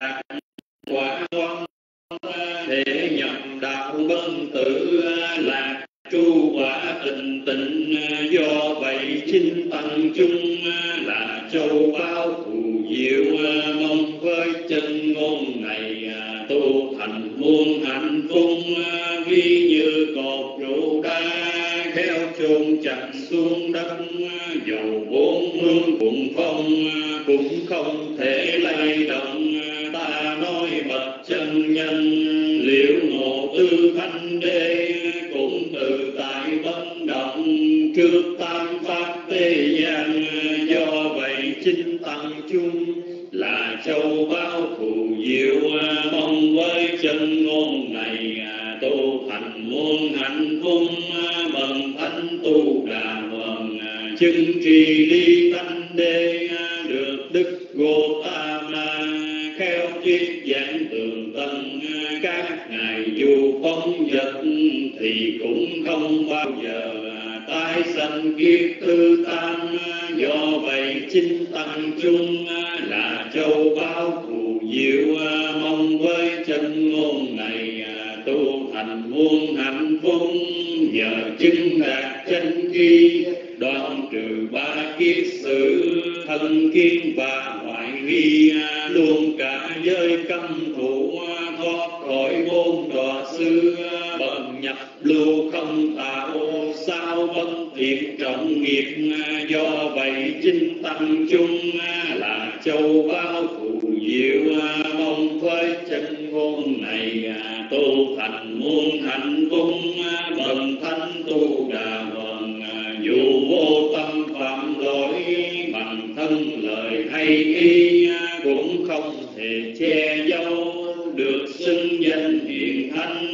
quả quan thể nhập đạo bất tử lạc chu quả tình tịnh do vậy chinh tăng chung là châu bao thù diệu mong với chân ngôn này tu thành muôn hạnh phúc vi như cột trụ đá khéo chôn chặt xuống đất dầu bốn hương cùng phong cũng không thể lay động ta nói bậc chân nhân. Liệu ngộ tư thanh đế cũng từ tại bất động. Trước tam pháp tê gian do vậy chinh tăng chung là châu bao phù diệu. Mong với chân ngôn này, tu thành muôn hạnh phúc. Bằng thánh tu đà hoàng chứng tri ly thanh đế dù phóng vật thì cũng không bao giờ tái sanh. Kiếp tư tam do vậy chinh tăng chung là châu bao phù diệu. Mong với chân ngôn này, tu thành muôn hạnh phúc, nhờ chứng đạt chân kia đoạn trừ ba kiếp sử, thân kiến và ngoại nghi, luôn cả giới căm thủ thoát khỏi môn đọa xưa. Bận nhập lưu không tạo sao bất thiện trọng nghiệp? Do vậy chinh tăng chung là châu bao phù diệu. Mong với chân ngôn này tu thành muôn hạnh phúc bần thánh tu đà vần dù vô tâm phạm lỗi, bằng thân lời hay ý cũng không thể che giấu được xưng danh hiền thánh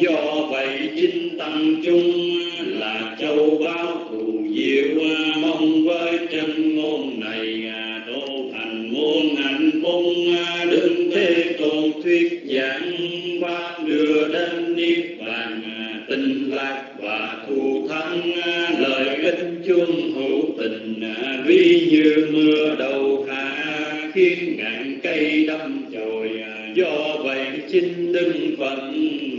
do vậy chinh tăng chung là châu bao thù diệu. Mong với chân ngôn này đô thành muôn hạnh phúc. Đứng thế tôn thuyết giảng và đưa đến niết bàn, tình lạc và thù thắng. Lời chung hữu tình à, vi như mưa đầu hạ khiến ngàn cây đâm chồi à, do vậy chinh đinh phận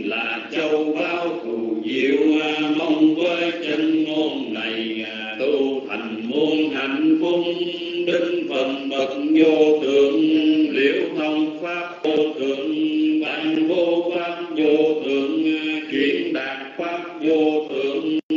là châu bao thù diệu à, mong với chân ngôn này tu thành muôn hạnh phúc. Đinh phận bậc vô thượng, liễu thông pháp vô thượng văn vô pháp vô thượng chuyển đạt pháp vô thượng.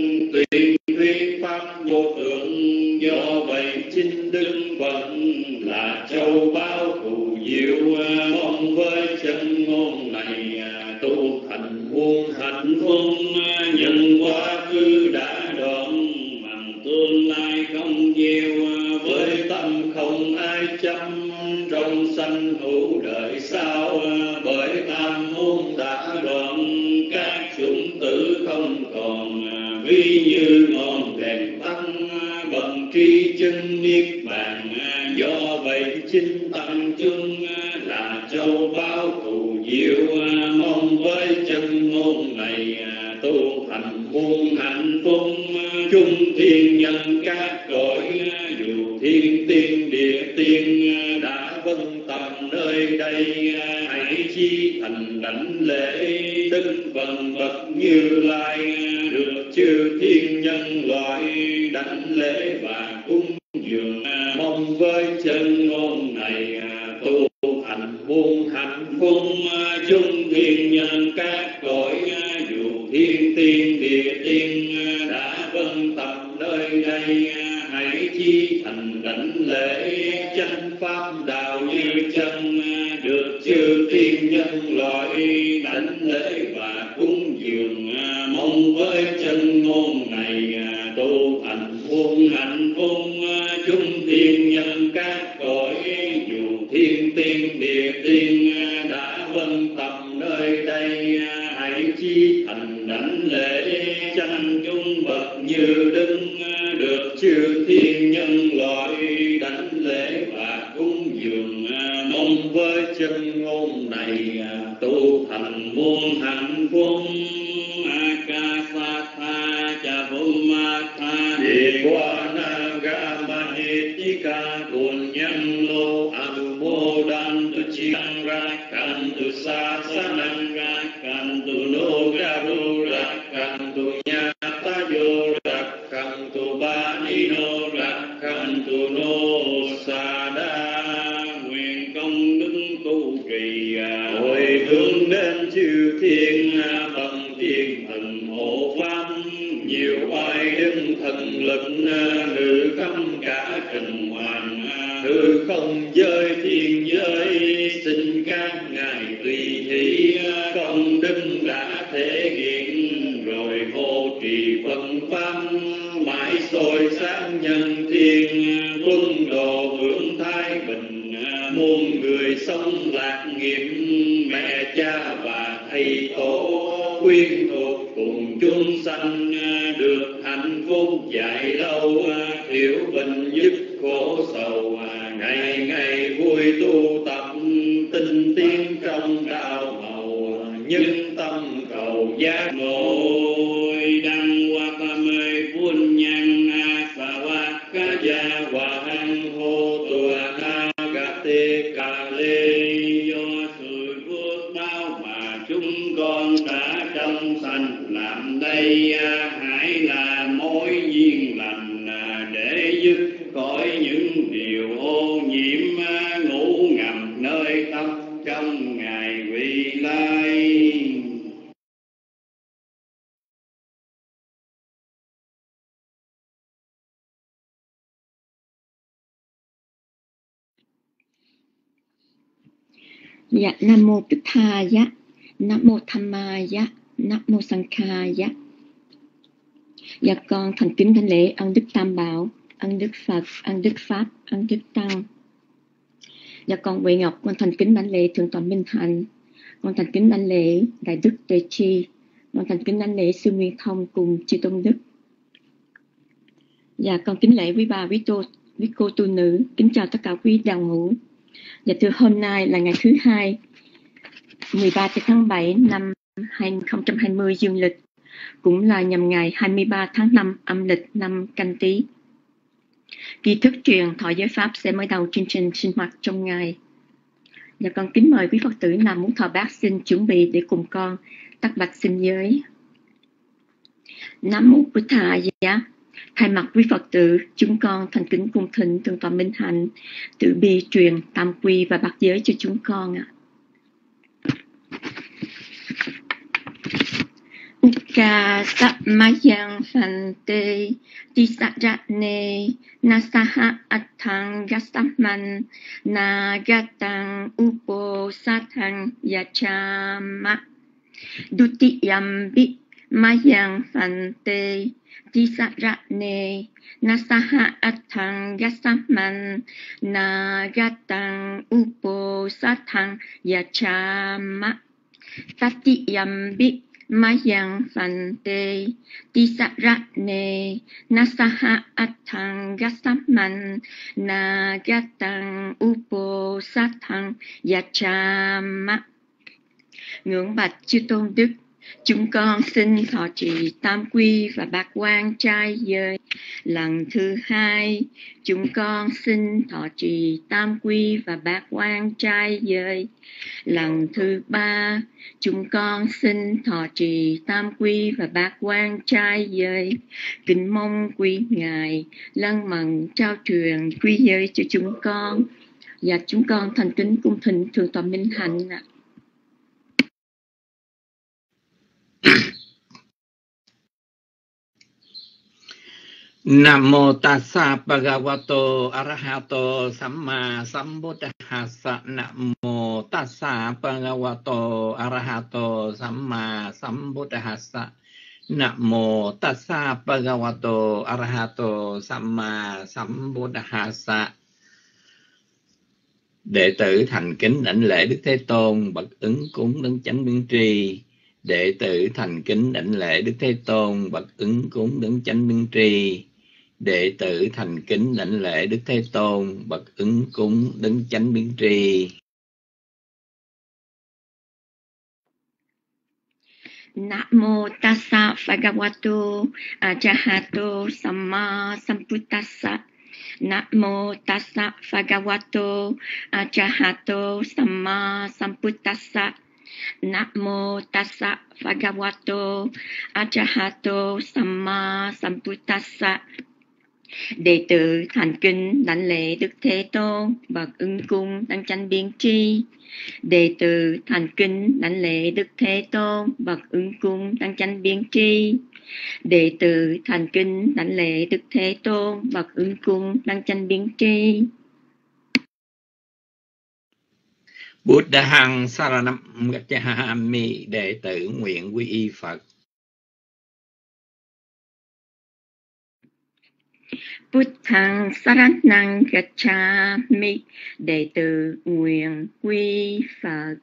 Như ngọn đèn tăng bằng tri chân niết bàn. Do vậy chinh tăng chung là châu bao thù diệu. Mong với chân ngôn này tu thành muôn hạnh phúc. Chung thiên nhân các cõi, dù thiên tiên địa tiên, đã vân tầm nơi đây. Hãy chi thành đảnh lễ tinh vần bậc như lai chư thiên nhân loại đảnh lễ và cung dường. Mong với chân ngôn này à, tu thành muôn hạnh phúc à, chung thiên nhân các cõi à, dù thiên tiên, địa tiên đã vân tập nơi đây hãy chi thành đảnh lễ. Chân pháp đạo như chân được chư thiên nhân loại đảnh lễ và cung cùng mong với chân ngôn này à, tu thành muôn hạnh phúc à, chúng thiên nhân các cõi, dù thiên tiên, địa tiên à, đã vân tập nơi đây hãy chi thành đảnh lễ tranh chung bậc như đức được chư thiên nhân loại đảnh lễ và cúng dường mong với chân ngôn này tu thành muôn hạnh phúc akasatha cha bhumatha dewana ga manitika punyam lo đan tu chi ra thần lực ngự khâm cả trình hoàng hư không giới thiên giới xin các ngài tùy hỷ công đức đã thể hiện rồi hộ trì phân pháp mãi soi sáng nhân thiên quân đồ hưởng thái bình. Muôn người sống lạc nghiệp mẹ cha và thầy tổ. Quyên thuộc cùng chúng sanh được hạnh phúc dài lâu à, hiểu bình dứt khổ sầu à, ngày ngày vui tu tập, tinh tiến trong đạo màu à, nhưng tâm cầu giác ngộ. Dạ Nam mô Bích Tha dạ Nam mô Tham Ma dạ Nam mô Sang Kha dạ Dạ con thành kính thánh lễ ân đức Tam Bảo, ân đức Phật, ân đức Pháp, ân đức Tăng. Dạ con Huệ Ngọc, con thành kính thánh lễ Thượng tọa Minh Thành. Con thành kính thánh lễ Đại Đức Tề Chi. Con thành kính thánh lễ Sư Nguyên Thông cùng Chư Tôn Đức. Dạ con kính lễ quý bà, quý cô quý cô tu nữ. Kính chào tất cả quý đạo hữu. Dạ thưa, hôm nay là ngày thứ hai 13 tháng 7 năm 2020 dương lịch, cũng là nhằm ngày 23 tháng 5 âm lịch năm canh tí. Kỳ thức truyền thọ giới Pháp sẽ mới đầu chương trình sinh hoạt trong ngày. Dạ con kính mời quý Phật tử nào muốn thọ bác xin chuẩn bị để cùng con tắt bạch sinh giới. Nam mô Bụt Thà Giá Thay mặt quý Phật tử, chúng con thành kính cung thỉnh Thượng tọa Minh Hạnh tự bi truyền tam quy và bạc giới cho chúng con ạ. À. Uka Samayang Phante Tisarane Nasaha Atang Gasaman Nagatang Upo Satang Yachama Dutiyam Bit Mayang Phante Disarane Nasaha Atang Gasaman Nagatang Upo Satang Yachama Tati yambi Mayang Phante Disarane Nasaha Atang Gasaman Nagatang Upo Satang Yachama. Ngưỡng bạch chư tôn đức Chúng con xin thọ trì tam quy và bạc quan trai giới. Lần thứ hai, chúng con xin thọ trì tam quy và bạc quan trai giới. Lần thứ ba, chúng con xin thọ trì tam quy và bạc quan trai giới. Kính mong quý Ngài lân mận trao truyền quy giới cho chúng con. Và chúng con thành kính cung thỉnh Thượng tọa Minh Hạnh ạ. À. Nam mô tassa bhagavato arahato samma sambuddhassa. Nam mô tassa bhagavato arahato samma sambuddhassa. Nam mô tassa bhagavato arahato samma sambuddhassa. Đệ tử thành kính đảnh lễ Đức Thế Tôn, bậc ứng cúng đấng chánh biên tri đệ tử thành kính đảnh lễ Đức Thế Tôn bậc ứng cúng đấng chánh biên tri. Đệ tử thành kính đảnh lễ Đức Thế Tôn bậc ứng cúng đấng chánh minh tri. Namo tassa bhagavato, arahato, samma sambuddhassa. Namo tassa bhagavato, arahato, samma sambuddhassa. Namo tassa bhagavato arahato samma sambuddhassa. Đệ tử thành kính đảnh lễ Đức Thế Tôn, bậc ứng cung đăng chánh biên tri. Đệ tử thành kính đảnh lễ Đức Thế Tôn, bậc ứng cung đăng chánh biên tri. Đệ tử thành kính đảnh lễ Đức Thế Tôn, bậc ứng cung đăng chánh biên tri. Buddhang Saranam Gacchami đệ tử nguyện quy y Phật. Buddhang Saranang Gacchami đệ tử nguyện quy Phật.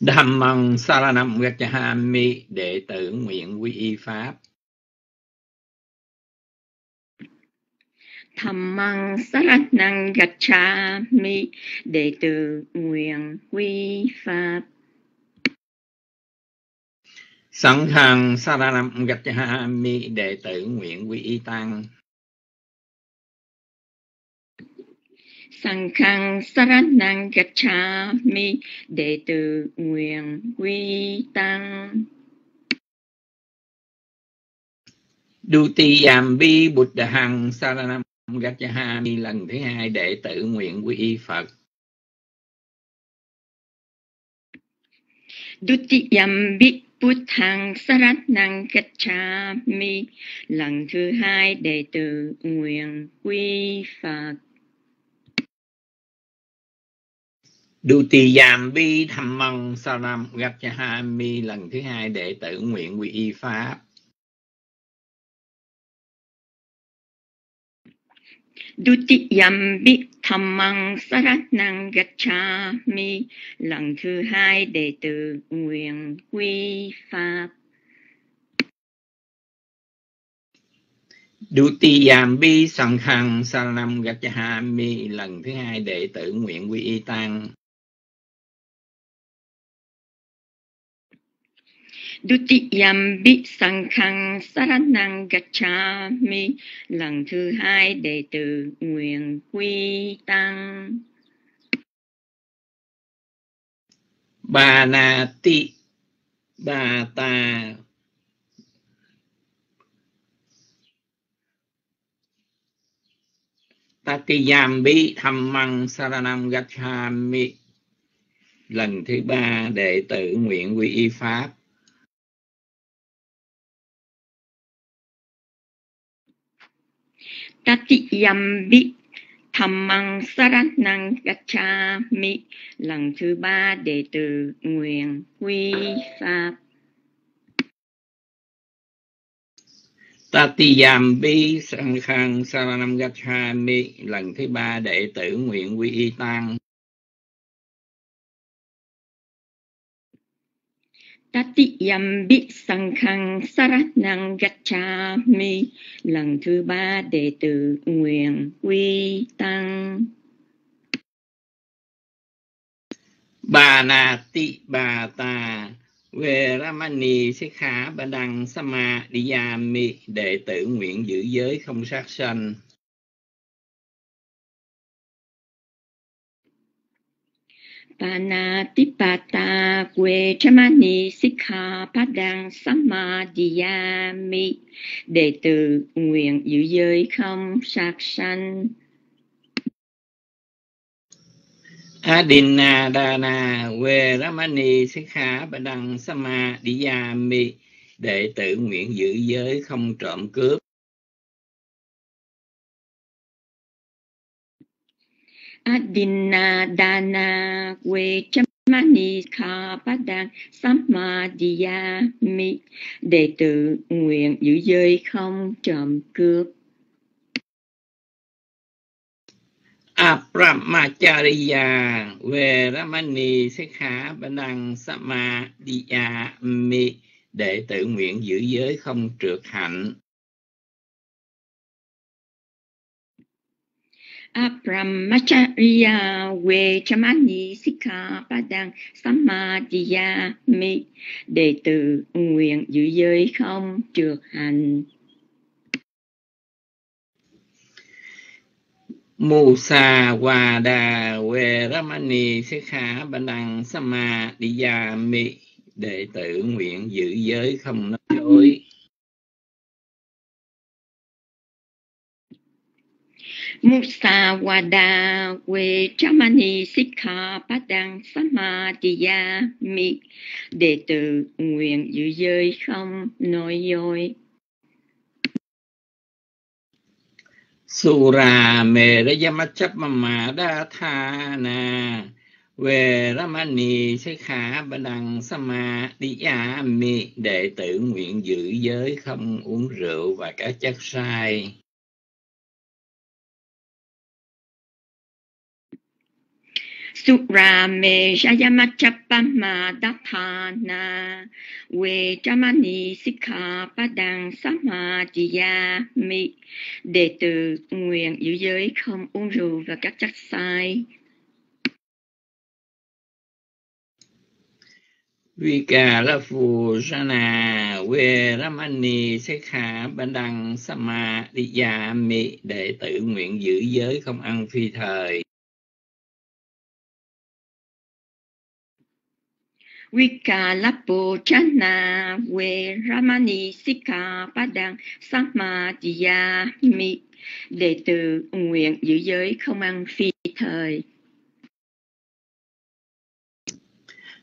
Dhammang Saranam Gacchami đệ tử nguyện quy y Pháp. Dhammang Saranang Gacchami đệ tử nguyện quy Pháp. Sanghang Saranam Gacchami đệ tử nguyện quy y Tăng. Sankhang Saranang Gacchami đệ tử nguyện quy tăng. Dutiyambi Buddhang Saranam Gacchami lần thứ hai đệ tử nguyện quy y Phật. Dutiyambi Buddhang Saranang Gacchami lần thứ hai đệ tử nguyện quy Phật. Dutiyambi Dhammang Saranam Gacchami lần thứ hai đệ tử nguyện quy y Pháp. Dutiyambi Thamang Saranang Gacchami lần thứ hai đệ tử nguyện quy Pháp. Dutiyambi Sanghang Saranam Gacchami lần thứ hai đệ tử nguyện quy y Tăng. Dutiyambi Sankhang Saranang Gacchami lần thứ hai đệ tử nguyện quy tăng. Ba na tị ba ta Tatiyambi Thammang Saranam Gacchami lần thứ ba đệ tử nguyện quy y Pháp. Tatiyambi Dhammang gacha mi lần thứ ba đệ tử nguyện quy Pháp. Tatiyambi Sankhang Saranam Gacchami lần thứ ba đệ tử nguyện quy y Tăng. Tatiyambi Sankhang Saranang Gacchami lần thứ ba đệ tử nguyện quy tăng. Bà na ti bà ta sẽ khả Ba Đăng mi đệ tử nguyện giữ giới không sát sanh. Panatipata Quê Chamani Sikha Padang Samadhiyami Đệ tử nguyện giữ giới không sát sanh. Adina Dana Veramani Sikha padang Đăng Samadhiyami đệ tử nguyện giữ giới không trộm cướp. Adina Dana we Chamani Kha Padang Samadhiyami Đệ tử nguyện giữ giới không trộm cướp. Apramachariya Veramani Sikha Banang Đăng Samadhiyami đệ tử nguyện giữ giới không trượt hạnh. Abramacharya Về Chamani Sikha Padang Samadhiya Mi. Đệ tử nguyện giữ giới không trượt hành. Musa Wada Veramani Sikha Padang Samadhiya Mi. Đệ tử nguyện giữ giới không nói dối. Musawada we Chamani Sikha Padang Samadhiyami đệ tử nguyện giữ giới không nói dối. Sura Merayamachapama Dathana Veramani Sikha Badang Samadhiyami đệ tử nguyện giữ giới không uống rượu và các chất sai. Surame Shayamachapama Dathana We Jamani Sikha Padang Samadhiyami Đệ tử nguyện giữ giới không uống rượu và các chất sai Vikala Phusana Veramani đi Badang Mi đệ tử nguyện giữ giới không ăn phi thời. Vikalapo Chana We Ramani sika Padang Samadhiyami Đệ tử nguyện giữ giới không ăn phi thời.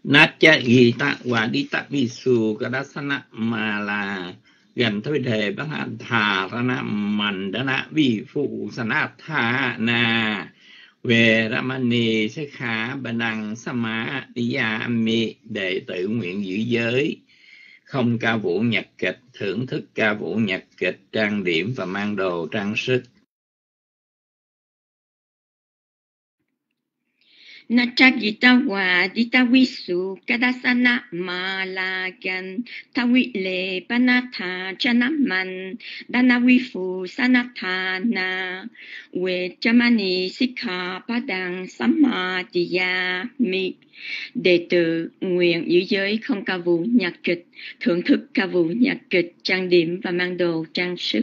Natya Gita Wadita Visu Kadasana Mala gần thôi đề bác hạnh thà ra na mình đã na vi phụ sanh tha na về Ramani sẽ khả bà năng Sama Diyami đệ tử nguyện giữ giới. Không ca vũ nhạc kịch, thưởng thức ca vũ nhạc kịch, trang điểm và mang đồ trang sức. Nachagitawa Ditawisu Kadasana Malagan. Tawile Panatha Chanaman Danawifu Sanatana. We Chamani Sikha Padang Samadhiyami Đệ tử nguyện giữ giới không ca vũ nhạc kịch, thưởng thức ca vũ nhạc kịch, trang điểm và mang đồ trang sức.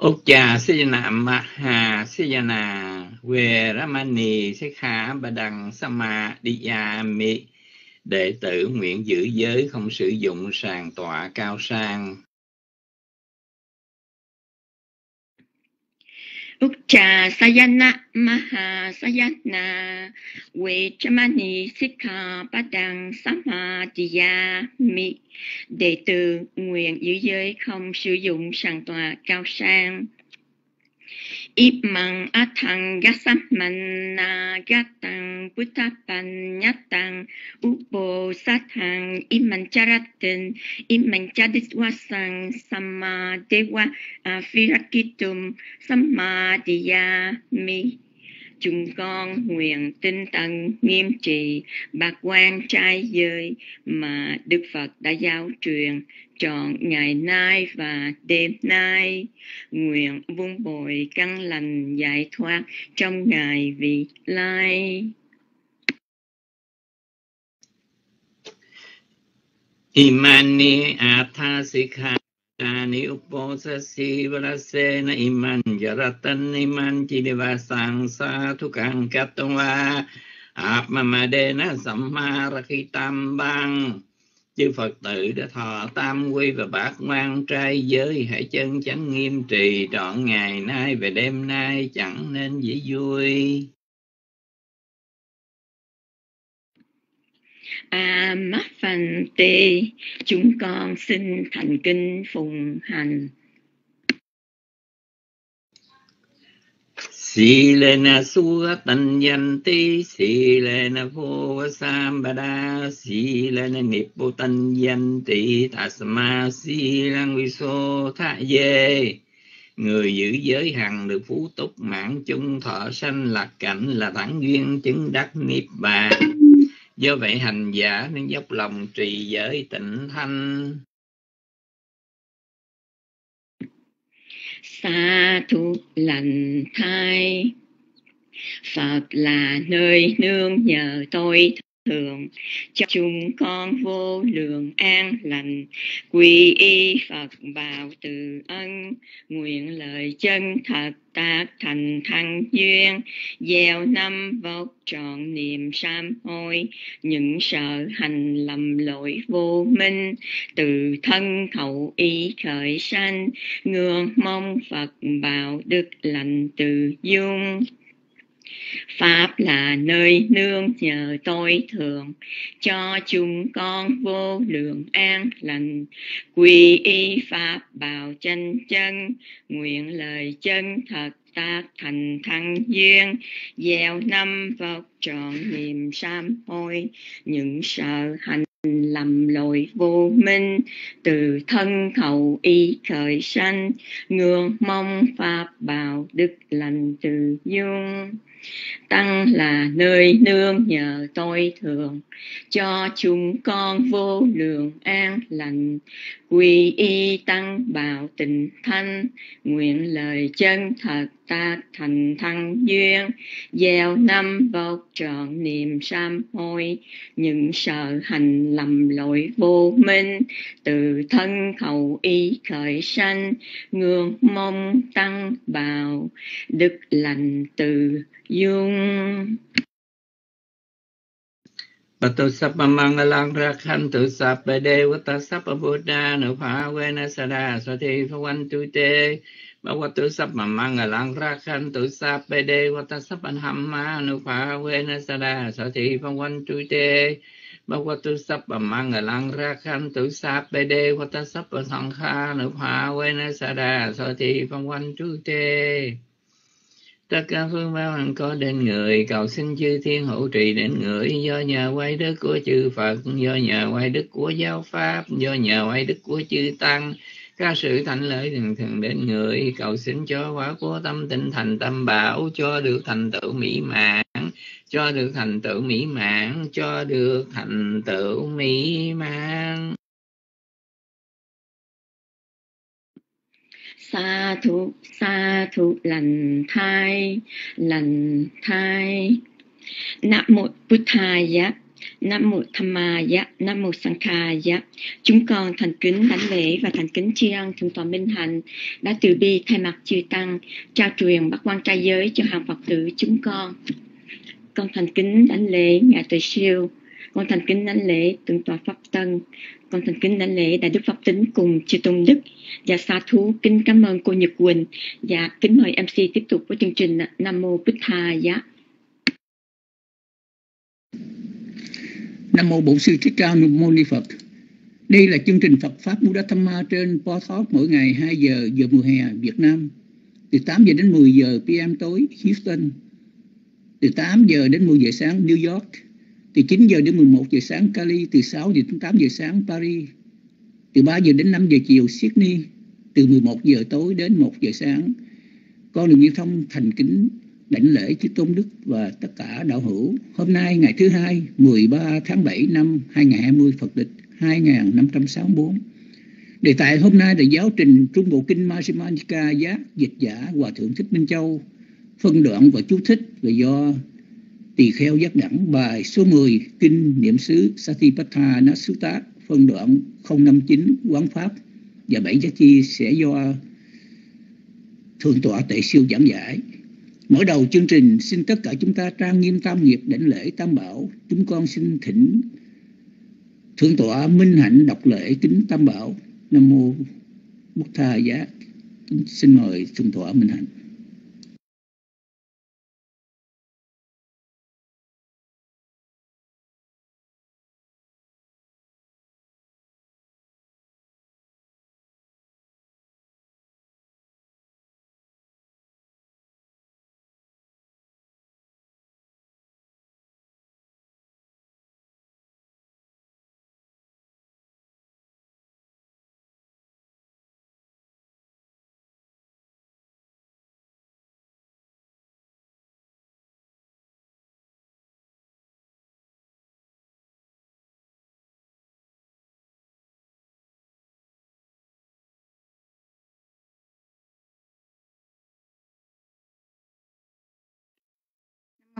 Ucha Sejana Maha Sejana Veramani Sikha Badang Mi Đệ tử nguyện giữ giới không sử dụng sàn tọa cao sang. Ucha Sayana Maha Sayana We Chamani Sikha Padang Samadhiyami Đệ tử nguyện giữ giới không sử dụng sàn tòa cao sang. Imang atang gasamana gatang buddhapanyatang upo satang iman charatin iman chadiswasang. Sama dewa uh, virakitum mi chúng con nguyện tinh tấn, nghiêm trì bạc quan trai giới mà Đức Phật đã giáo truyền trọn ngày nay và đêm nay. Nguyện vun bồi căn lành giải thoát trong ngày vị lai. Imani Athasikha Tani uposasi varasena iman jaratan iman chidivasang sa thukang katwa apmamadena sammarakhitam bang chư Phật tử đã thọ tam quy và bát ngoan trai giới, hãy chân chánh nghiêm trì trọn ngày nay về đêm nay, chẳng nên dễ vui. A mắt phàn tê chúng con xin thành kinh phụng hành. Silena suatan yanti ti, bhuva sa ma si lăng vi so tha ye Người giữ giới hằng được phú túc mạng chung thọ sanh lạc cảnh là thẳng duyên chứng đắc niết bàn do vậy hành giả nên dốc lòng trì giới tịnh thanh. Xa thu lành thai, Phật là nơi nương nhờ tôi thường. Cho chúng con vô lượng an lành, quy y phật bảo từ ân, nguyện lời chân thật tác thành thăng duyên, gieo năm vóc trọn niềm sám hối. Những sợ hành lầm lỗi vô minh, từ thân khẩu ý khởi sanh, ngưỡng mong phật bảo đức lành từ dung. Pháp là nơi nương nhờ tôi thường, cho chúng con vô lượng an lành, quy y Pháp bào chân chân, nguyện lời chân thật ta thành thăng duyên, gieo năm vật trọn niềm sám hối, những sợ hành lầm lỗi vô minh. Từ thân khẩu ý khởi sanh ngưỡng mong pháp bào đức lành từ dung tăng là nơi nương nhờ tôi thường, cho chúng con vô lượng an lành. Quy y tăng bảo tình thanh, nguyện lời chân thật ta thành thăng duyên, gieo năm vọc trọn niềm sám hối. Những sợ hành lầm lỗi vô minh, từ thân khẩu ý khởi sanh ngưỡng mong tăng bào, đức lành từ dung. Batu sapa mangalang rakhantu sapa devata sapa buddha Sa vena sada sati tu te Bhagavatu sapa mangalang rakhantu ra khăn sapa hamma nupa đê sada sati sắp anh Bhagavatu sapa nu phá quê devata sa sangha sở thị phong quanh bhavantu tê tất cả phương bao hằng có đến người, cầu xin chư thiên hộ trì đến người. Do nhờ quay đức của chư phật, do nhờ quay đức của giáo pháp, do nhờ quay đức của chư tăng các sự thành lợi thường thường đến người cầu xin cho quả của tâm tinh thành tâm bảo, cho được thành tựu mỹ mãn, cho được thành tựu mỹ mãn, cho được thành tựu mỹ mãn. Sa thụ sa thụ lành thai lành thai. Nam mô bút thaya nam mô tham maya nam mô sankhaya chúng con thành kính đánh lễ và thành kính tri ân thượng tọa minh hạnh đã từ bi thay mặt chư tăng, trao truyền bát quan trai giới cho hàng phật tử chúng con. Con thành kính đánh lễ ngài tuệ siêu. Con thành kính đánh lễ Thượng tọa pháp tân con thành kính đánh lễ đại đức pháp tính cùng chư tôn đức và xa thú kính cảm ơn cô nhật quỳnh. Và kính mời mc tiếp tục với chương trình nam mô bích tha giá nam mô bổn sư thích ca mâu ni phật đây là chương trình Phật Pháp Buddha Dhamma trên podcast mỗi ngày 2 giờ giờ mùa hè Việt Nam từ 8 giờ đến 10 giờ PM tối Houston từ 8 giờ đến 10 giờ sáng New York từ 9 giờ đến 11 giờ sáng Cali, từ 6 giờ đến 8 giờ sáng Paris, từ 3 giờ đến 5 giờ chiều Sydney, từ 11 giờ tối đến 1 giờ sáng. Con được Như Thông thành kính đảnh lễ chư Tôn Đức và tất cả đạo hữu. Hôm nay, ngày thứ hai 13 tháng 7 năm 2020 Phật lịch 2564. Đề tài hôm nay là giáo trình Trung Bộ Kinh Majjhima Nikaya giác dịch giả Hòa Thượng Thích Minh Châu phân đoạn và chú thích là do tỳ kheo giác đẳng, bài số 10 kinh niệm xứ Satipatthana Sutta phân đoạn 059 quán pháp và bảy giá chi sẽ do thượng tọa tệ siêu giảng giải mở đầu chương trình, xin tất cả chúng ta trang nghiêm tam nghiệp đảnh lễ tam bảo. Chúng con xin thỉnh thượng tọa minh hạnh đọc lễ kính tam bảo. Nam mô bút tha giá. Xin mời thượng tọa minh hạnh.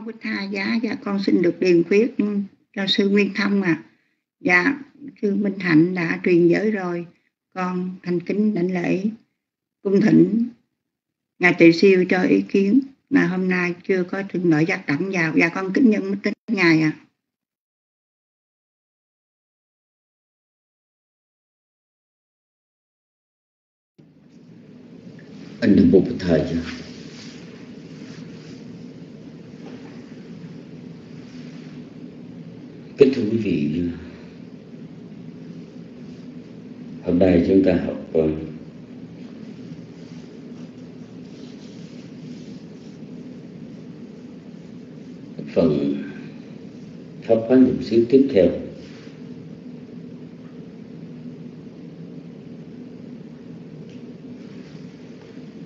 Bích Tha giá dạ con xin được điền khuyết ừ, cho sư Nguyên Thông à. Dạ sư Minh Hạnh đã truyền giới rồi, con thành kính đảnh lễ, cung thỉnh ngài tỳ siêu cho ý kiến. Mà hôm nay chưa có thuận lợi giác đẳng vào và con kính nhân tính ngài à. Anh đừng một thời gian kính thưa quý vị. Hôm nay chúng ta học uh, phần pháp hóa niệm xứ tiếp theo.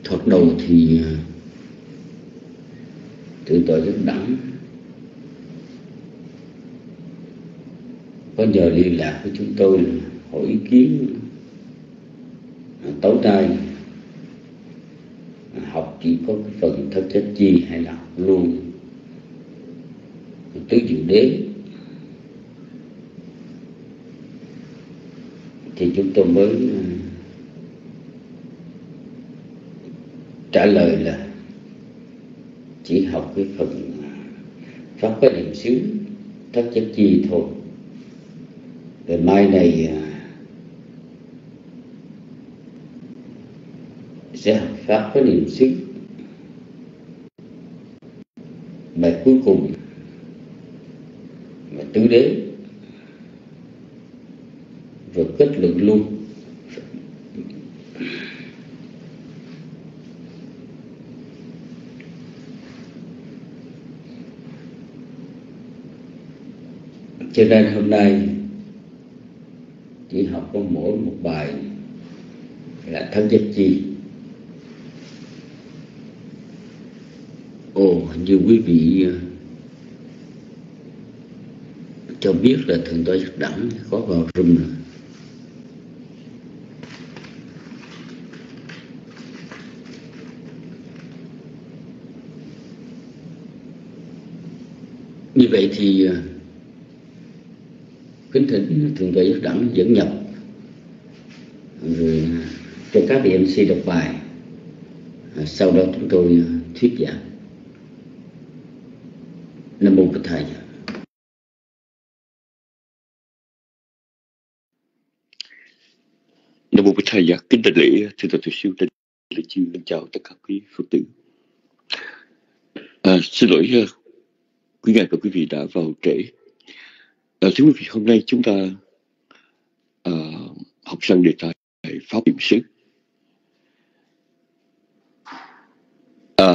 Thoạt đầu thì ờ, tự tội rất nặng có giờ liên lạc với chúng tôi hỏi ý kiến à, tối nay à, học chỉ có cái phần thất chất chi hay là học luôn. Tứ diệu đế, thì chúng tôi mới à, trả lời là chỉ học cái phần pháp cái niệm xứ thất chất chi thôi để mai này à, sẽ phát pháp cái niềm xứ bài cuối cùng, mà tứ đế, rồi kết luận luôn. Cho nên hôm nay có mỗi một bài là thân chất chi. Ồ như quý vị ờ, cho biết là thượng tọa giác đẳng có vào rừng rồi như vậy thì ờ, kính thỉnh thượng tọa giác đẳng dẫn nhập rồi thì vị mc đọc bài. À, sau đó chúng tôi à, thuyết giảng. Nam mô bổn thầy. Nam mô bổn thầy dạ kính đại lễ thưa thầy thượng siêu đại lễ chiêu chào tất cả quý phật tử. À, xin lỗi à, quý ngài và quý vị đã vào trễ. À, thưa quý vị hôm nay chúng ta à, học sang đề tài pháp niệm xứ.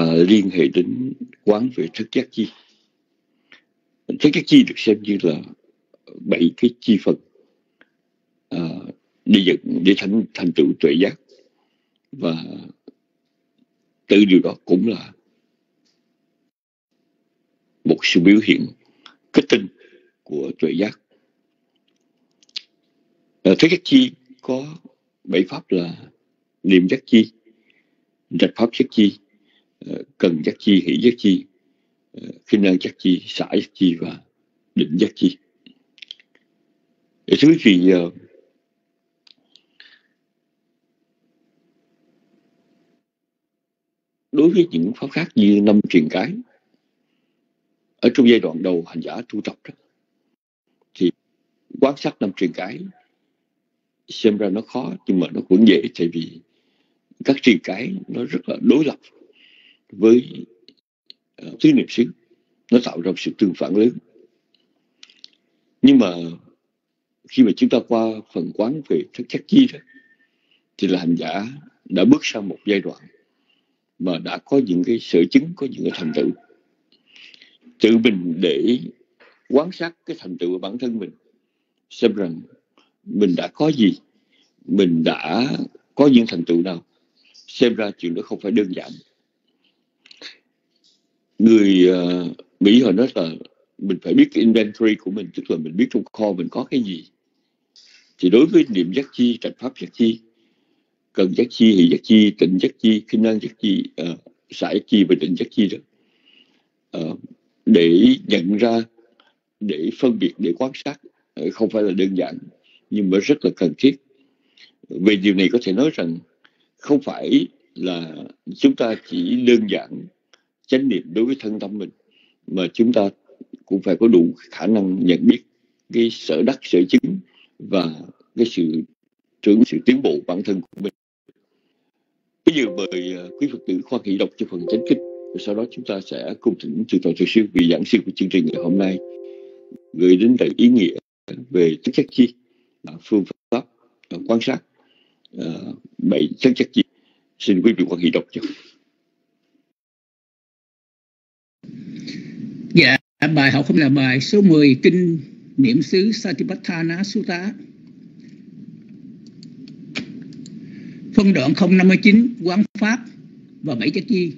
À, liên hệ đến quán về thức giác chi. Thức giác chi được xem như là bảy cái chi phần à, để dẫn để thành thành tựu tuệ giác. Và từ điều đó cũng là một sự biểu hiện kết tinh của tuệ giác. À, thế giác chi có bảy pháp là niệm giác chi rạch pháp giác chi Ờ, cần giác chi hỷ giác chi ờ, khinh năng giác chi xả giác chi và định giác chi. Để thưa quý vị đối với những pháp khác như năm truyền cái ở trong giai đoạn đầu hành giả tu tập đó, thì quan sát năm truyền cái xem ra nó khó nhưng mà nó cũng dễ tại vì các truyền cái nó rất là đối lập với ờ, tứ niệm xứ, nó tạo ra sự tương phản lớn. Nhưng mà khi mà chúng ta qua phần quán về thức chắc chi đó, thì là hành giả đã bước sang một giai đoạn mà đã có những cái sở chứng, có những cái thành tựu. Tự mình để quan sát cái thành tựu của bản thân mình, xem rằng mình đã có gì, mình đã có những thành tựu nào, xem ra chuyện đó không phải đơn giản người uh, mỹ họ nói là mình phải biết cái inventory của mình tức là mình biết trong kho mình có cái gì. Thì đối với niệm giác chi trạch pháp giác chi cần giác chi thì giác chi tịnh giác chi kinh năng giác chi uh, xả giác chi và định giác chi đó uh, để nhận ra để phân biệt để quan sát không phải là đơn giản nhưng mà rất là cần thiết. Về điều này có thể nói rằng không phải là chúng ta chỉ đơn giản chánh niệm đối với thân tâm mình, mà chúng ta cũng phải có đủ khả năng nhận biết cái sở đắc, sở chứng và cái sự trưởng, sự tiến bộ bản thân của mình. Bây giờ mời à, quý phật tử khoan hỷ đọc cho phần chánh kinh sau đó chúng ta sẽ cùng thỉnh từ tòa thượng sư, vị giảng sư của chương trình ngày hôm nay, gửi đến đầy ý nghĩa về chất chất chi phương pháp quan sát à, bảy chất chất chi. Xin quý vị quan hệ đọc cho. À, bài học không là bài số 10 kinh niệm xứ Satipatthana Sutta phân đoạn 059 quán pháp và bảy chất chi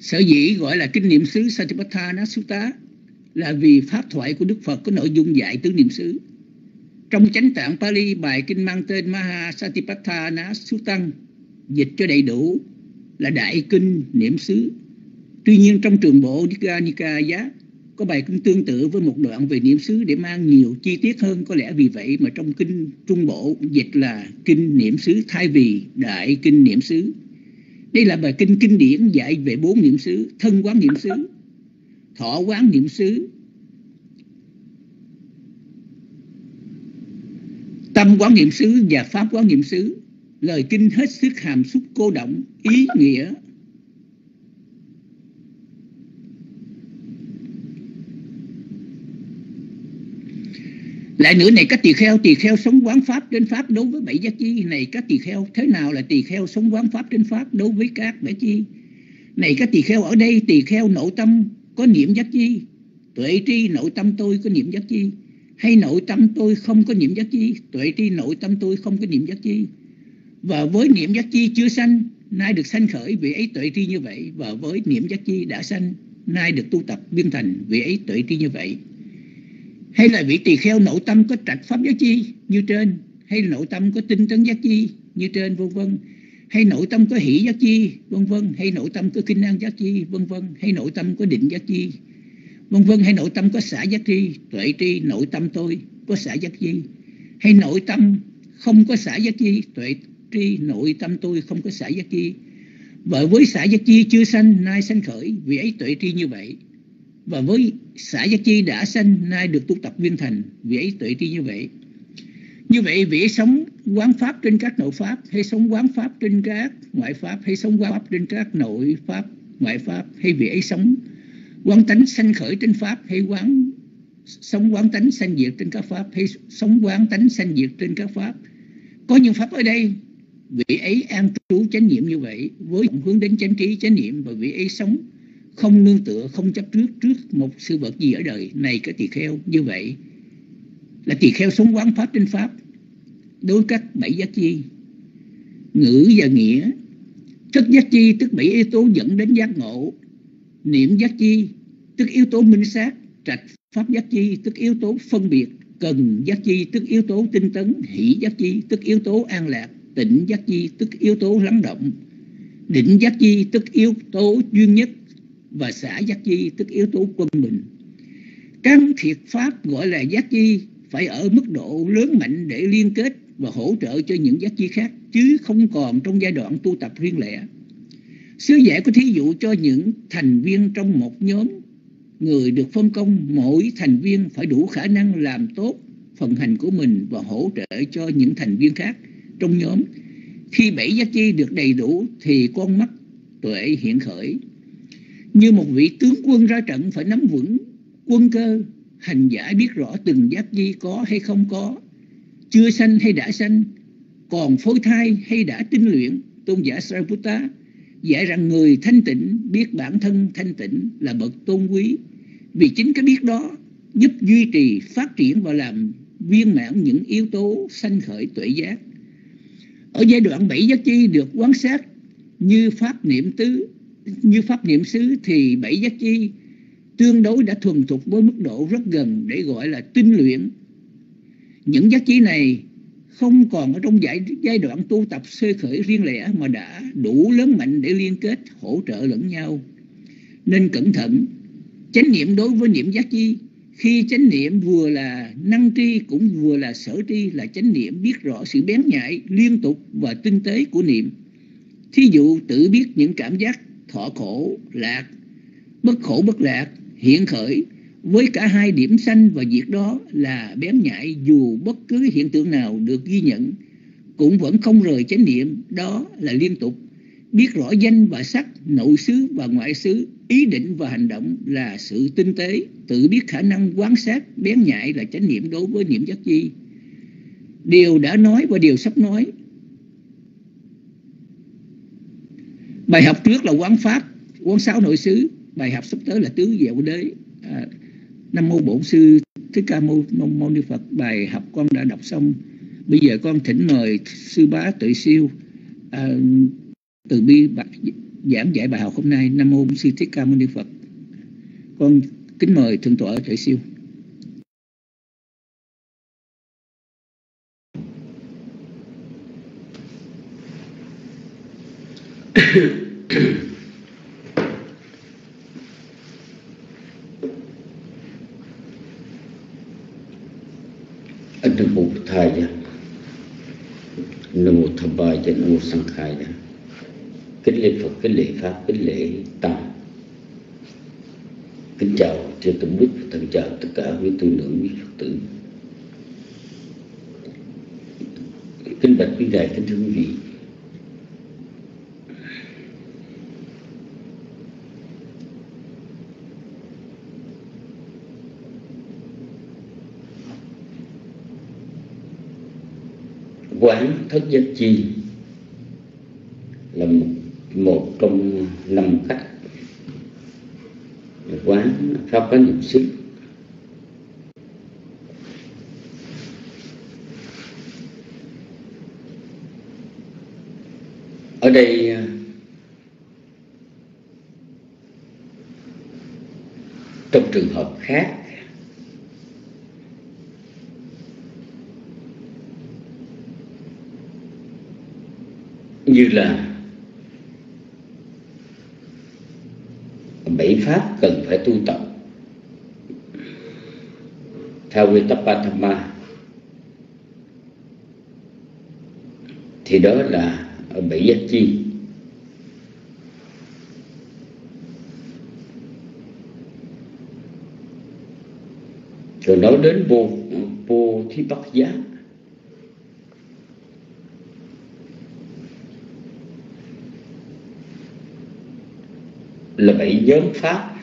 sở dĩ gọi là kinh niệm xứ Satipatthana Sutta là vì pháp thoại của Đức Phật có nội dung dạy tứ niệm xứ. Trong chánh tạng Pali, bài kinh mang tên Maha Satipatthana Suttăng, dịch cho đầy đủ là Đại Kinh Niệm xứ. Tuy nhiên trong trường bộ Digha Nikaya có bài kinh tương tự với một đoạn về niệm xứ để mang nhiều chi tiết hơn. Có lẽ vì vậy mà trong kinh Trung Bộ dịch là Kinh Niệm xứ thay vì Đại Kinh Niệm xứ. Đây là bài kinh kinh điển dạy về bốn niệm xứ, thân quán niệm xứ, thọ quán niệm xứ tâm quán niệm xứ và pháp quán niệm xứ lời kinh hết sức hàm xúc cô động ý nghĩa lại nữa này các tỳ kheo tỳ kheo sống quán pháp trên pháp đối với bảy giác chi này các tỳ kheo thế nào là tỳ kheo sống quán pháp trên pháp đối với các bảy chi? Này các tỳ kheo ở đây, tỳ kheo nội tâm có niệm giác chi? Tuệ tri nội tâm tôi có niệm giác chi? Hay nội tâm tôi không có niệm giác chi? Tuệ tri nội tâm tôi không có niệm giác chi? Và với niệm giác chi chưa sanh, nay được sanh khởi, vị ấy tuệ tri như vậy. Và với niệm giác chi đã sanh, nay được tu tập biên thành, vị ấy tuệ tri như vậy hay là vị tỳ kheo nội tâm có trạch pháp giác chi như trên? Hay nội tâm có tinh tấn giác chi như trên? Vân vân. Hay nội tâm có hỷ giác chi? Vân vân. Hay nội tâm có kinh năng giác chi? Vân vân. Hay nội tâm có định giác chi? Vân vân. Hay nội tâm có xả giác chi? Tuệ tri, nội tâm tôi có xả giác chi. Hay nội tâm không có xả giác chi? Tuệ tri, nội tâm tôi không có xả giác chi. Bởi với xả giác chi chưa sanh, nay sanh khởi vì ấy tuệ tri như vậy. Và với xã giác chi đã sanh nay được tu tập viên thành vì ấy tuệ tri như vậy. Như vậy vị sống quán pháp trên các nội pháp, hay sống quán pháp trên các ngoại pháp, hay sống quán pháp trên các nội pháp, ngoại pháp, hay vị ấy sống quán tánh sanh khởi trên pháp, hay quán sống quán tánh sanh diệt trên các pháp, hay sống quán tánh sanh diệt trên các pháp. Có những pháp ở đây, vị ấy an trú chánh niệm như vậy, với hướng đến chánh trí, chánh niệm, và vị ấy sống không nương tựa, không chấp trước trước một sự vật gì ở đời này cái tỳ kheo như vậy. Là tỳ kheo sống quán pháp trên pháp, đối các bảy giác chi, ngữ và nghĩa. Thức giác chi tức bảy yếu tố dẫn đến giác ngộ. Niệm giác chi tức yếu tố minh sát. Trạch pháp giác chi tức yếu tố phân biệt. Cần giác chi tức yếu tố tinh tấn. Hỷ giác chi tức yếu tố an lạc. Tịnh giác chi tức yếu tố lắng động. Định giác chi tức yếu tố duy nhất và xã giác chi tức yếu tố quân bình Căn thiệt pháp gọi là giác chi phải ở mức độ lớn mạnh để liên kết và hỗ trợ cho những giác chi khác, chứ không còn trong giai đoạn tu tập riêng lẻ. Sứ giả có thí dụ cho những thành viên trong một nhóm người được phân công, mỗi thành viên phải đủ khả năng làm tốt phần hành của mình và hỗ trợ cho những thành viên khác trong nhóm. Khi bảy giác chi được đầy đủ thì con mắt tuệ hiện khởi. Như một vị tướng quân ra trận phải nắm vững quân cơ, hành giả biết rõ từng giác chi có hay không có. Chưa sanh hay đã sanh, còn phôi thai hay đã tinh luyện, tôn giả Sariputta dạy rằng người thanh tịnh biết bản thân thanh tịnh là bậc tôn quý. Vì chính cái biết đó giúp duy trì, phát triển và làm viên mãn những yếu tố sanh khởi tuệ giác. Ở giai đoạn bảy giác chi được quan sát như pháp niệm tứ như pháp niệm xứ thì bảy giác chi tương đối đã thuần thục với mức độ rất gần để gọi là tinh luyện. Những giác chi này không còn ở trong giai, giai đoạn tu tập sơ khởi riêng lẻ mà đã đủ lớn mạnh để liên kết hỗ trợ lẫn nhau. Nên cẩn thận, chánh niệm đối với niệm giác chi khi chánh niệm vừa là năng tri cũng vừa là sở tri là chánh niệm biết rõ sự bén nhạy liên tục và tinh tế của niệm thí dụ tự biết những cảm giác thọ khổ, lạc. Bất khổ bất lạc, hiện khởi. Với cả hai điểm sanh và diệt đó là bén nhạy dù bất cứ hiện tượng nào được ghi nhận, cũng vẫn không rời chánh niệm, đó là liên tục. Biết rõ danh và sắc, nội xứ và ngoại xứ, ý định và hành động là sự tinh tế. Tự biết khả năng quan sát, bén nhạy là chánh niệm đối với niệm giác chi. Điều đã nói và điều sắp nói bài học trước là quán pháp quán sáu nội xứ. Bài học sắp tới là tứ diệu đế à, nam mô bổn sư thích ca mâu mâu ni phật. Bài học con đã đọc xong. Bây giờ con thỉnh mời sư bá tự siêu à, từ bi giảng dạy bài học hôm nay. Nam mô sư thích ca mâu ni phật. Con kính mời thượng tọa tuệ siêu. Nam mô Thầy Nam mô Tham Ba Nam mô Sang Khai kính lễ Phật, kính lễ Pháp, kính lễ Tăng. Kính chào Thưa tổng đức và thân chào tất cả quý tu nữ, quý Phật tử. Kính bạch quý ngài, kính thưa quý vị. Quán thất giác chi là một một trong năm cách quán pháp có niệm xứ ở đây à, trong trường hợp khác như là bảy pháp cần phải tu tập. Theo Vitapatama thì đó là bảy giác chi. Rồi nói đến vô vô thi bất giác. Là bảy nhóm pháp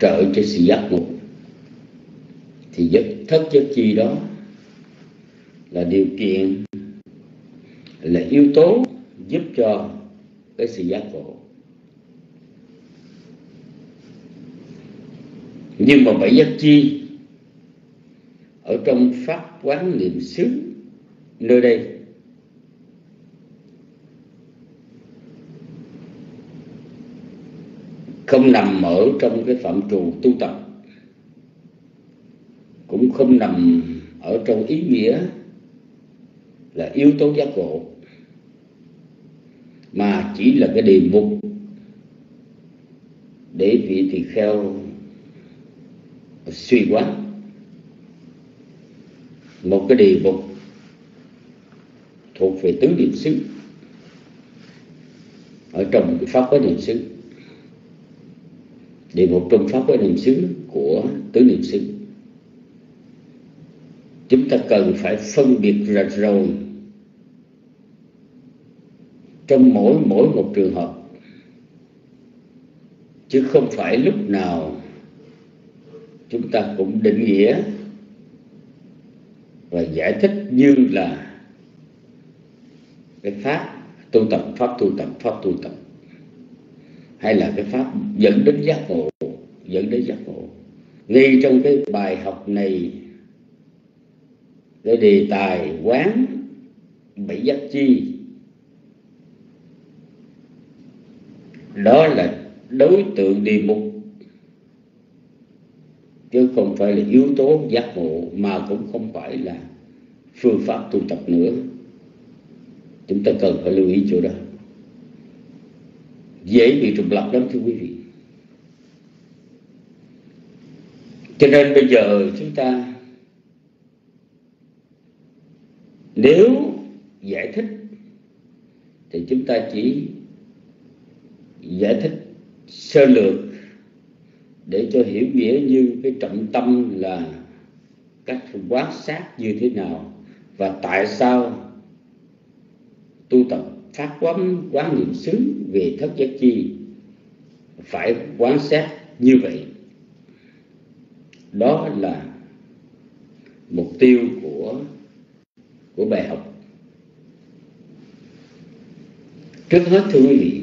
trợ cho sự giác ngộ. Thì giấc thất giấc chi đó là điều kiện, là yếu tố giúp cho cái sự giác ngộ. Nhưng mà bảy giác chi ở trong pháp quán niệm xứ nơi đây không nằm ở trong cái phạm trù tu tập, cũng không nằm ở trong ý nghĩa là yếu tố giác ngộ, mà chỉ là cái đề mục để vị tỳ kheo suy quán một cái đề mục thuộc về tứ niệm xứ, ở trong cái pháp có niệm xứ địa ngục trong pháp với niệm xứ của tứ niệm xứ. Chúng ta cần phải phân biệt rạch ròi trong mỗi mỗi một trường hợp. Chứ không phải lúc nào chúng ta cũng định nghĩa và giải thích như là cái pháp tu tập, pháp tu tập, pháp tu tập hay là cái pháp dẫn đến giác ngộ, dẫn đến giác ngộ. Ngay trong cái bài học này, cái đề tài quán bảy giác chi, đó là đối tượng đi mục chứ không phải là yếu tố giác ngộ, mà cũng không phải là phương pháp tu tập nữa. Chúng ta cần phải lưu ý chỗ đó dễ bị trùng lập lắm, thưa quý vị. Cho nên bây giờ chúng ta, nếu giải thích, thì chúng ta chỉ giải thích sơ lược để cho hiểu nghĩa như cái trọng tâm là cách quan sát như thế nào và tại sao tu tập phát quán quán niệm xứ về thất giác chi. Phải quán sát như vậy. Đó là mục tiêu của của bài học. Trước hết, thưa quý vị,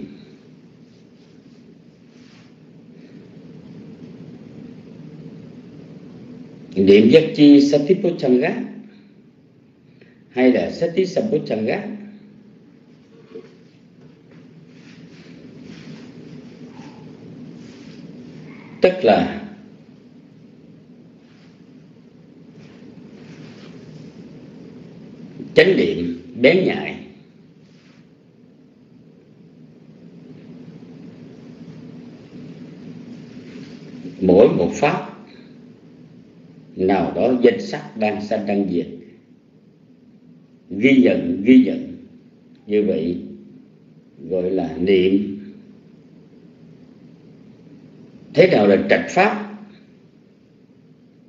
niệm giác chi satipocchanga hay là sati sampocchanga tức là chánh niệm bén nhạy. Mỗi một pháp nào đó danh sắc đang sanh đang diệt, ghi nhận ghi nhận như vậy, gọi là niệm thế nào là trạch pháp?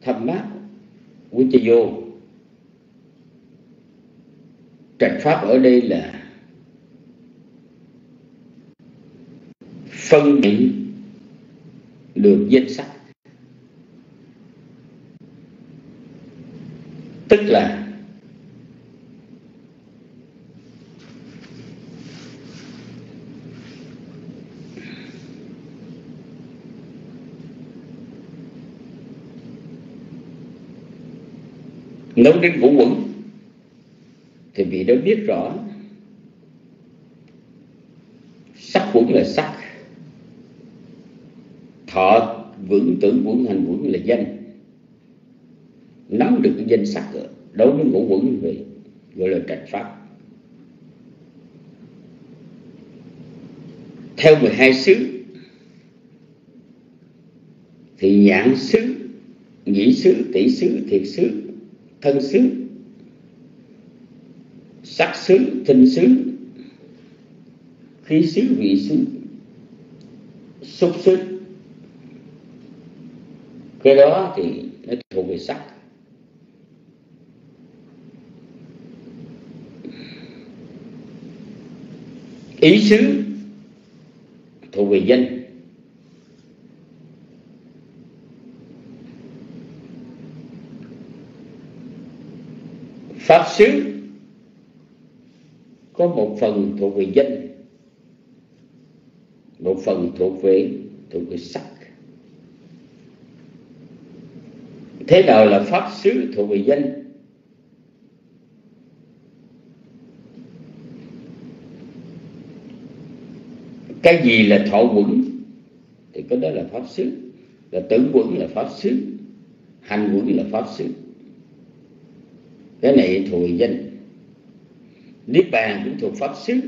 Thâm mát quý cha vô. Trạch pháp ở đây là phân định được danh sắc tức là nấu đến vũ quẩn. Thì vị đó biết rõ, sắc quẩn là sắc. Thọ vững tưởng vững hành vững là danh. Nắm được cái danh sắc đối với ngũ quẩn như vậy, gọi là trạch pháp. Theo 12 xứ, thì nhãn xứ, nhĩ xứ, tỷ xứ, thiệt xứ thân xứ, sắc xứ thinh xứ, khí xứ, vị xứ, xúc xứ. Cái đó thì nó thuộc về sắc. Ý xứ thuộc về danh pháp xứ. Có một phần thuộc về danh, một phần thuộc về thuộc về sắc. Thế nào là pháp xứ thuộc về danh? Cái gì là thọ quẩn? Thì cái đó là pháp xứ. Là tưởng quẩn là pháp xứ, hành quẩn là pháp xứ cái này thuộc về danh. Niết bàn cũng thuộc pháp xứ,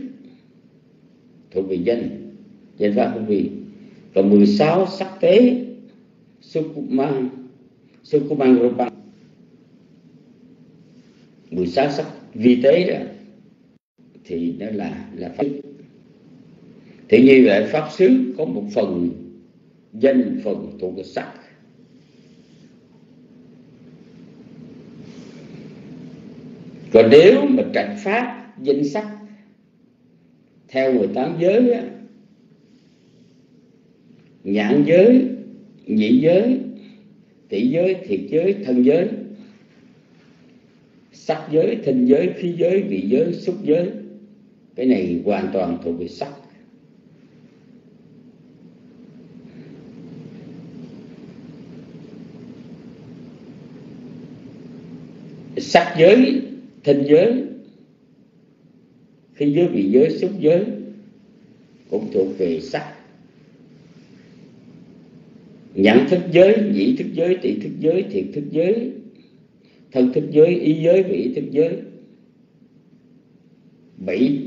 thuộc về danh. Danh pháp của vị. Và 16 sắc tế sukuma sukuma rupa 16 sắc vi tế đó, thì đó là là pháp thì như vậy, pháp xứ có một phần, danh phần thuộc về sắc. Còn nếu mà trạch pháp danh sắc theo 18 giới á, nhãn giới nhị giới tỷ giới thiệt giới thân giới sắc giới thân giới khí giới vị giới xúc giới cái này hoàn toàn thuộc về sắc. Sắc giới thinh giới. Khi giới vị giới, xúc giới cũng thuộc về sắc. Nhận thức giới, nhĩ thức giới tỷ thức giới, thiệt thức giới, thân thức giới ý giới, vị thức giới. Bảy.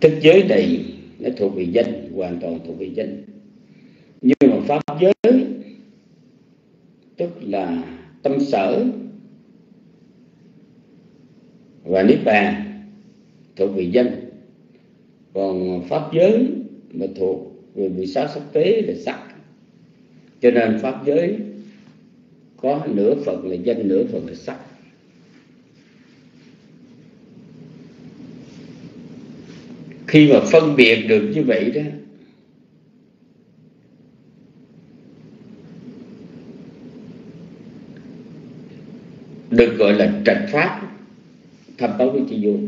Thức giới này nó thuộc về danh, hoàn toàn thuộc về danh. Nhưng mà pháp giới, tức là tâm sở và niết bàn thuộc về danh còn pháp giới mà thuộc về vị sát sắc tế là sắc. Cho nên pháp giới có nửa phần là danh nửa phần là sắc. Khi mà phân biệt được như vậy đó, được gọi là trạch pháp thâm báo với chi vô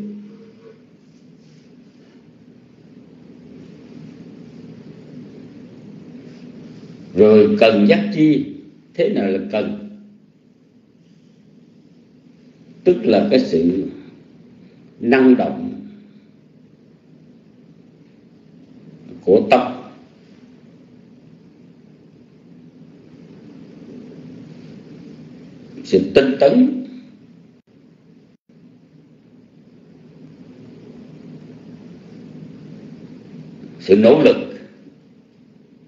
rồi cần dắt chi, thế nào là cần? Tức là cái sự năng động của tâm. Sự tinh tấn sự nỗ lực,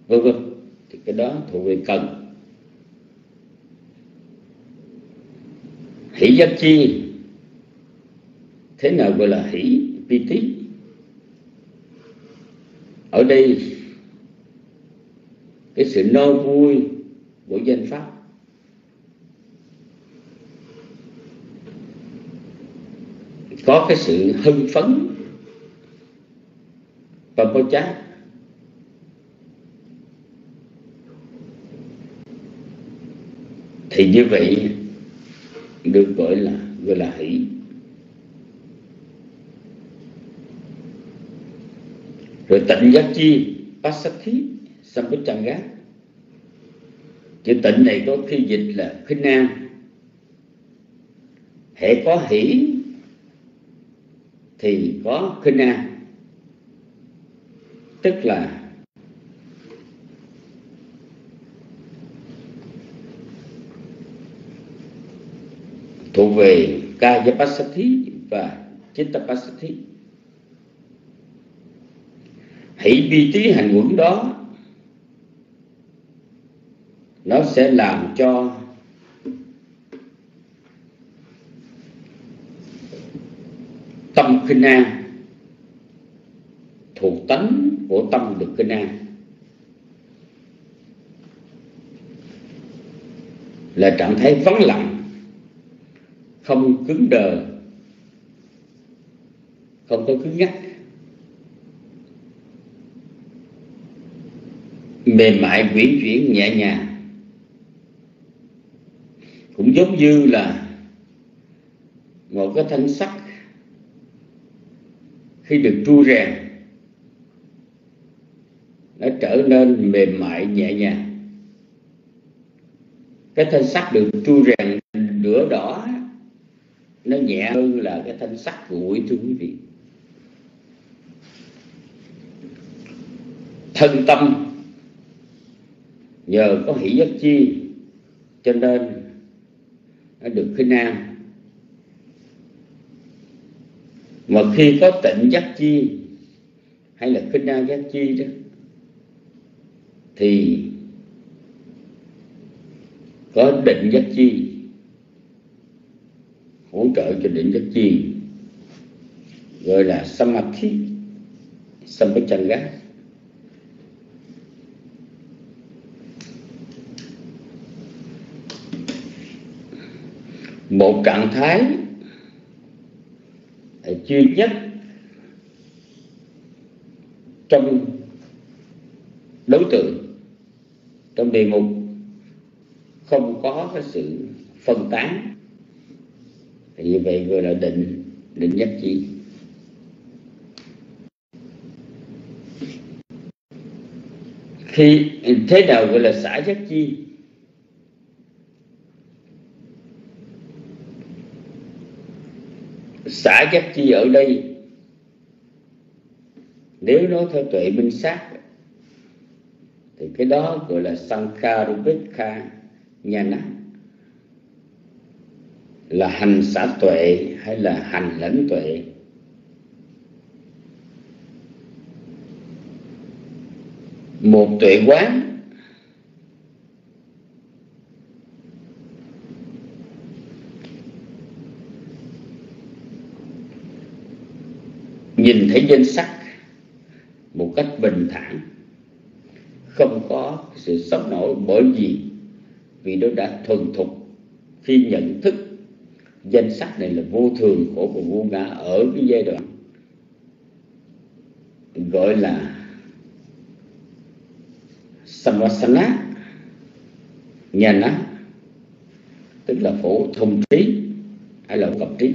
vân vân, thì cái đó thuộc về cần. Hỷ giác chi, thế nào gọi là hỷ pi tí? Ở đây, cái sự no vui của danh pháp. Có cái sự hưng phấn và bó chát thì như vậy, được gọi là gọi là hỷ. Rồi tịnh giác chi passathi gác chữ tịnh này có khi dịch là khinh an hệ có hỷ, thì có khinh an tức là thuộc về Kaya và Chitta Pasati, hãy vi trí hành quẩn đó nó sẽ làm cho tâm khinh an của tâm được kinh an là trạng thái vắng lặng, không cứng đờ, không có cứng nhắc. Mềm mại quyển chuyển, nhẹ nhàng. Cũng giống như là một cái thanh sắt khi được tru rèn nó trở nên mềm mại, nhẹ nhàng. Cái thanh sắt được tru rèn lửa đỏ nó nhẹ hơn là cái thanh sắt của mũi, thưa quý vị. Thân tâm nhờ có hỷ giác chi, cho nên nó được khinh an. Mà khi có tịnh giác chi hay là khinh an giác chi đó thì có định giác chi, hỗ trợ cho định giác chi, gọi là samadhi sampachanga một trạng thái duy nhất trong đối tượng trong đề mục không có cái sự phân tán, thì như vậy gọi là định định nhất chi. Khi thế nào gọi là xã giác chi? Xã giác chi ở đây, nếu nói theo tuệ minh sát thì cái đó gọi là sankarupikha nhana là hành xã tuệ hay là hành lãnh tuệ? Một tuệ quán. Nhìn thấy danh sắc một cách bình thản không có sự sốc nổi bởi vì vì nó đã thuần thục. Khi nhận thức, danh sách này là vô thường khổ và vô ngã ở cái giai đoạn gọi là samvasana nhana tức là phổ thông trí hay là cập trí.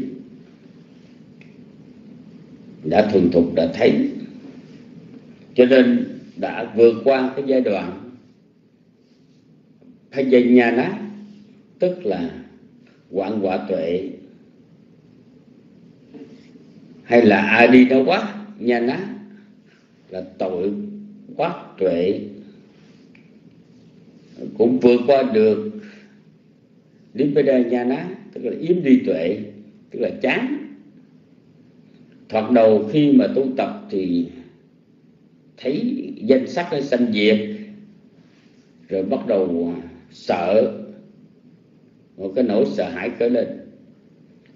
Đã thuần thục, đã thấy. Cho nên đã vượt qua cái giai đoạn Pajanyana tức là quảng quả tuệ, hay là a đi nó quá nhà nát là tội quá tuệ, cũng vượt qua được Nibbeda Nhana tức là yếm đi tuệ, tức là chán. Thoạt đầu khi mà tu tập thì thấy danh sắc nó sanh diệt. Rồi bắt đầu à, sợ. Một cái nỗi sợ hãi khởi lên.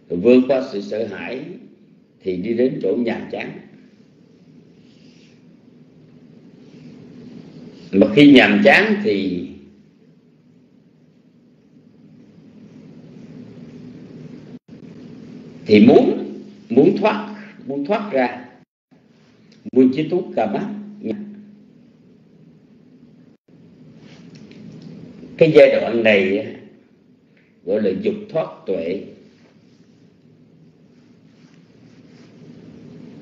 Rồi vượt qua sự sợ hãi thì đi đến chỗ nhàm chán. Mà khi nhàm chán thì thì muốn muốn thoát muốn thoát ra. Muốn chế túc cả mắt cái giai đoạn này gọi là dục thoát tuệ.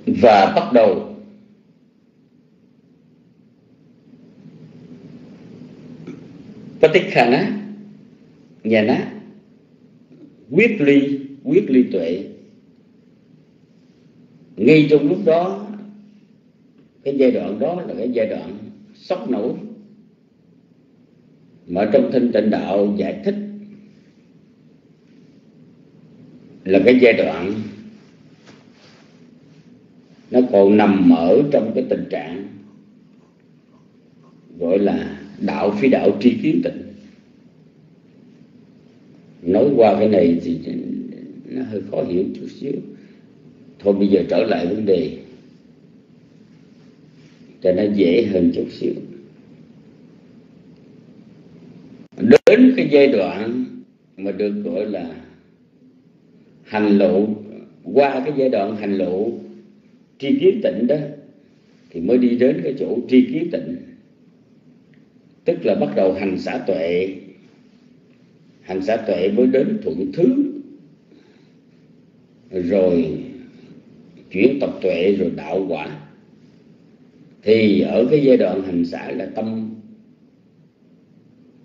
Và bắt đầu Patikhana nhà ná, quyết ly quyết ly tuệ. Ngay trong lúc đó, cái giai đoạn đó là cái giai đoạn sốc nổi mà trong thanh tịnh đạo giải thích là cái giai đoạn nó còn nằm ở trong cái tình trạng gọi là đạo phi đạo tri kiến tịnh. Nói qua cái này thì nó hơi khó hiểu chút xíu. Thôi bây giờ trở lại vấn đề cho nó dễ hơn chút xíu. Đến cái giai đoạn mà được gọi là hành lộ, qua cái giai đoạn hành lộ tri kiến tịnh đó, thì mới đi đến cái chỗ tri kiến tịnh. Tức là bắt đầu hành xã tuệ. Hành xã tuệ mới đến thuận thứ. Rồi chuyển tập tuệ, rồi đạo quả. Thì ở cái giai đoạn hành xã là tâm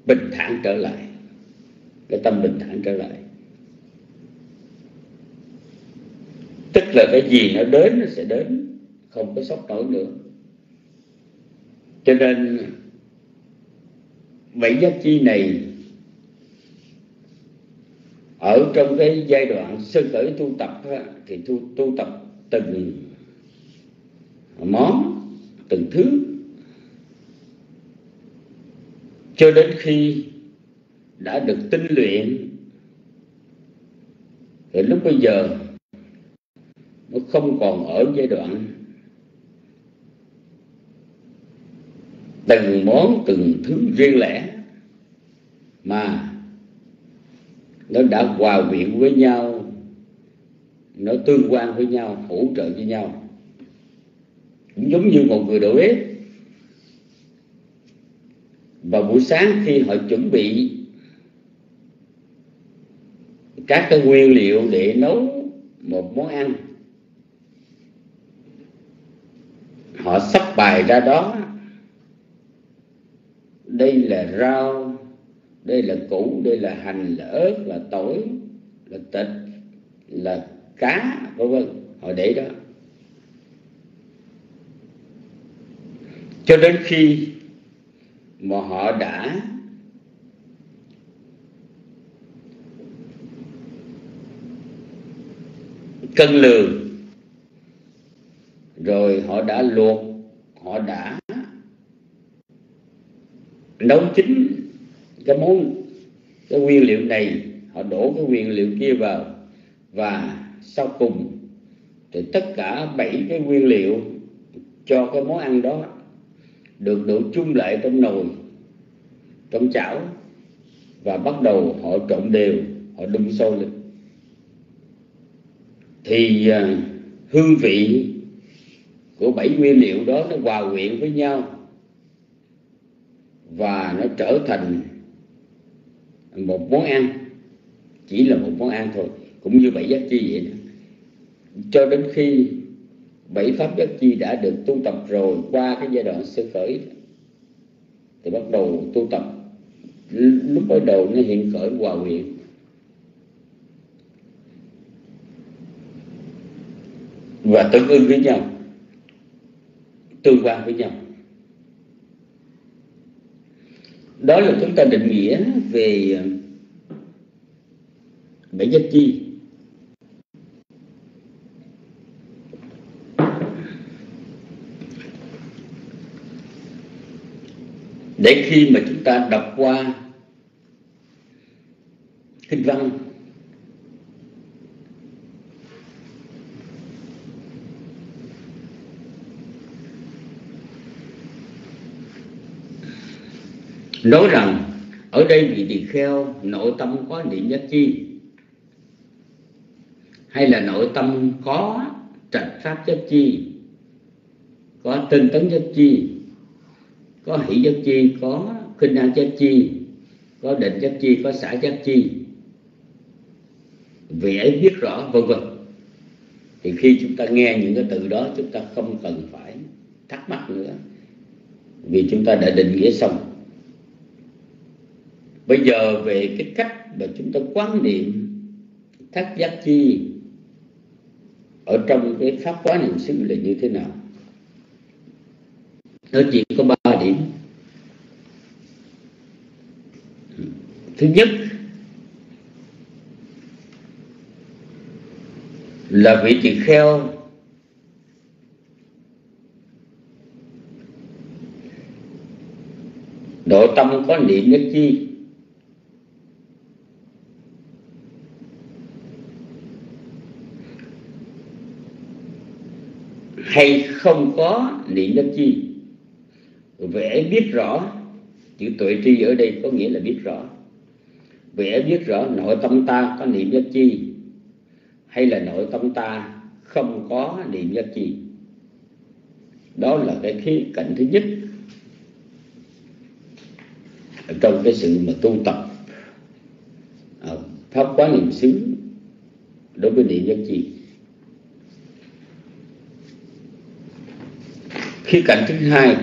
bình thản trở lại. Cái tâm bình thản trở lại. Tức là cái gì nó đến nó sẽ đến. Không có sốc nổi nữa. Cho nên bảy giác chi này ở trong cái giai đoạn sơ khởi tu tập thì tu, tu tập từng món từng thứ cho đến khi đã được tinh luyện, thì lúc bây giờ nó không còn ở giai đoạn từng món, từng thứ riêng lẻ, mà nó đã hòa quyện với nhau, nó tương quan với nhau, hỗ trợ với nhau. Cũng giống như một người đầu bếp vào buổi sáng khi họ chuẩn bị các cái nguyên liệu để nấu một món ăn, họ sắp bài ra đó. Đây là rau, đây là củ, đây là hành là ớt, là tỏi, là thịt, là cá, vân vân. Họ để đó. Cho đến khi mà họ đã cân lường. Rồi họ đã luộc, họ đã nấu chín cái món, cái nguyên liệu này. Họ đổ cái nguyên liệu kia vào. Và sau cùng thì tất cả bảy cái nguyên liệu cho cái món ăn đó được đổ chung lại trong nồi trong chảo và bắt đầu họ trộn đều họ đun sôi lên thì à, hương vị của bảy nguyên liệu đó nó hòa quyện với nhau và nó trở thành một món ăn chỉ là một món ăn thôi cũng như bảy giác chi vậy đó. cho đến khi bảy pháp giác chi đã được tu tập rồi qua cái giai đoạn sơ khởi. Thì bắt đầu tu tập. Lúc bắt đầu nó hiện khởi hòa quyện và tương ưng với nhau. Tương quan với nhau. Đó là chúng ta định nghĩa về ờ, bảy giác chi. Để khi mà chúng ta đọc qua kinh văn, nói rằng ở đây vị tỳ kheo nội tâm có niệm nhất chi? Hay là nội tâm có trạch pháp nhất chi? Có tinh tấn nhất chi? Có hỷ giác chi, có khinh an giác chi, có định giác chi, có xả giác chi. Vì ấy biết rõ, vân vân. Thì khi chúng ta nghe những cái từ đó, chúng ta không cần phải thắc mắc nữa. Vì chúng ta đã định nghĩa xong. Bây giờ về cái cách mà chúng ta quán niệm thắc giác chi ở trong cái pháp quán niệm xứ là như thế nào? Nó chỉ có ba điểm thứ nhất là vị tỳ kheo nội tâm có niệm nhất chi. Hay không có niệm nhất chi? Vẽ biết rõ, chữ tuệ tri ở đây có nghĩa là biết rõ. Vẽ biết rõ nội tâm ta có niệm nhất chi, hay là nội tâm ta không có niệm nhất chi? Đó là cái khía cạnh thứ nhất trong cái sự mà tu tập. À, pháp quá niệm xứ đối với niệm nhất chi. Khía cạnh thứ hai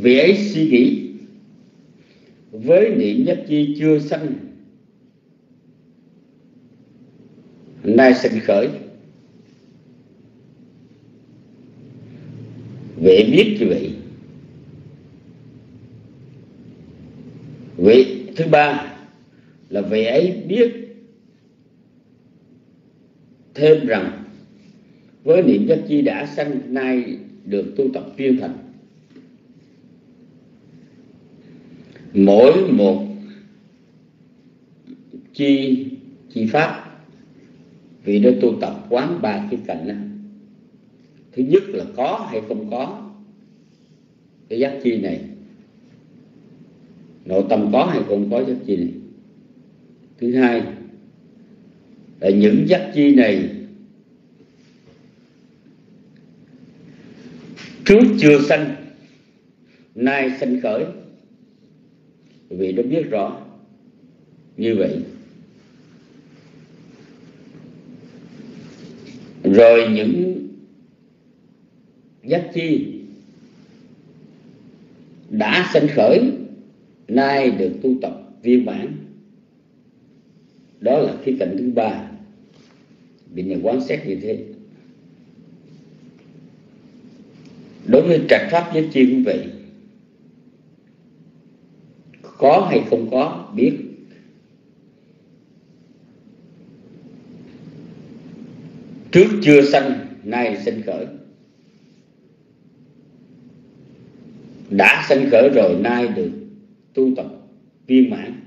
vì ấy suy nghĩ, với niệm nhất chi chưa sanh, nay sinh khởi. Vị biết như vậy. Vị, thứ ba, là vị ấy biết thêm rằng, với niệm giác chi đã sanh, nay được tu tập chuyên thành. Mỗi một chi chi pháp, vì đó tu tập quán ba cái cảnh đó. thứ nhất là có hay không có, cái giác chi này. Nội tâm có hay không có giác chi này. Thứ hai là những giác chi này trước chưa sanh, nay sanh khởi vì nó biết rõ như vậy. Rồi những giác chi đã sanh khởi, nay được tu tập viên mãn. Đó là khía cạnh thứ ba. Bị nhà quán xét như thế. Đối với trạch pháp giác chi cũng vậy có hay không có, biết. Trước chưa sanh, nay sinh khởi. Đã sanh khởi rồi, nay được tu tập viên mãn.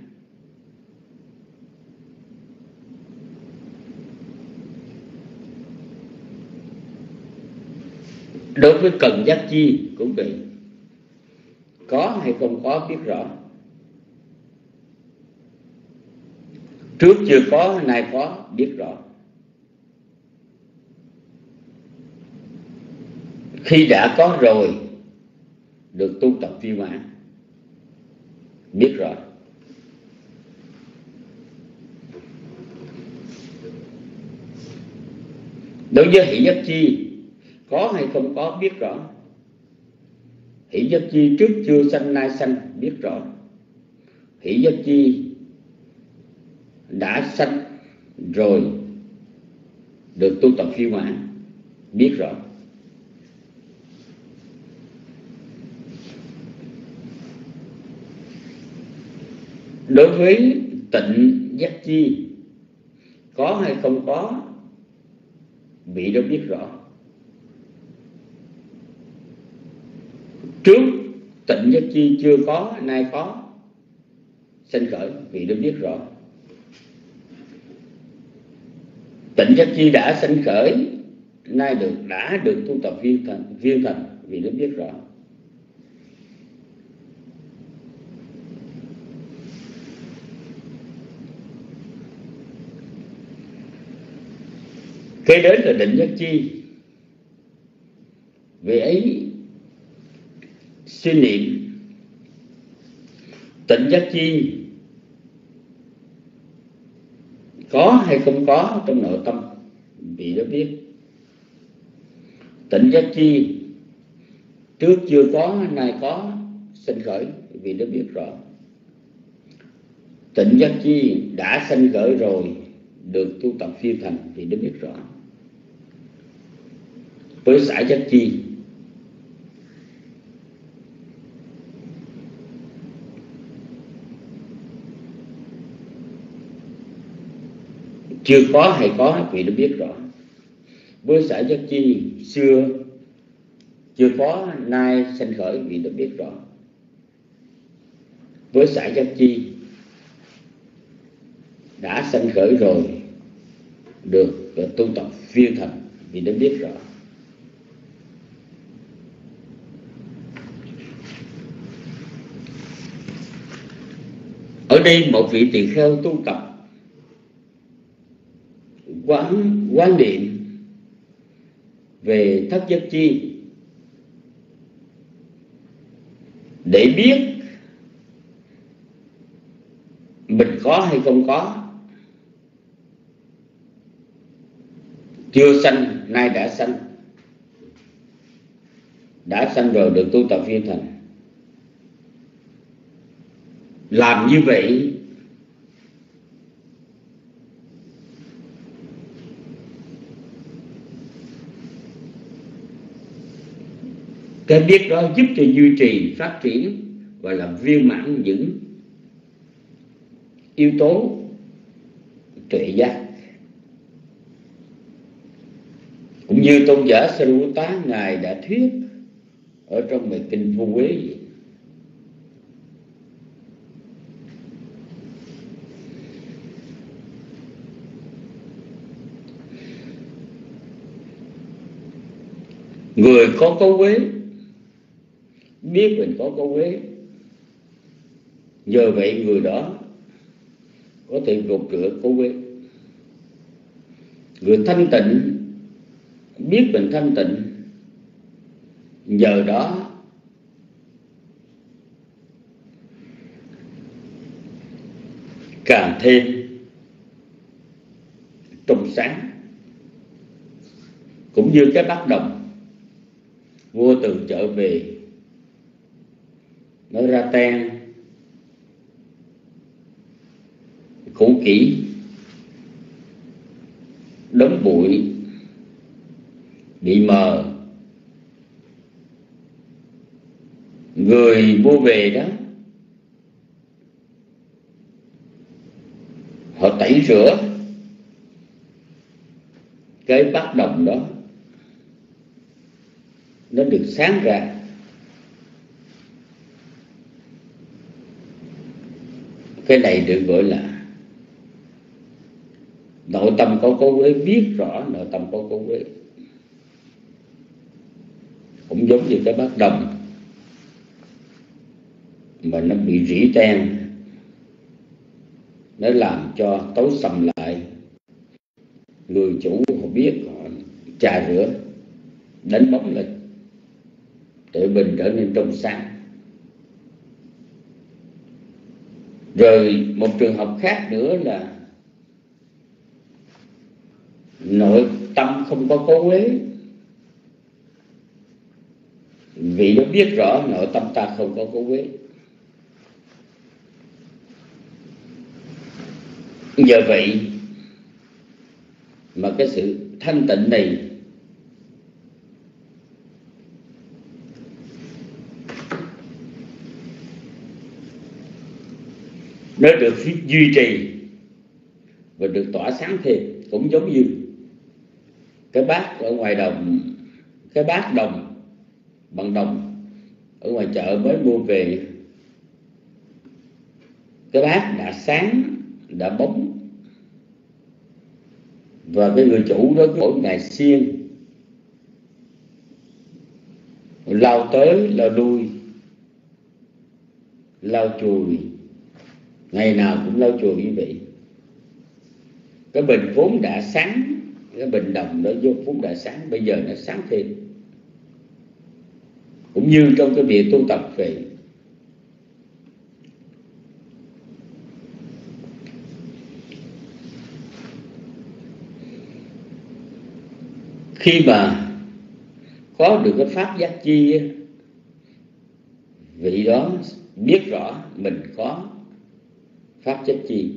Đối với cần giác chi cũng vậy. Có hay không có biết rõ. Trước chưa có, nay có, biết rõ. Khi đã có rồi, được tu tập viên mãn, biết rõ. Đối với hỷ nhất chi, có hay không có biết rõ. Hỷ nhất chi trước chưa sanh, nay sanh, biết rõ. Hỷ nhất chi đã sanh rồi, được tu tập phiêu mãn, biết rõ đối với tịnh giác chi, có hay không có, vị đó biết rõ. Trước tịnh giác chi chưa có, nay có, sanh khởi, vị đó biết rõ. Tịnh giác chi đã sanh khởi, nay được, đã được tu tập viên thành viên thành vì nó biết rõ. Kế đến là định giác chi. Vì ấy suy niệm, tịnh giác chi có hay không có, trong nội tâm, vị đó biết. Tịnh giác chi, trước chưa có, nay có, sinh khởi, vị đó biết rõ. Tịnh giác chi đã sinh khởi rồi, được tu tập phi thành thì nó biết rõ. Với xã giác chi chưa có hay có vị nó biết rõ. Với xã giác chi xưa, chưa có, nay sanh khởi vị nó biết rõ. Với xã giác chi đã sanh khởi rồi, được tu tập viên thành vì nó biết rõ. Ở đây một vị tỳ kheo tu tập quán quán niệm về thất giác chi. Để biết mình có hay không có, chưa sanh, nay đã sanh. Đã sanh rồi được tu tập viên thành. Làm như vậy cái biết đó giúp cho duy trì, phát triển và làm viên mãn những yếu tố tuệ giác cũng như tôn giả Sariputta ngài đã thuyết ở trong bài kinh vô quế vậy. người có câu quế biết mình có câu quế nhờ vậy người đó có thể gột rửa câu quế người thanh tịnh biết mình thanh tịnh. Nhờ đó càng thêm trong sáng cũng như cái bắt đồng vua từ trở về mới ra ten cũ kỹ. Đống bụi. Bị mờ. Người vô về đó, họ tẩy rửa cái bắt đồng đó. Nó được sáng ra. Cái này được gọi là nội tâm có cố quế biết rõ nội tâm có cố quế cũng giống như cái bát đồng mà nó bị rỉ ten nó làm cho tối sầm lại. Người chủ họ biết, họ trà rửa, đánh bóng lại để bình trở nên trong sáng. Rồi một trường hợp khác nữa là nội tâm không có cố quế vì nó biết rõ nội tâm ta không có cố quế giờ vậy mà cái sự thanh tịnh này nó được duy trì và được tỏa sáng thêm, cũng giống như cái bát ở ngoài đồng, cái bát đồng bằng đồng ở ngoài chợ mới mua về. Cái bát đã sáng, đã bóng và cái người chủ đó mỗi ngày xiên lao tới, lao lui, lao chùi ngày nào cũng lau chùa quý vị, cái bình vốn đã sáng cái bình đồng nó vô vốn đã sáng bây giờ nó sáng thêm. Cũng như trong cái việc tu tập về. Khi mà có được cái pháp giác chi vị đó biết rõ mình có pháp chất chi.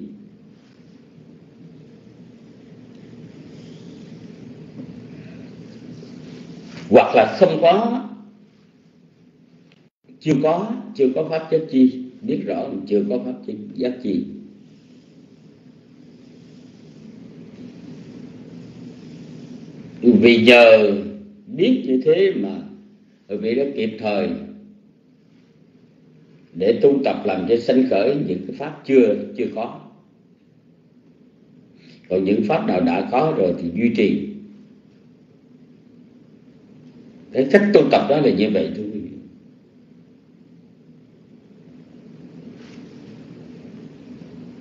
Hoặc là không có, chưa có chưa có pháp chất chi, biết rõ mình chưa có pháp chất giác chi. Vì nhờ biết như thế mà vị đã kịp thời để tu tập làm cho sanh khởi những cái pháp chưa chưa có. Còn những pháp nào đã có rồi thì duy trì. Cái cách tu tập đó là như vậy thôi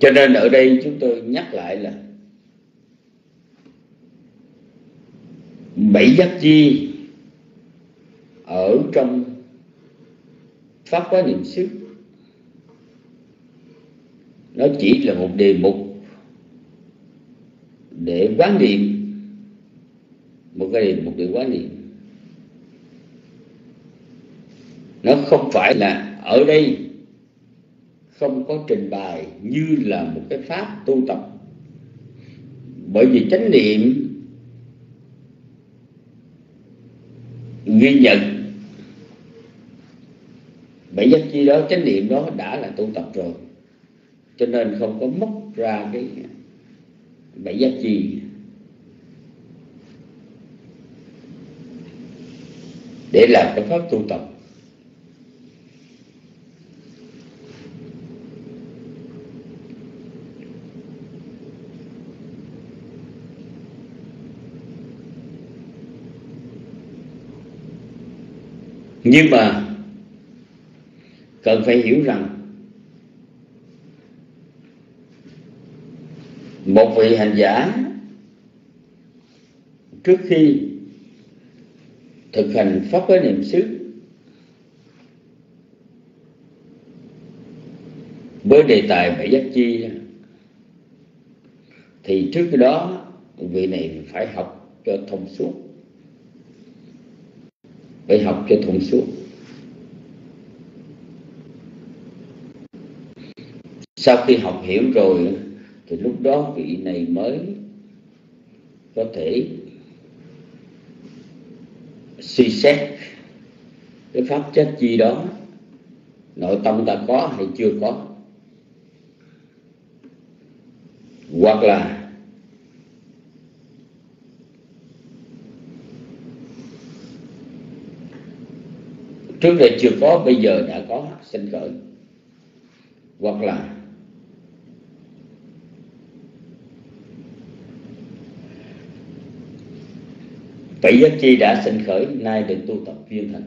cho nên ở đây chúng tôi nhắc lại là bảy giác chi ở trong pháp quá niệm xứ nó chỉ là một đề mục để quán niệm. Một cái đề mục để quán niệm. Nó không phải là ở đây không có trình bày như là một cái pháp tu tập. Bởi vì chánh niệm ghi nhận bảy giác chi đó, chánh niệm đó đã là tu tập rồi cho nên không có mất ra cái bảy giác chi để làm cái pháp tu tập. Nhưng mà cần phải hiểu rằng một vị hành giả trước khi thực hành pháp với niệm xứ. Với đề tài bảy giác chi, thì trước cái đó, vị này phải học cho thông suốt. Phải học cho thông suốt. Sau khi học hiểu rồi thì lúc đó vị này mới có thể suy xét cái pháp chất chi đó. Nội tâm ta có hay chưa có? Hoặc là trước đây chưa có, bây giờ đã có sinh khởi. Hoặc là bảy giác chi đã sinh khởi, nay được tu tập viên thành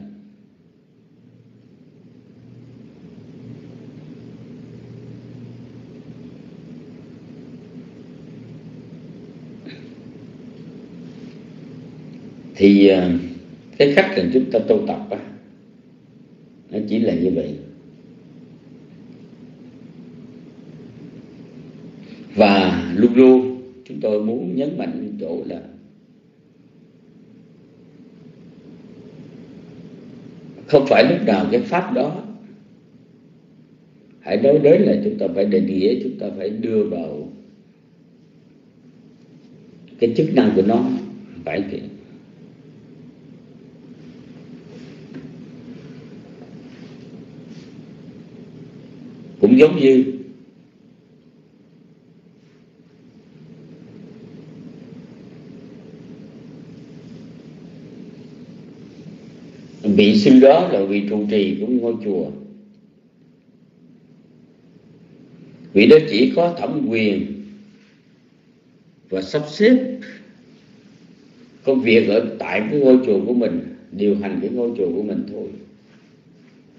thì à, cái cách là chúng ta tu tập á, nó chỉ là như vậy. Và luôn luôn, chúng tôi muốn nhấn mạnh chỗ là không phải lúc nào cái pháp đó. Hãy nói đến là chúng ta phải định nghĩa, chúng ta phải đưa vào cái chức năng của nó. Phải thì. Cũng giống như vị sư đó là vị trụ trì của ngôi chùa. Vị đó chỉ có thẩm quyền và sắp xếp công việc ở tại cái ngôi chùa của mình, điều hành cái ngôi chùa của mình thôi.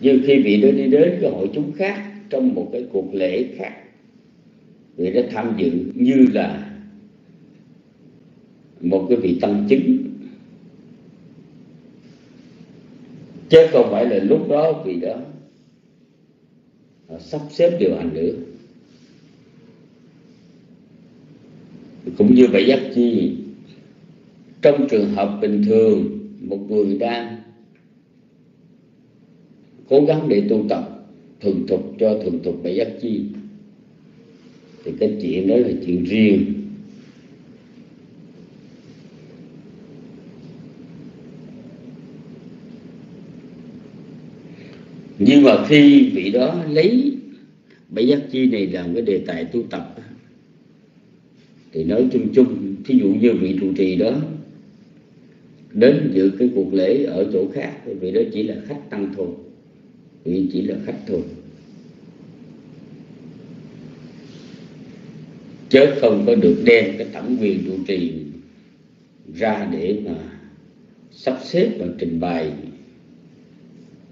Nhưng khi vị đó đi đến cái hội chúng khác trong một cái cuộc lễ khác, vị đó tham dự như là một cái vị tăng chứng. Chứ không phải là lúc đó vì đó. Sắp xếp điều hành nữa cũng như vậy giác chi, trong trường hợp bình thường, một người đang cố gắng để tu tập, thuần thục cho thuần thục bảy giác chi, thì cái chuyện đó là chuyện riêng. Nhưng mà khi vị đó lấy bảy giác chi này làm cái đề tài tu tập, thì nói chung chung, thí dụ như vị trụ trì đó đến dự cái cuộc lễ ở chỗ khác, thì vị đó chỉ là khách tăng thôi vị chỉ là khách thôi chớ không có được đem cái thẩm quyền trụ trì ra để mà sắp xếp và trình bày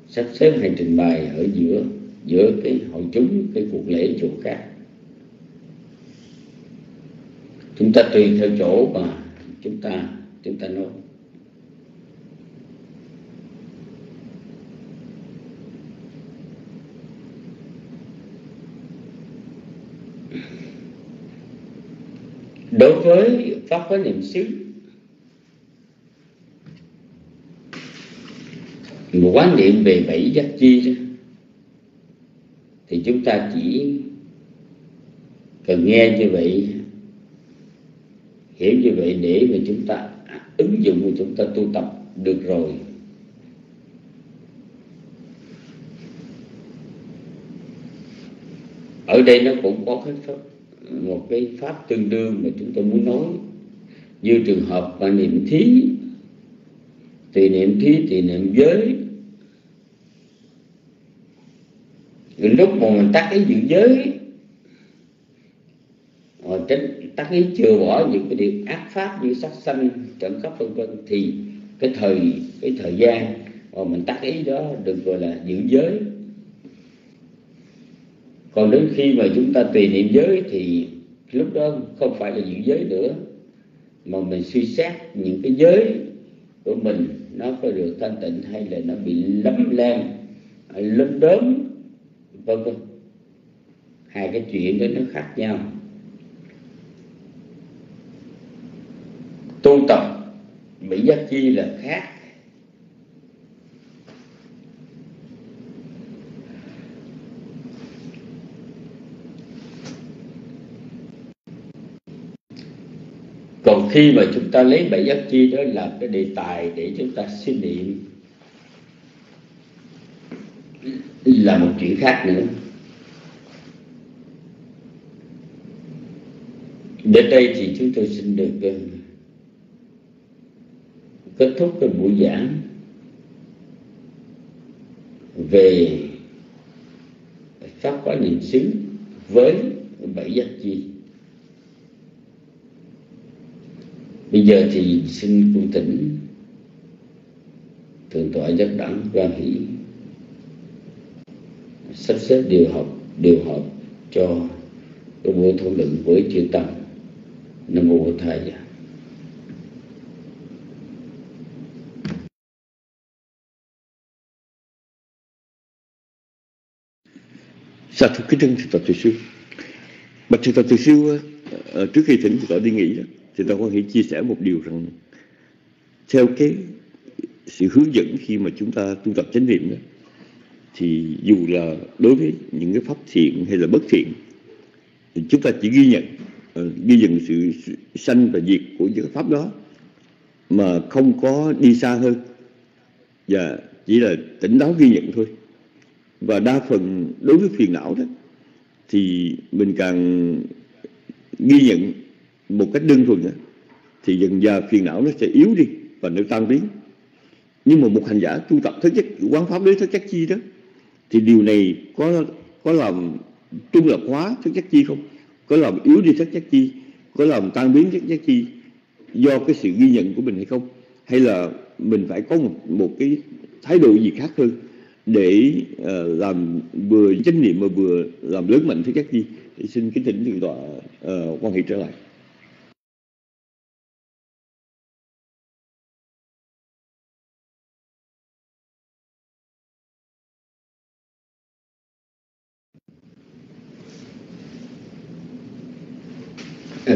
sắp xếp hay trình bày ở giữa giữa cái hội chúng, cái cuộc lễ chỗ khác. Chúng ta tùy theo chỗ mà chúng ta chúng ta nói. Đối với pháp có niệm xứ một quán niệm về bảy giác chi đó, thì chúng ta chỉ cần nghe như vậy hiểu như vậy để mà chúng ta ứng dụng và chúng ta tu tập được rồi. Ở đây nó cũng có cái pháp, một cái pháp tương đương mà chúng tôi muốn nói. Như trường hợp mà niệm thí tùy niệm thí tùy niệm giới. Lúc mà mình tắt cái giữ giới, mà tránh tắt cái chưa bỏ những cái điều ác pháp như sát sanh, trộm cắp vân vân, thì cái thời cái thời gian mà mình tắt ý đó được gọi là giữ giới. Còn đến khi mà chúng ta tùy niệm giới thì lúc đó không phải là giữ giới nữa, mà mình suy xét những cái giới của mình nó có được thanh tịnh hay là nó bị lấm lem lấm đốm, vân vân. Hai cái chuyện đó nó khác nhau. Tu tập mỹ giác chi là khác còn khi mà chúng ta lấy bảy giác chi đó làm cái đề tài để chúng ta suy niệm, là một chuyện khác nữa. Đến đây thì chúng tôi xin được ờ, kết thúc cái buổi giảng về pháp quả niệm xứ với bảy giác chi. Bây giờ thì xin cụ tỉnh thượng tọa nhất đẳng quan hỷ sắp xếp điều học điều học cho cái buổi thảo luận với chư tăng. Nam mô thầy. Dạ thưa kính trân thượng tọa sư Bạch thượng tọa từ sư trước khi thỉnh thượng tọa đi nghỉ đó thì tôi có thể chia sẻ một điều rằng theo cái sự hướng dẫn khi mà chúng ta tu tập chánh niệm đó thì dù là đối với những cái pháp thiện hay là bất thiện thì chúng ta chỉ ghi nhận ờ, ghi nhận sự, sanh và diệt của những pháp đó mà không có đi xa hơn. Và chỉ là tỉnh táo ghi nhận thôi. Và đa phần đối với phiền não đó thì mình càng ghi nhận một cách đơn thuần đó, thì dần dà phiền não nó sẽ yếu đi và nó tan biến. Nhưng mà một hành giả tu tập thất chất quán pháp đối thất chất chi đó thì điều này có có làm trung lập hóa thức chất chi không? Có làm yếu đi thức chất chi? Có làm tan biến thức chất chi do cái sự ghi nhận của mình hay không? Hay là mình phải có một một cái thái độ gì khác hơn để uh, làm vừa chánh niệm mà vừa làm lớn mạnh thức chất chi? Thì xin kính thỉnh thượng tọa uh, quan hệ trở lại.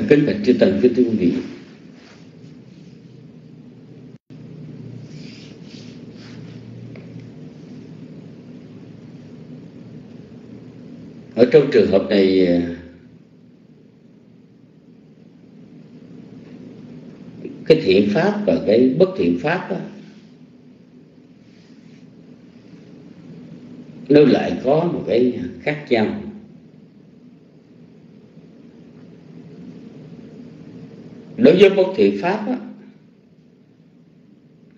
Kính bạch chư tần kính thưa quý vị ở trong trường hợp này à, cái thiện pháp và cái bất thiện pháp đó, nó lại có một cái khác nhau. Đối với bất thiện pháp á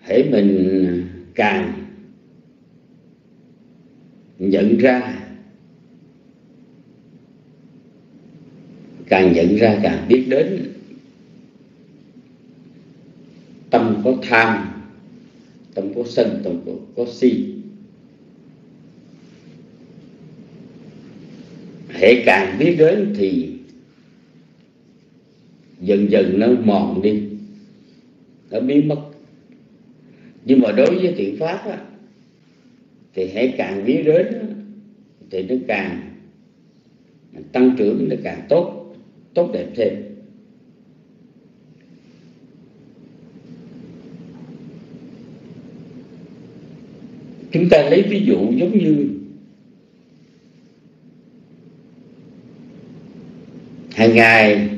hãy mình càng nhận ra càng nhận ra càng biết đến tâm có tham tâm có sân tâm có, có si. Hãy càng biết đến thì dần dần nó mòn đi. Nó biến mất. Nhưng mà đối với thiện pháp á, thì hãy càng biết đến thì nó càng tăng trưởng nó càng tốt tốt đẹp thêm. Chúng ta lấy ví dụ giống như hàng ngày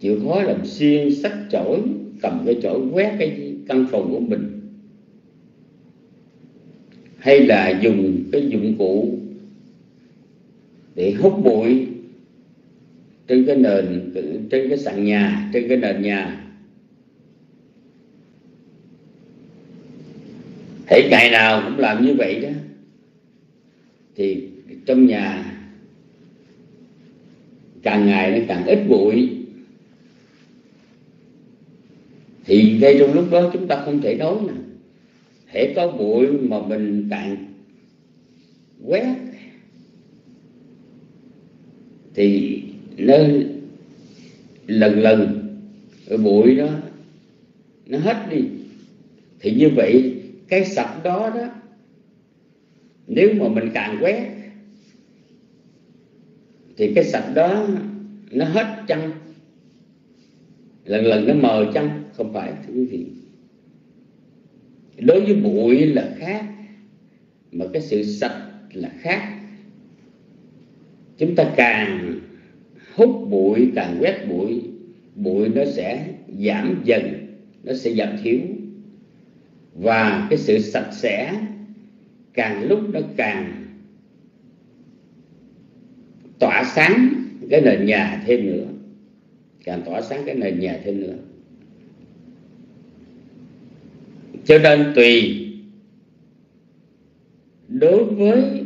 chịu khó làm xiên, sắc chổi, cầm cái chổi quét cái căn phòng của mình. Hay là dùng cái dụng cụ để hút bụi trên cái nền, trên cái sàn nhà, trên cái nền nhà. Hãy ngày nào cũng làm như vậy đó. Thì trong nhà càng ngày nó càng ít bụi. Thì ngay trong lúc đó chúng ta không thể nói nè hễ có bụi mà mình càng quét. Thì nơi lần lần cái bụi đó, nó hết đi. Thì như vậy, cái sạch đó đó, nếu mà mình càng quét, thì cái sạch đó nó hết chăng? Lần lần nó mờ chăng? Không phải, thưa quý vị. Đối với bụi là khác, mà cái sự sạch là khác. Chúng ta càng hút bụi, càng quét bụi bụi nó sẽ giảm dần, nó sẽ giảm thiếu và cái sự sạch sẽ càng lúc nó càng tỏa sáng cái nền nhà thêm nữa. Càng tỏa sáng cái nền nhà thêm nữa. Cho nên tùy đối với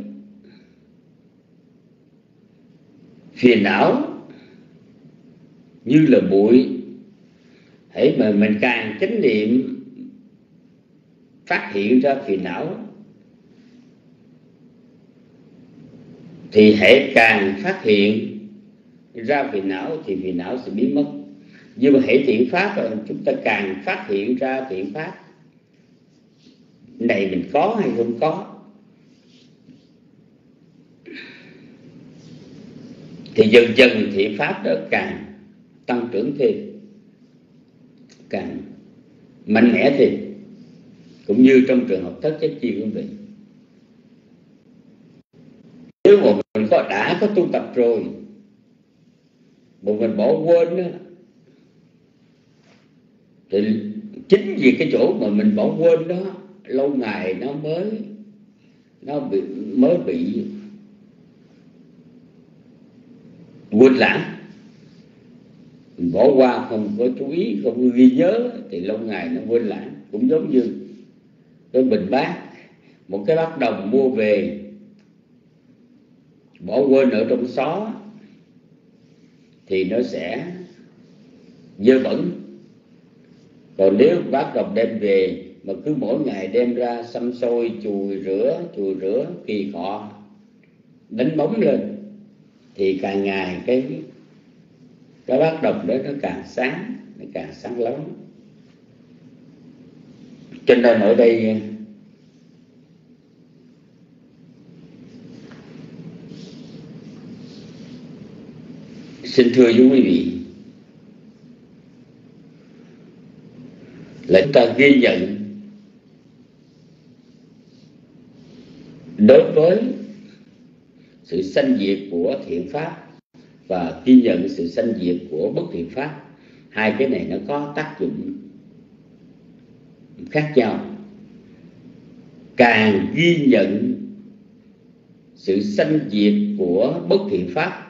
phiền não như là bụi, hãy mà mình càng chánh niệm phát hiện ra phiền não, thì hãy càng phát hiện ra phiền não thì phiền não sẽ biến mất. Nhưng mà hệ thiện pháp chúng ta càng phát hiện ra thiện pháp này mình có hay không có? Thì dần dần thì pháp đó càng tăng trưởng thêm, càng mạnh mẽ thêm. Cũng như trong trường hợp thất chất chi quý vị nếu mà mình có đã có tu tập rồi, mà mình bỏ quên đó thì chính vì cái chỗ mà mình bỏ quên đó lâu ngày nó mới, nó bị, mới bị quên lãng. Mình bỏ qua không có chú ý, không ghi nhớ, thì lâu ngày nó quên lãng. Cũng giống như cái bình bát, một cái bát đồng mua về, bỏ quên ở trong xó, thì nó sẽ dơ bẩn. Còn nếu bác đồng đem về mà cứ mỗi ngày đem ra xăm xôi chùi rửa chùi rửa kỳ cọ đánh bóng lên, thì càng ngày cái cái bát đồng đó nó càng sáng, nó càng sáng lớn cho nên ở đây, xin thưa với quý vị, là chúng ta ghi nhận đối với sự sanh diệt của thiện pháp và ghi nhận sự sanh diệt của bất thiện pháp, hai cái này nó có tác dụng khác nhau. Càng ghi nhận sự sanh diệt của bất thiện pháp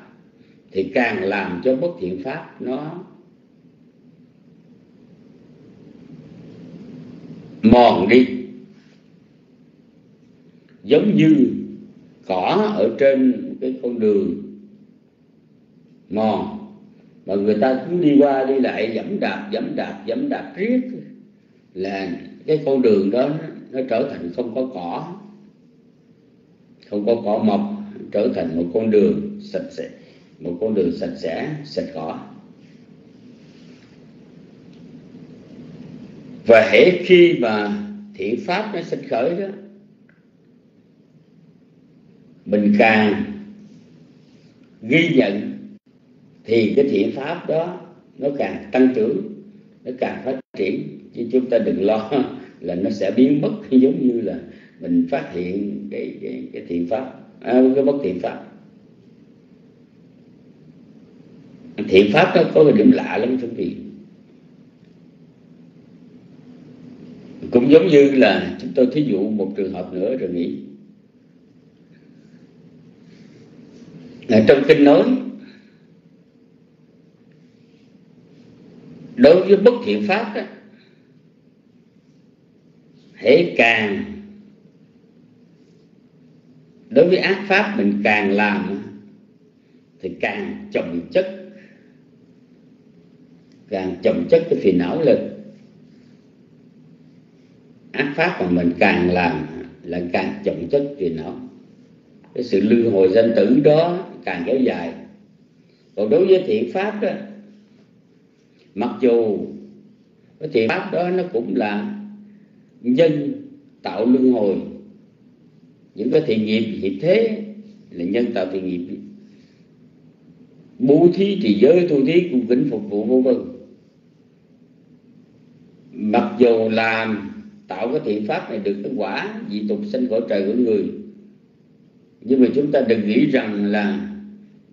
thì càng làm cho bất thiện pháp nó mòn đi giống như cỏ ở trên cái con đường mòn, mà người ta cứ đi qua đi lại, dẫm đạp dẫm đạp dẫm đạp riết, là cái con đường đó nó trở thành không có cỏ, không có cỏ mọc, trở thành một con đường sạch sẽ, một con đường sạch sẽ, sạch cỏ. Và hễ khi mà thiện pháp nó sinh khởi đó mình càng ghi nhận thì cái thiện pháp đó nó càng tăng trưởng nó càng phát triển. Chứ chúng ta đừng lo là nó sẽ biến mất giống như là mình phát hiện cái cái, cái thiện pháp à, cái bất thiện pháp. Thiện pháp đó có cái điểm lạ lắm chúng vị. Cũng giống như là chúng tôi thí dụ một trường hợp nữa rồi nghĩ. Trong kinh nói đối với bất thiện pháp đó, hễ càng đối với ác pháp mình càng làm thì càng chồng chất càng chồng chất cái phiền não lên. Ác pháp mà mình càng làm là càng chồng chất phiền não. Cái sự lưu hồi danh tử đó càng kéo dài. Còn đối với thiện pháp đó, mặc dù cái thiện pháp đó nó cũng là nhân tạo luân hồi, những cái thiện nghiệp hiện thế là nhân tạo thiện nghiệp. Bố thí thì giới, tu thí cung kính phục vụ vô vân mặc dù làm, tạo cái thiện pháp này được cái quả dị tục sinh khỏi trời của người, nhưng mà chúng ta đừng nghĩ rằng là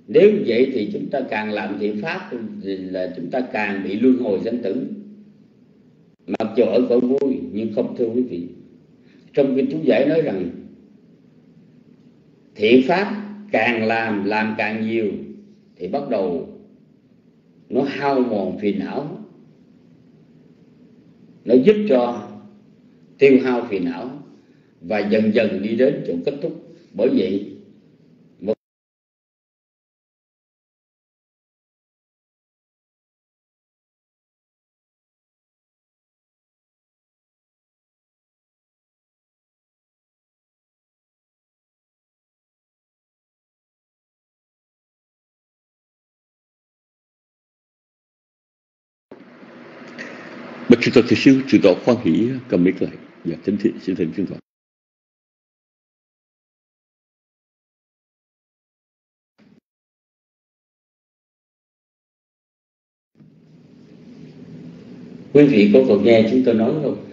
nếu vậy thì chúng ta càng làm thiện pháp thì là chúng ta càng bị luân hồi danh tử. Mặc dù ở cõi vui, nhưng không thưa quý vị. Trong kinh chú giải nói rằng, thiện pháp càng làm làm càng nhiều, thì bắt đầu nó hao mòn phiền não. Nó giúp cho tiêu hao phiền não và dần dần đi đến chỗ kết thúc. Bởi vậy chúng ta Thầy Sư, từ đó khoan hỷ cầm mic lại. Dạ, và thỉnh thị, xin thỉnh Sư tọa. Quý vị có còn nghe chúng tôi nói không?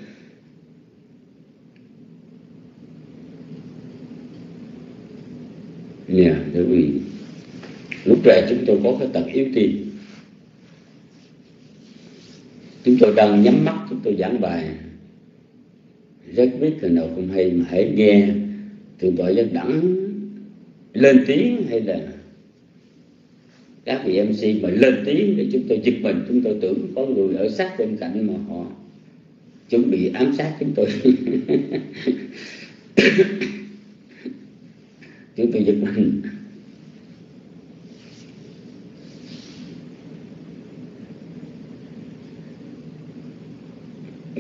Nè, yeah, thưa quý vị. Lúc này chúng tôi có cái tật yếu tim chúng tôi đang nhắm mắt, chúng tôi giảng bài. Rất biết là nào không hay mà hãy nghe. Thượng tọa rất đẳng lên tiếng hay là các vị mc mà lên tiếng để chúng tôi giật mình. Chúng tôi tưởng có người ở sát bên cạnh mà họ chuẩn bị ám sát chúng tôi. Chúng tôi giật mình.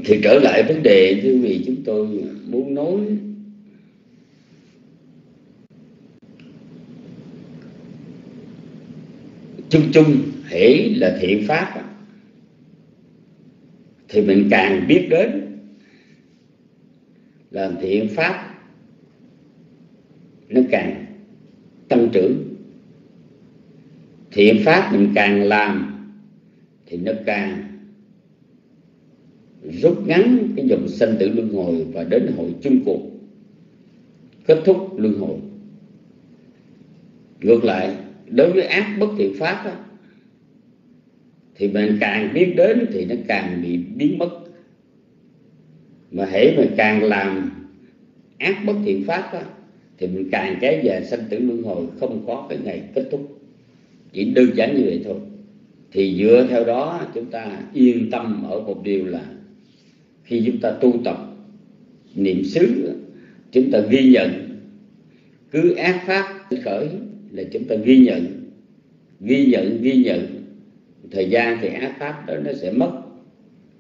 Thì trở lại vấn đề thưa vì chúng tôi muốn nói. Chung chung, hễ là thiện pháp thì mình càng biết đến làm thiện pháp nó càng tăng trưởng. Thiện pháp mình càng làm thì nó càng rút ngắn cái dòng sanh tử luân hồi và đến hội chung cuộc kết thúc luân hồi. Ngược lại đối với ác bất thiện pháp đó, thì mình càng biết đến thì nó càng bị biến mất. Mà hễ mình càng làm ác bất thiện pháp đó, thì mình càng kéo dài sanh tử luân hồi không có cái ngày kết thúc. Chỉ đơn giản như vậy thôi. Thì dựa theo đó chúng ta yên tâm ở một điều là khi chúng ta tu tập niệm xứ, chúng ta ghi nhận. Cứ ác pháp khởi là chúng ta ghi nhận. Ghi nhận ghi nhận. Thời gian thì ác pháp đó nó sẽ mất.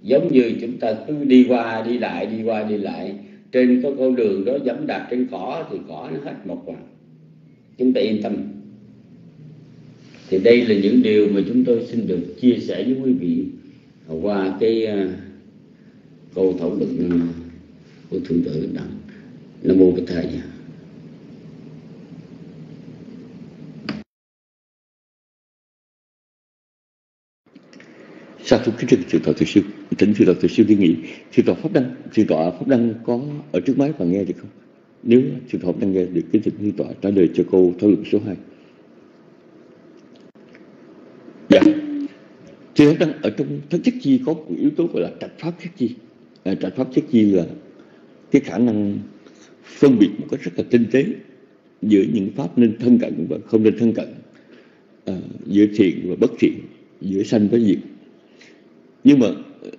Giống như chúng ta cứ đi qua, đi lại, đi qua, đi lại. Trên cái con đường đó dẫm đạp trên cỏ thì cỏ nó hết một quả à. chúng ta yên tâm. Thì đây là những điều mà chúng tôi xin được chia sẻ với quý vị. Qua cái à, câu thảo luận của thượng tử đặng nam mô bích thầy Sa thú kính thưa sư tọa thực sư, tính sư tọa thực sư đi nghỉ. Sư tọa pháp đăng, sư tọa pháp đăng có ở trước máy và nghe được không? Nếu sư tọa pháp đăng nghe được, kính thỉnh sư tọa trả lời cho câu thảo luận số 2. Dạ. Sư pháp đăng ở trong thất chất chi có một yếu tố gọi là trạch pháp chất chi à, pháp chất chi là cái khả năng phân biệt một cách rất là tinh tế giữa những pháp nên thân cận và không nên thân cận à, giữa thiện và bất thiện giữa sanh với diệt. Nhưng mà ờ,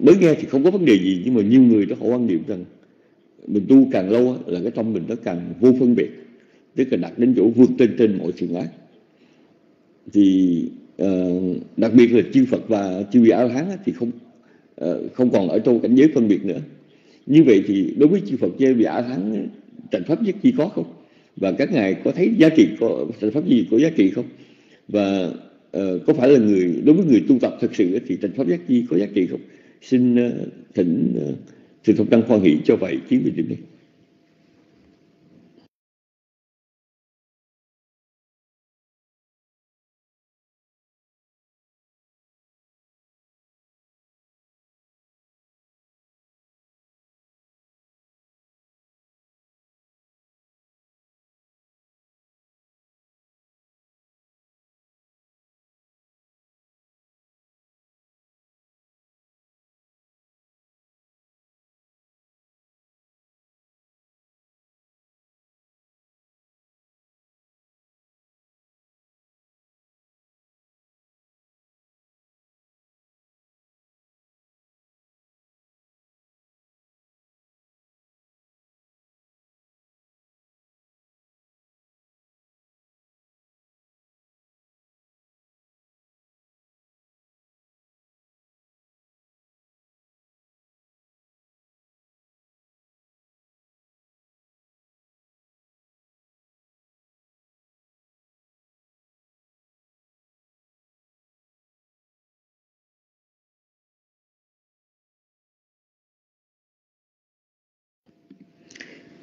mới nghe thì không có vấn đề gì nhưng mà nhiều người đó họ quan niệm rằng mình tu càng lâu là cái trong mình nó càng vô phân biệt tức là đặt đến chỗ vượt trên trên mọi sự ác thì uh, đặc biệt là chư Phật và chư vị A Hán thì không Ờ, không còn ở trong cảnh giới phân biệt nữa. Như vậy thì đối với chư Phật chơi vị Thắng thành pháp nhất chi có không? Và các ngài có thấy giá trị có thành pháp gì có giá trị không? Và uh, có phải là người đối với người tu tập thực sự thì thành pháp giác chi có giá trị không? Xin uh, thỉnh uh, thỉnh thông đăng khoan hỷ cho vậy kiến về điểm này.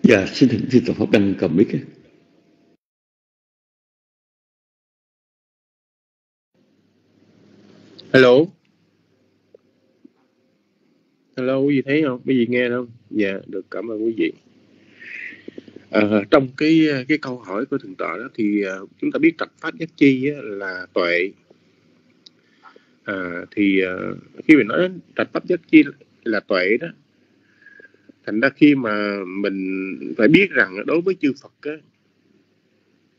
Dạ xin thỉnh sư tổ pháp đăng cầm mic hello? Hello quý vị thấy không? Quý vị nghe không? Dạ được cảm ơn quý vị. À, trong cái cái câu hỏi của thượng tọa đó thì uh, chúng ta biết trạch pháp giác chi á, là tuệ. À, thì uh, khi mình nói trạch pháp giác chi là tuệ đó thành ra khi mà mình phải biết rằng đối với chư Phật á,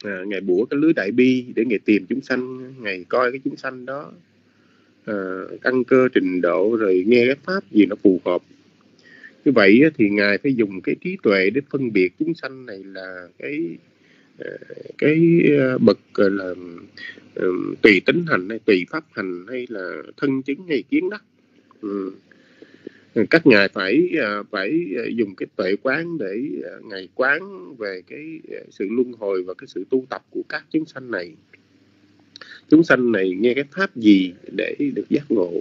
à, ngày bủa cái lưới đại bi để ngày tìm chúng sanh ngày coi cái chúng sanh đó à, căn cơ trình độ rồi nghe cái pháp gì nó phù hợp như vậy thì ngài phải dùng cái trí tuệ để phân biệt chúng sanh này là cái à, cái à, bậc là tùy tính hành hay tùy pháp hành hay là thân chứng hay kiến đắc ừ. Ừ, các ngài phải à, phải à, dùng cái tuệ quán để à, ngài quán về cái sự luân hồi và cái sự tu tập của các chúng sanh này. Chúng sanh này nghe cái pháp gì để được giác ngộ.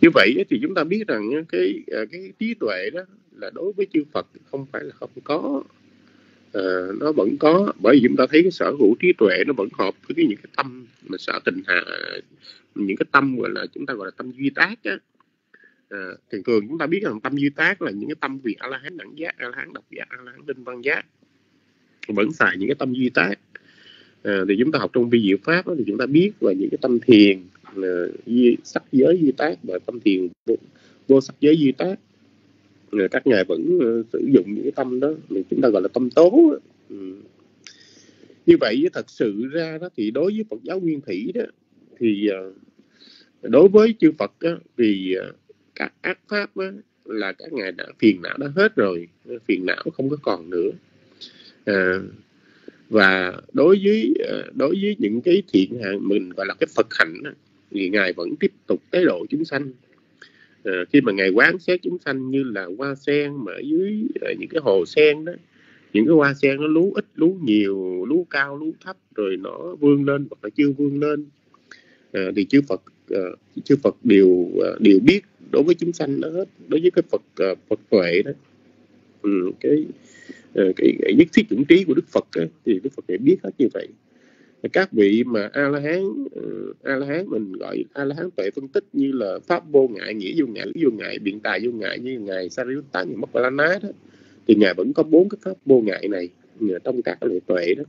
Như vậy thì chúng ta biết rằng cái cái trí tuệ đó là đối với chư Phật không phải là không có. À, nó vẫn có bởi vì chúng ta thấy cái sở hữu trí tuệ nó vẫn hợp với cái những cái tâm mà sở tình hạ những cái tâm gọi là chúng ta gọi là tâm duy tác á à, thường thường chúng ta biết rằng tâm duy tác là những cái tâm vị a la hán đẳng giác a la hán độc giác a la hán đinh văn giác. Vẫn xài những cái tâm duy tác. À, thì chúng ta học trong vi diệu pháp đó, thì chúng ta biết về những cái tâm thiền ờ, là duy, sắc giới duy tác và tâm thiền vô, vô sắc giới duy tác. Rồi các ngài vẫn uh, sử dụng những cái tâm đó mà chúng ta gọi là tâm tố ừ. như vậy thật sự ra đó thì đối với Phật giáo nguyên thủy đó thì uh, đối với chư Phật đó, thì uh, các ác pháp đó, là các ngài đã phiền não đã hết rồi phiền não không có còn nữa. À, và đối với à, đối với những cái thiện hạng mình gọi là cái Phật hạnh thì ngài vẫn tiếp tục tế độ chúng sanh. À, khi mà ngài quán xét chúng sanh như là hoa sen mà ở dưới à, những cái hồ sen đó những cái hoa sen nó lú ít lú nhiều lú cao lú thấp rồi nó vươn lên hoặc là chưa vươn lên à, thì chư Phật à, chư Phật đều à, đều biết đối với chúng sanh đó hết đối với cái Phật à, Phật tuệ đó ừ, cái, ờ, cái, cái nhất thiết chuẩn trí của Đức Phật đó, thì Đức Phật phải biết hết như vậy. Các vị mà a la hán ừ, a la hán mình gọi a la hán tuệ phân tích như là pháp vô ngại nghĩa vô ngại lý vô ngại biện tài vô ngại như ngài Sariputta ngài mất la ná đó thì ngài vẫn có bốn cái pháp vô ngại này ừ, trong các loại tuệ đó.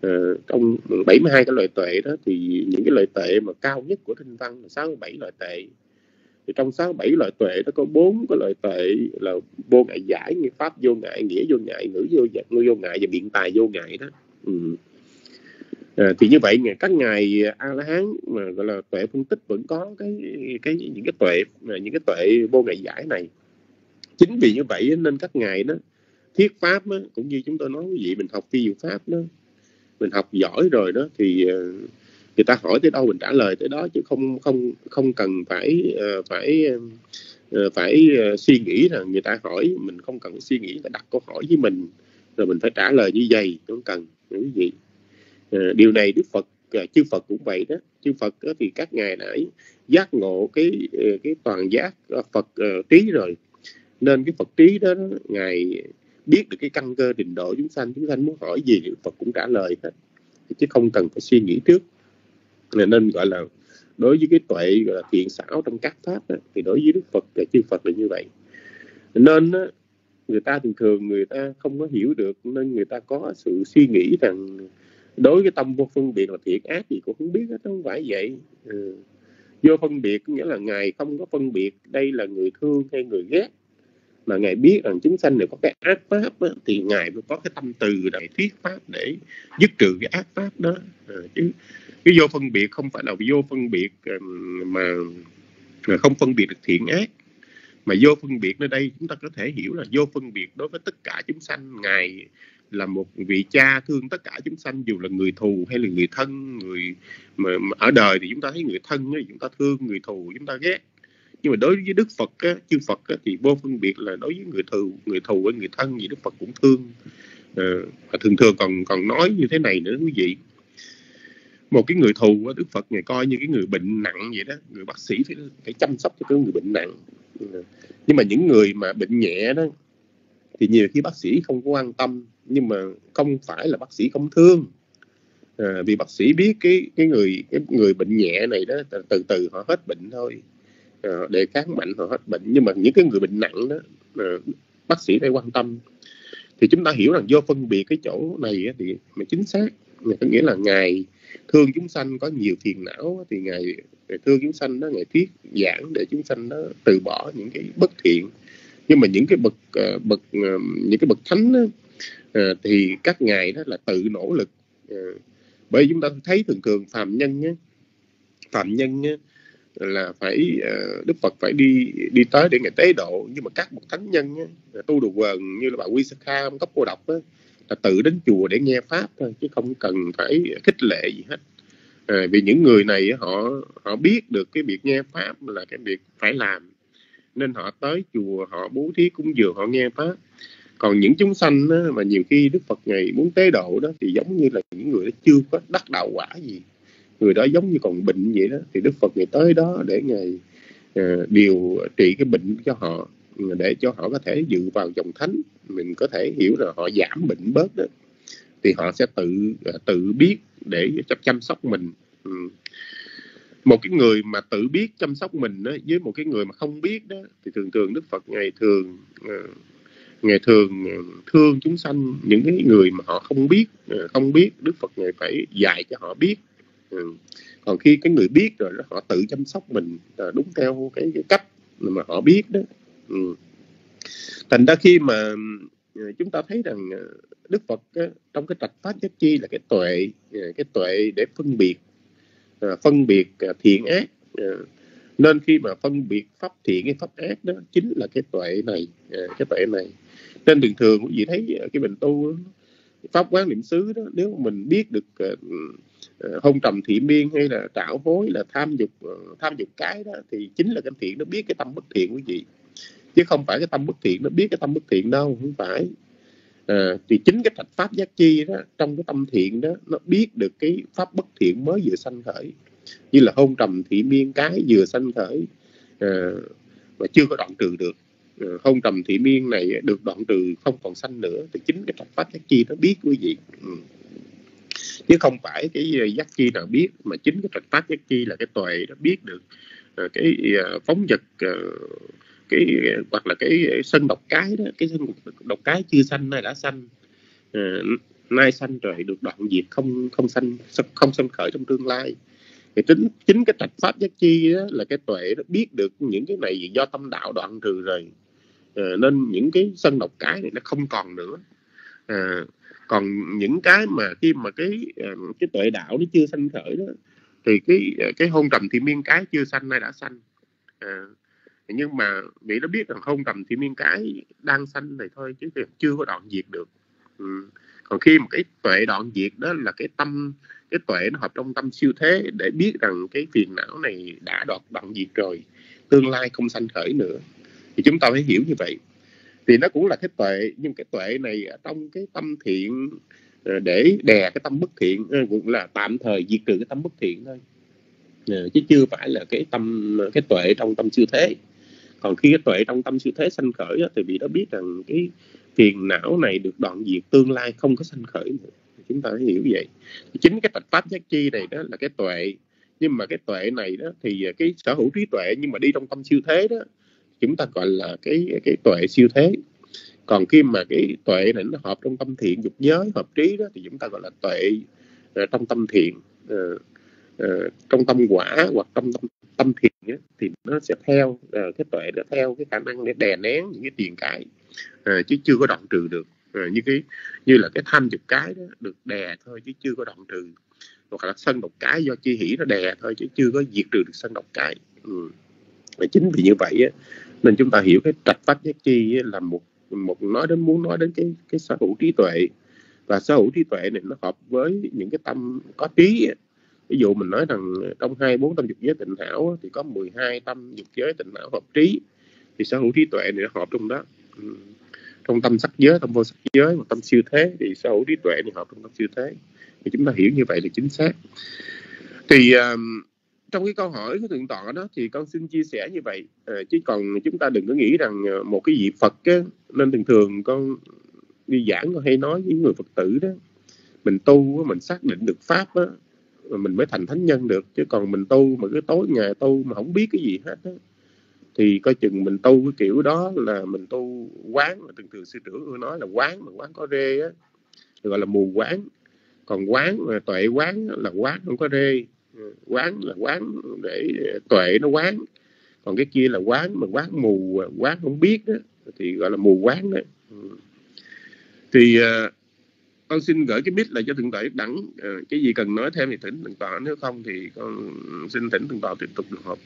À, trong 72 cái loại tuệ đó thì những cái loại tuệ mà cao nhất của thanh văn là 67 loại tuệ thì trong 67 loại tuệ nó có bốn cái loại tuệ là vô ngại giải như pháp vô ngại nghĩa vô ngại ngữ vô ngại, ngữ vô ngại và biện tài vô ngại đó. Ừ. À, thì như vậy các ngài a la hán mà gọi là tuệ phân tích vẫn có cái cái những cái tuệ à, những cái tuệ vô ngại giải này. Chính vì như vậy nên các ngài đó thiết pháp đó, cũng như chúng tôi nói quý vị mình học phi diệu pháp đó mình học giỏi rồi đó thì uh, người ta hỏi tới đâu mình trả lời tới đó chứ không không không cần phải ờ, phải ờ, phải ờ, suy nghĩ là người ta hỏi. Mình không cần suy nghĩ là đặt câu hỏi với mình, rồi mình phải trả lời như vậy không cần quý vị điều này đức phật chư phật cũng vậy đó. Chư phật đó thì các ngài đã giác ngộ cái cái toàn giác phật trí rồi. Nên cái phật trí đó, ngài biết được cái căn cơ trình độ chúng sanh chúng sanh muốn hỏi gì phật cũng trả lời hết. Chứ không cần phải suy nghĩ trước nên gọi là đối với cái tuệ gọi là thiện xảo trong các pháp đó, thì đối với đức phật và chư phật là như vậy. Nên đó, người ta thường thường người ta không có hiểu được nên người ta có sự suy nghĩ rằng đối với tâm vô phân biệt là thiện ác gì cũng không biết hết không phải vậy. Ừ. vô phân biệt nghĩa là ngài không có phân biệt đây là người thương hay người ghét mà ngài biết rằng chúng sanh này có cái ác pháp đó, thì ngài mới có cái tâm từ đại thuyết pháp để dứt trừ cái ác pháp đó. À, chứ cái vô phân biệt không phải là vô phân biệt ờ, mà, không phân biệt được thiện ác. Mà vô phân biệt nơi đây chúng ta có thể hiểu là vô phân biệt đối với tất cả chúng sanh. Ngài là một vị cha thương tất cả chúng sanh dù là người thù hay là người thân người mà, mà ở đời thì chúng ta thấy người thân thì chúng ta thương người thù chúng ta ghét. Nhưng mà đối với đức phật á, chư phật á, thì vô phân biệt là đối với người thù người thù với người thân gì đức phật cũng thương. À, thường thường còn còn nói như thế này nữa quý vị một cái người thù của đức phật ngày coi như cái người bệnh nặng vậy đó. Người bác sĩ phải phải chăm sóc cho cái người bệnh nặng. Nhưng mà những người mà bệnh nhẹ đó thì nhiều khi bác sĩ không có quan tâm nhưng mà không phải là bác sĩ không thương. À, vì bác sĩ biết cái cái người cái người bệnh nhẹ này đó từ từ họ hết bệnh thôi. À, đề kháng mạnh họ hết bệnh. Nhưng mà những cái người bệnh nặng đó à, bác sĩ phải quan tâm. Thì chúng ta hiểu rằng do phân biệt cái chỗ này thì mà chính xác. Có nghĩa là ngài thương chúng sanh có nhiều phiền não thì ngài, thương chúng sanh đó ngài thuyết giảng để chúng sanh đó từ bỏ những cái bất thiện. Nhưng mà những cái bậc ờ, bậc ờ, những cái bậc thánh đó, ờ, thì các ngài đó là tự nỗ lực. Bởi chúng ta thấy thường thường phạm nhân nhé phạm nhân nhé là phải đức phật phải đi đi tới để ngài tế độ. Nhưng mà các bậc thánh nhân tu đồ quần như là bà quy sa kha cấp cô độc đó là tự đến chùa để nghe pháp thôi chứ không cần phải khích lệ gì hết. À, vì những người này họ họ biết được cái việc nghe pháp là cái việc phải làm nên họ tới chùa họ bố thí cúng dường họ nghe pháp. Còn những chúng sanh đó, mà nhiều khi đức phật ngày muốn tế độ đó thì giống như là những người đó chưa có đắc đạo quả gì người đó giống như còn bệnh vậy đó thì đức phật ngày tới đó để ngày uh, ờ, điều trị cái bệnh cho họ để cho họ có thể dự vào dòng thánh mình có thể hiểu là họ giảm bệnh bớt đó thì họ sẽ tự ờ, tự biết để chăm sóc mình. Một cái người mà tự biết chăm sóc mình đó, với một cái người mà không biết đó thì thường thường đức phật ngày thường ờ, ngày thường ờ, thương chúng sanh những cái người mà họ không biết không biết. Đức phật ngày phải dạy cho họ biết. Còn khi cái người biết rồi đó, họ tự chăm sóc mình đúng theo cái, cái cách mà họ biết đó thành ra khi mà ờ, chúng ta thấy rằng ờ, đức phật trong cái trạch pháp giác chi là cái tuệ ờ, cái tuệ để phân biệt phân biệt thiện ác nên khi mà phân biệt pháp thiện hay pháp ác đó, chính là cái tuệ này cái tuệ này. Nên thường thường quý vị thấy cái mình tu pháp quán niệm xứ đó, nếu mình biết được hôn trầm thị miên hay là trảo hối, là tham dục tham dục cái đó, thì chính là cái thiện nó biết cái tâm bất thiện quý vị chứ không phải cái tâm bất thiện nó biết cái tâm bất thiện đâu không phải. À, thì chính cái thạch pháp giác chi đó trong cái tâm thiện đó nó biết được cái pháp bất thiện mới vừa sanh khởi. Như là hôn trầm thị miên cái vừa sanh khởi. À, mà chưa có đoạn trừ được. À, hôn trầm thị miên này được đoạn trừ không còn sanh nữa. Thì chính cái thạch pháp giác chi nó biết quý vị. Ừ. chứ không phải cái à, giác chi nào biết mà chính cái thạch pháp giác chi là cái tuệ nó biết được. À, cái à, phóng vật cái hoặc là cái sân độc cái đó cái sân độc cái chưa xanh nay đã xanh. À, nay xanh rồi được đoạn diệt không không xanh không sanh khởi trong tương lai. Thì chính chính cái trạch pháp giác chi đó là cái tuệ nó biết được những cái này do tâm đạo đoạn trừ rồi. À, nên những cái sân độc cái này nó không còn nữa. À, còn những cái mà khi mà cái cái tuệ đạo nó chưa sanh khởi đó thì cái cái hôn trầm thì miên cái chưa sanh nay đã sanh à, nhưng mà vị nó biết rằng không cầm thì miên cái đang sanh này thôi, chứ chưa có đoạn diệt được. Ừ. còn khi mà cái tuệ đoạn diệt đó là cái tâm, cái tuệ nó hợp trong tâm siêu thế để biết rằng cái phiền não này đã đoạn đoạn diệt rồi, tương lai không sanh khởi nữa. Thì chúng ta phải hiểu như vậy. Thì nó cũng là cái tuệ, nhưng cái tuệ này ở trong cái tâm thiện ờ, để đè cái tâm bất thiện ờ, cũng là tạm thời diệt trừ cái tâm bất thiện thôi. Ờ, chứ chưa phải là cái tâm, cái tuệ trong tâm siêu thế còn khi cái tuệ trong tâm siêu thế sanh khởi đó, thì vị đó biết rằng cái phiền não này được đoạn diệt tương lai không có sanh khởi nữa. Chúng ta phải hiểu vậy. Chính cái tạch pháp giác chi này đó là cái tuệ. Nhưng mà cái tuệ này đó thì cái sở hữu trí tuệ nhưng mà đi trong tâm siêu thế đó chúng ta gọi là cái cái tuệ siêu thế. Còn khi mà cái tuệ này nó hợp trong tâm thiện dục giới hợp trí đó thì chúng ta gọi là tuệ ờ, trong tâm thiện uh, uh, trong tâm quả hoặc trong tâm tâm thiền ấy, thì nó sẽ theo uh, cái tuệ nó theo cái khả năng để đè nén những cái tiền cải uh, ờ, chứ chưa có đoạn trừ được. Uh, như cái như là cái tham dục cái đó được đè thôi chứ chưa có đoạn trừ. Hoặc là sân độc cái do chi hỷ nó đè thôi chứ chưa có diệt trừ được sân độc cái. Ừ. Và chính vì như vậy á, nên chúng ta hiểu cái trạch pháp nhất chi là một một nói đến muốn nói đến cái cái sở hữu trí tuệ. Và sở hữu trí tuệ này nó hợp với những cái tâm có trí ví dụ mình nói rằng trong hai bốn tâm dục giới tịnh hảo thì có 12 tâm dục giới tịnh hảo hợp trí thì sở hữu trí tuệ này hợp trong đó. Ừ. trong tâm sắc giới tâm vô sắc giới và tâm siêu thế thì sở hữu trí tuệ này hợp trong tâm siêu thế. Thì chúng ta hiểu như vậy là chính xác. Thì um, trong cái câu hỏi của thượng tọa đó thì con xin chia sẻ như vậy à, chứ còn chúng ta đừng có nghĩ rằng à, một cái vị Phật á, nên thường thường con đi giảng con hay nói với người Phật tử đó mình tu mình xác định được pháp á, mình mới thành thánh nhân được. Chứ còn mình tu mà cứ tối ngày tu mà không biết cái gì hết đó. thì coi chừng mình tu cái kiểu đó là mình tu quán. Mà thường thường sư trưởng ưa nói là quán mà quán có rê á gọi là mù quán. Còn quán mà tuệ quán là quán không có rê. Ừ, quán là quán để tuệ nó quán. Còn cái kia là quán mà quán mù quán không biết đó thì gọi là mù quán đó. Ừ. Thì uh, con xin gửi cái bit lại cho thượng tọa đẳng. Uh, cái gì cần nói thêm thì thỉnh thượng tọa nếu không thì con xin thỉnh thượng tọa tiếp tục được họp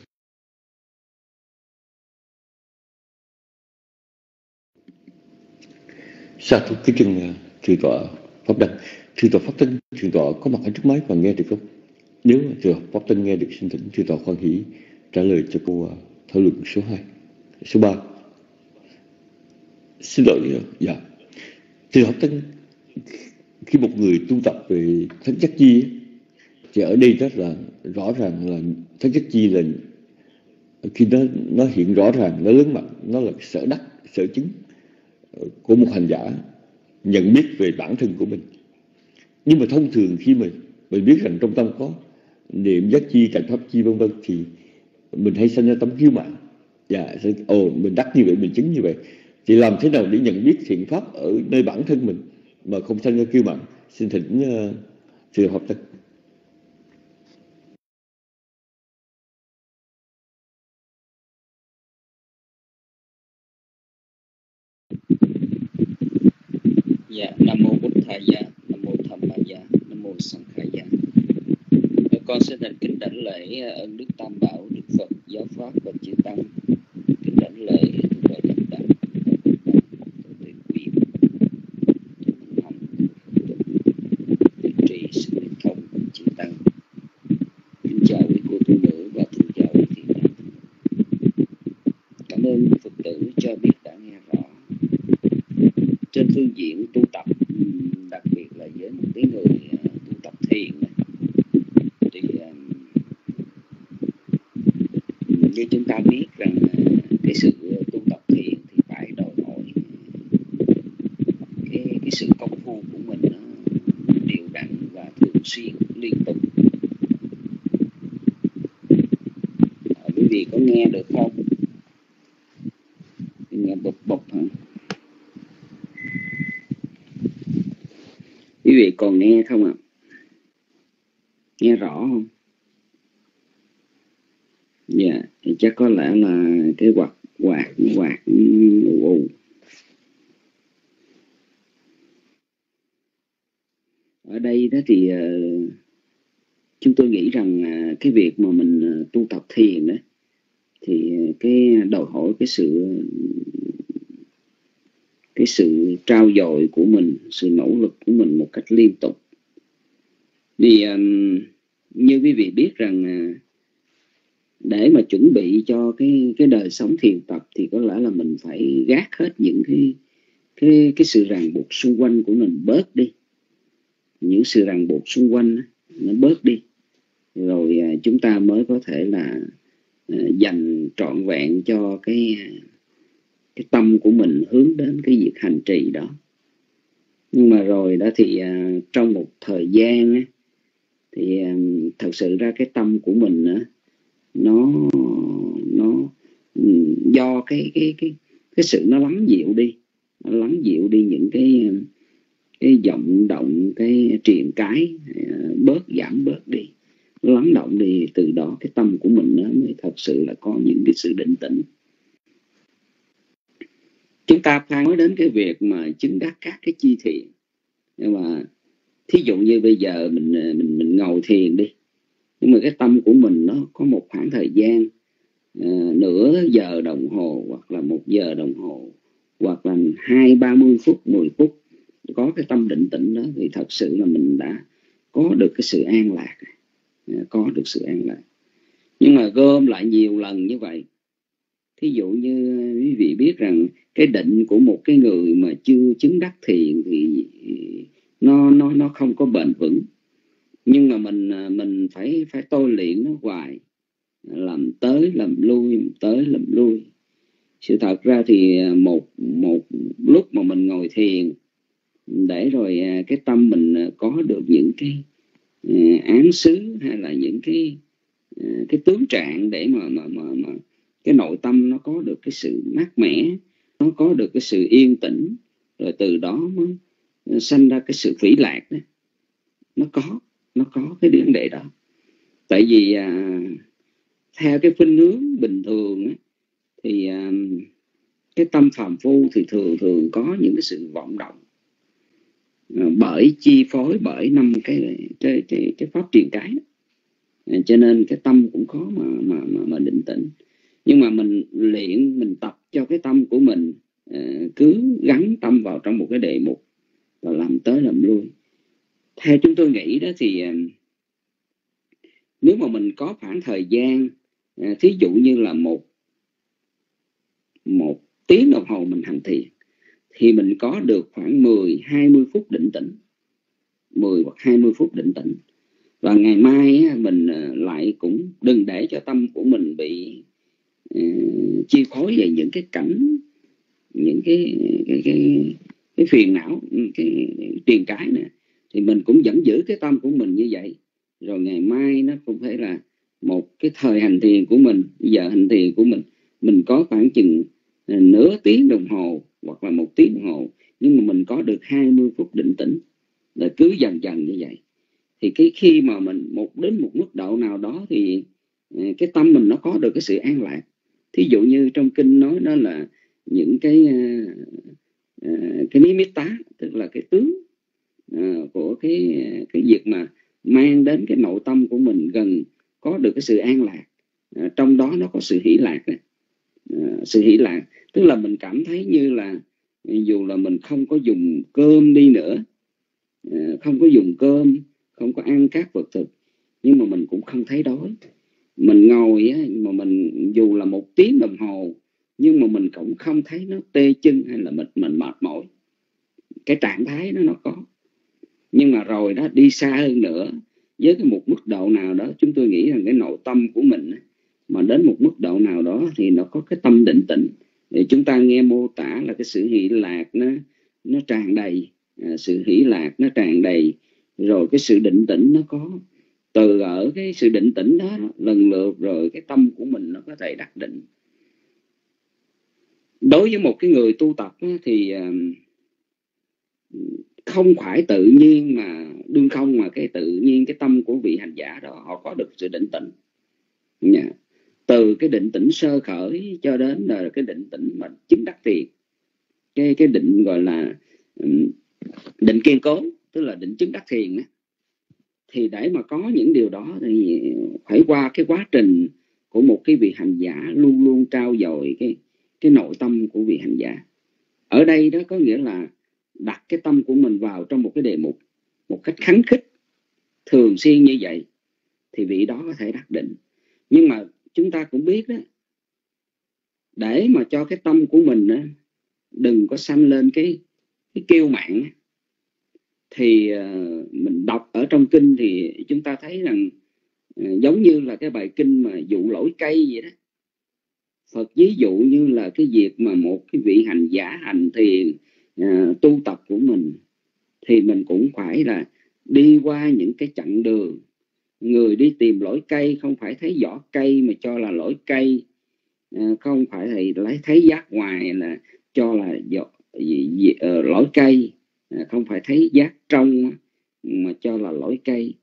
Sa thú kính chân thượng ờ, tọa pháp đăng. Thượng tọa pháp tinh thượng tọa có mặt ở trước máy và nghe được không? Nếu thượng pháp tinh nghe được xin thỉnh thượng tọa khoan hỷ trả lời cho cô ờ, thảo luận số 2 số 3 xin lỗi dạ. Thưa pháp tinh khi một người tu tập về thánh chất chi thì ở đây rất là rõ ràng là thánh chất chi là khi nó nó hiện rõ ràng, nó lớn mạnh, nó là sở đắc, sở chứng của một hành giả nhận biết về bản thân của mình. Nhưng mà thông thường khi mình mình biết rằng trong tâm có niệm giác chi, cảnh pháp chi, vân vân, thì mình hay sanh ra tấm kiêu mạn dạ ồ, mình đắc như vậy, mình chứng như vậy. Thì làm thế nào để nhận biết thiện pháp ở nơi bản thân mình? Mà không sanh ra kiêu mạn xin thỉnh ờ, uh, sự hợp tác Dạ, Nam mô bổn Thầy Dạ, Nam mô Tham Ma Dạ, Nam mô Sanh Khai Dạ. Con xin thành kính đảnh lễ ờ, ơn Đức Tam Bảo, Đức Phật, Giáo Pháp và Chư Tăng. Kính đảnh lễ Thượng Đại Đảnh Đảnh, Tuyệt Quyền, Hành, Tuyệt Trì, Sự Liên Thông, Chư Tăng. Kính chào quý cô tu nữ và kính chào quý thiện nam. Cảm ơn Phật tử cho biết đã nghe rõ trên phương diện tu tập đặc biệt là với một cái người tu tập thiền thì như chúng ta biết rằng cái sự tu tập thiền thì phải đòi hỏi cái cái sự công phu của mình nó đều đặn và thường xuyên liên tục à, quý vị có nghe được không nghe bập bập hả quý vị còn nghe không ạ à? nghe rõ không dạ yeah, thì chắc có lẽ là cái quạt quạt quạt ù ù ở đây đó thì uh, chúng tôi nghĩ rằng uh, cái việc mà mình uh, tu tập thiền đó thì cái đòi hỏi cái sự cái sự trao dồi của mình sự nỗ lực của mình một cách liên tục. Vì um, như quý vị biết rằng à, để mà chuẩn bị cho cái cái đời sống thiền tập thì có lẽ là mình phải gác hết những cái cái cái sự ràng buộc xung quanh của mình bớt đi. Những sự ràng buộc xung quanh nó bớt đi. Rồi à, chúng ta mới có thể là à, dành trọn vẹn cho cái cái tâm của mình hướng đến cái việc hành trì đó. Nhưng mà rồi đó thì à, trong một thời gian á, thì à, thật sự ra cái tâm của mình á, nó nó do cái cái cái cái sự nó lắng dịu đi nó lắng dịu đi những cái à, cái vọng động cái triền cái à, bớt giảm bớt đi. Lắng động đi từ đó cái tâm của mình nó mới thật sự là có những cái sự định tĩnh chúng ta phải nói đến cái việc mà chứng đắc các cái chi thiện. Nhưng mà thí dụ như bây giờ mình mình mình ngồi thiền đi. Nhưng mà cái tâm của mình nó có một khoảng thời gian uh, nửa giờ đồng hồ hoặc là một giờ đồng hồ hoặc là hai ba mươi phút 10 phút có cái tâm định tĩnh đó thì thật sự là mình đã có được cái sự an lạc. Ờ, có được sự an lạc. Nhưng mà gom lại nhiều lần như vậy thí dụ như quý vị biết rằng cái định của một cái người mà chưa chứng đắc thiền thì nó nó nó không có bền vững. Nhưng mà mình à, mình phải phải tôi luyện nó hoài, làm tới, làm lui tới, làm lui. Sự thật ra thì à, một một lúc mà mình ngồi thiền, để rồi à, cái tâm mình có được những cái án xứ hay là những cái cái tướng trạng để mà mà mà mà cái nội tâm nó có được cái sự mát mẻ nó có được cái sự yên tĩnh rồi từ đó mới ờ, sanh ra cái sự phỉ lạc đó. Nó có nó có cái vấn đề đó. Tại vì à, theo cái khuynh hướng bình thường á, thì à, cái tâm phàm phu thì thường thường có những cái sự vọng động. À, bởi chi phối bởi năm cái cái cái, cái pháp truyền cái à, cho nên cái tâm cũng khó mà mà mà, mà định tĩnh nhưng mà mình luyện, mình tập cho cái tâm của mình ờ, cứ gắn tâm vào trong một cái đề mục và làm tới làm lui. Theo chúng tôi nghĩ đó thì ờ, nếu mà mình có khoảng thời gian ờ, thí dụ như là một một tiếng đồng hồ mình hành thiền, thì mình có được khoảng 10 20 phút định tĩnh 10 hoặc 20 phút định tĩnh. Và ngày mai mình lại cũng đừng để cho tâm của mình bị chi phối về những cái cảnh những cái cái cái, cái phiền não ừ, cái tiền cái này thì mình cũng vẫn giữ cái tâm của mình như vậy. Rồi ngày mai nó cũng phải là một cái thời hành thiền của mình giờ hành thiền của mình mình có khoảng chừng ờ, nửa tiếng đồng hồ hoặc là một tiếng đồng hồ nhưng mà mình có được 20 phút định tĩnh là cứ dần dần như vậy. Thì cái khi mà mình một đến một mức độ nào đó thì ờ, cái tâm mình nó có được cái sự an lạc thí dụ như trong kinh nói đó là những cái uh, cái nimitta tức là cái tướng uh, của cái cái việc mà mang đến cái nội tâm của mình gần có được cái sự an lạc trong đó nó có sự hỷ lạc này. Sự hỷ lạc tức là mình cảm thấy như là dù là mình không có dùng cơm đi nữa không có dùng cơm không có ăn các vật thực nhưng mà mình cũng không thấy đói mình ngồi á, mà mình dù là một tiếng đồng hồ nhưng mà mình cũng không thấy nó tê chân hay là mình mình mệt mỏi. Cái trạng thái đó nó có. Nhưng mà rồi đó đi xa hơn nữa với cái một mức độ nào đó chúng tôi nghĩ rằng cái nội tâm của mình mà đến một mức độ nào đó thì nó có cái tâm định tĩnh. Thì chúng ta nghe mô tả là cái sự hỷ lạc nó nó tràn đầy à, sự hỷ lạc nó tràn đầy rồi cái sự định tĩnh nó có từ ở cái sự định tĩnh đó, lần lượt rồi cái tâm của mình nó có thể đặt định. Đối với một cái người tu tập thì à, không phải tự nhiên mà, đương không mà cái tự nhiên cái tâm của vị hành giả đó, họ có được sự định tĩnh. Yeah. từ cái định tĩnh sơ khởi cho đến là cái định tĩnh mà chứng đắc tiền. Cái cái định gọi là định kiên cố, tức là định chứng đắc thiền thì để mà có những điều đó thì phải qua cái quá trình của một cái vị hành giả luôn luôn trao dồi cái cái nội tâm của vị hành giả. Ở đây đó có nghĩa là đặt cái tâm của mình vào trong một cái đề mục một cách kháng khích thường xuyên như vậy thì vị đó có thể đắc định. Nhưng mà chúng ta cũng biết đó để mà cho cái tâm của mình đó, đừng có sanh lên cái cái kêu mạng thì ờ, mình đọc ở trong kinh thì chúng ta thấy rằng ờ, giống như là cái bài kinh mà dụ lỗi cây vậy đó. Phật ví dụ như là cái việc mà một cái vị hành giả hành thiền à, ờ, tu tập của mình thì mình cũng phải là đi qua những cái chặng đường. Người đi tìm lỗi cây không phải thấy vỏ cây mà cho là lỗi cây à, không phải thì lấy thấy giác ngoài là cho là vỏ, gì, gì, uh, lỗi cây. À, không phải thấy giác trong mà cho là lỗi cây.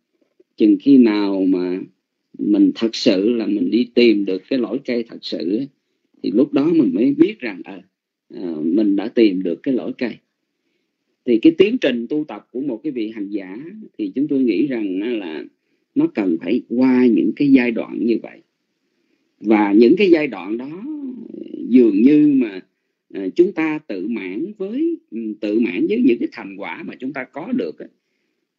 Chừng khi nào mà mình thật sự là mình đi tìm được cái lỗi cây thật sự thì lúc đó mình mới biết rằng à, mình đã tìm được cái lỗi cây. Thì cái tiến trình tu tập của một cái vị hành giả thì chúng tôi nghĩ rằng là nó cần phải qua những cái giai đoạn như vậy. Và những cái giai đoạn đó dường như mà Ờ, chúng ta tự mãn với ừ, tự mãn với những cái thành quả mà chúng ta có được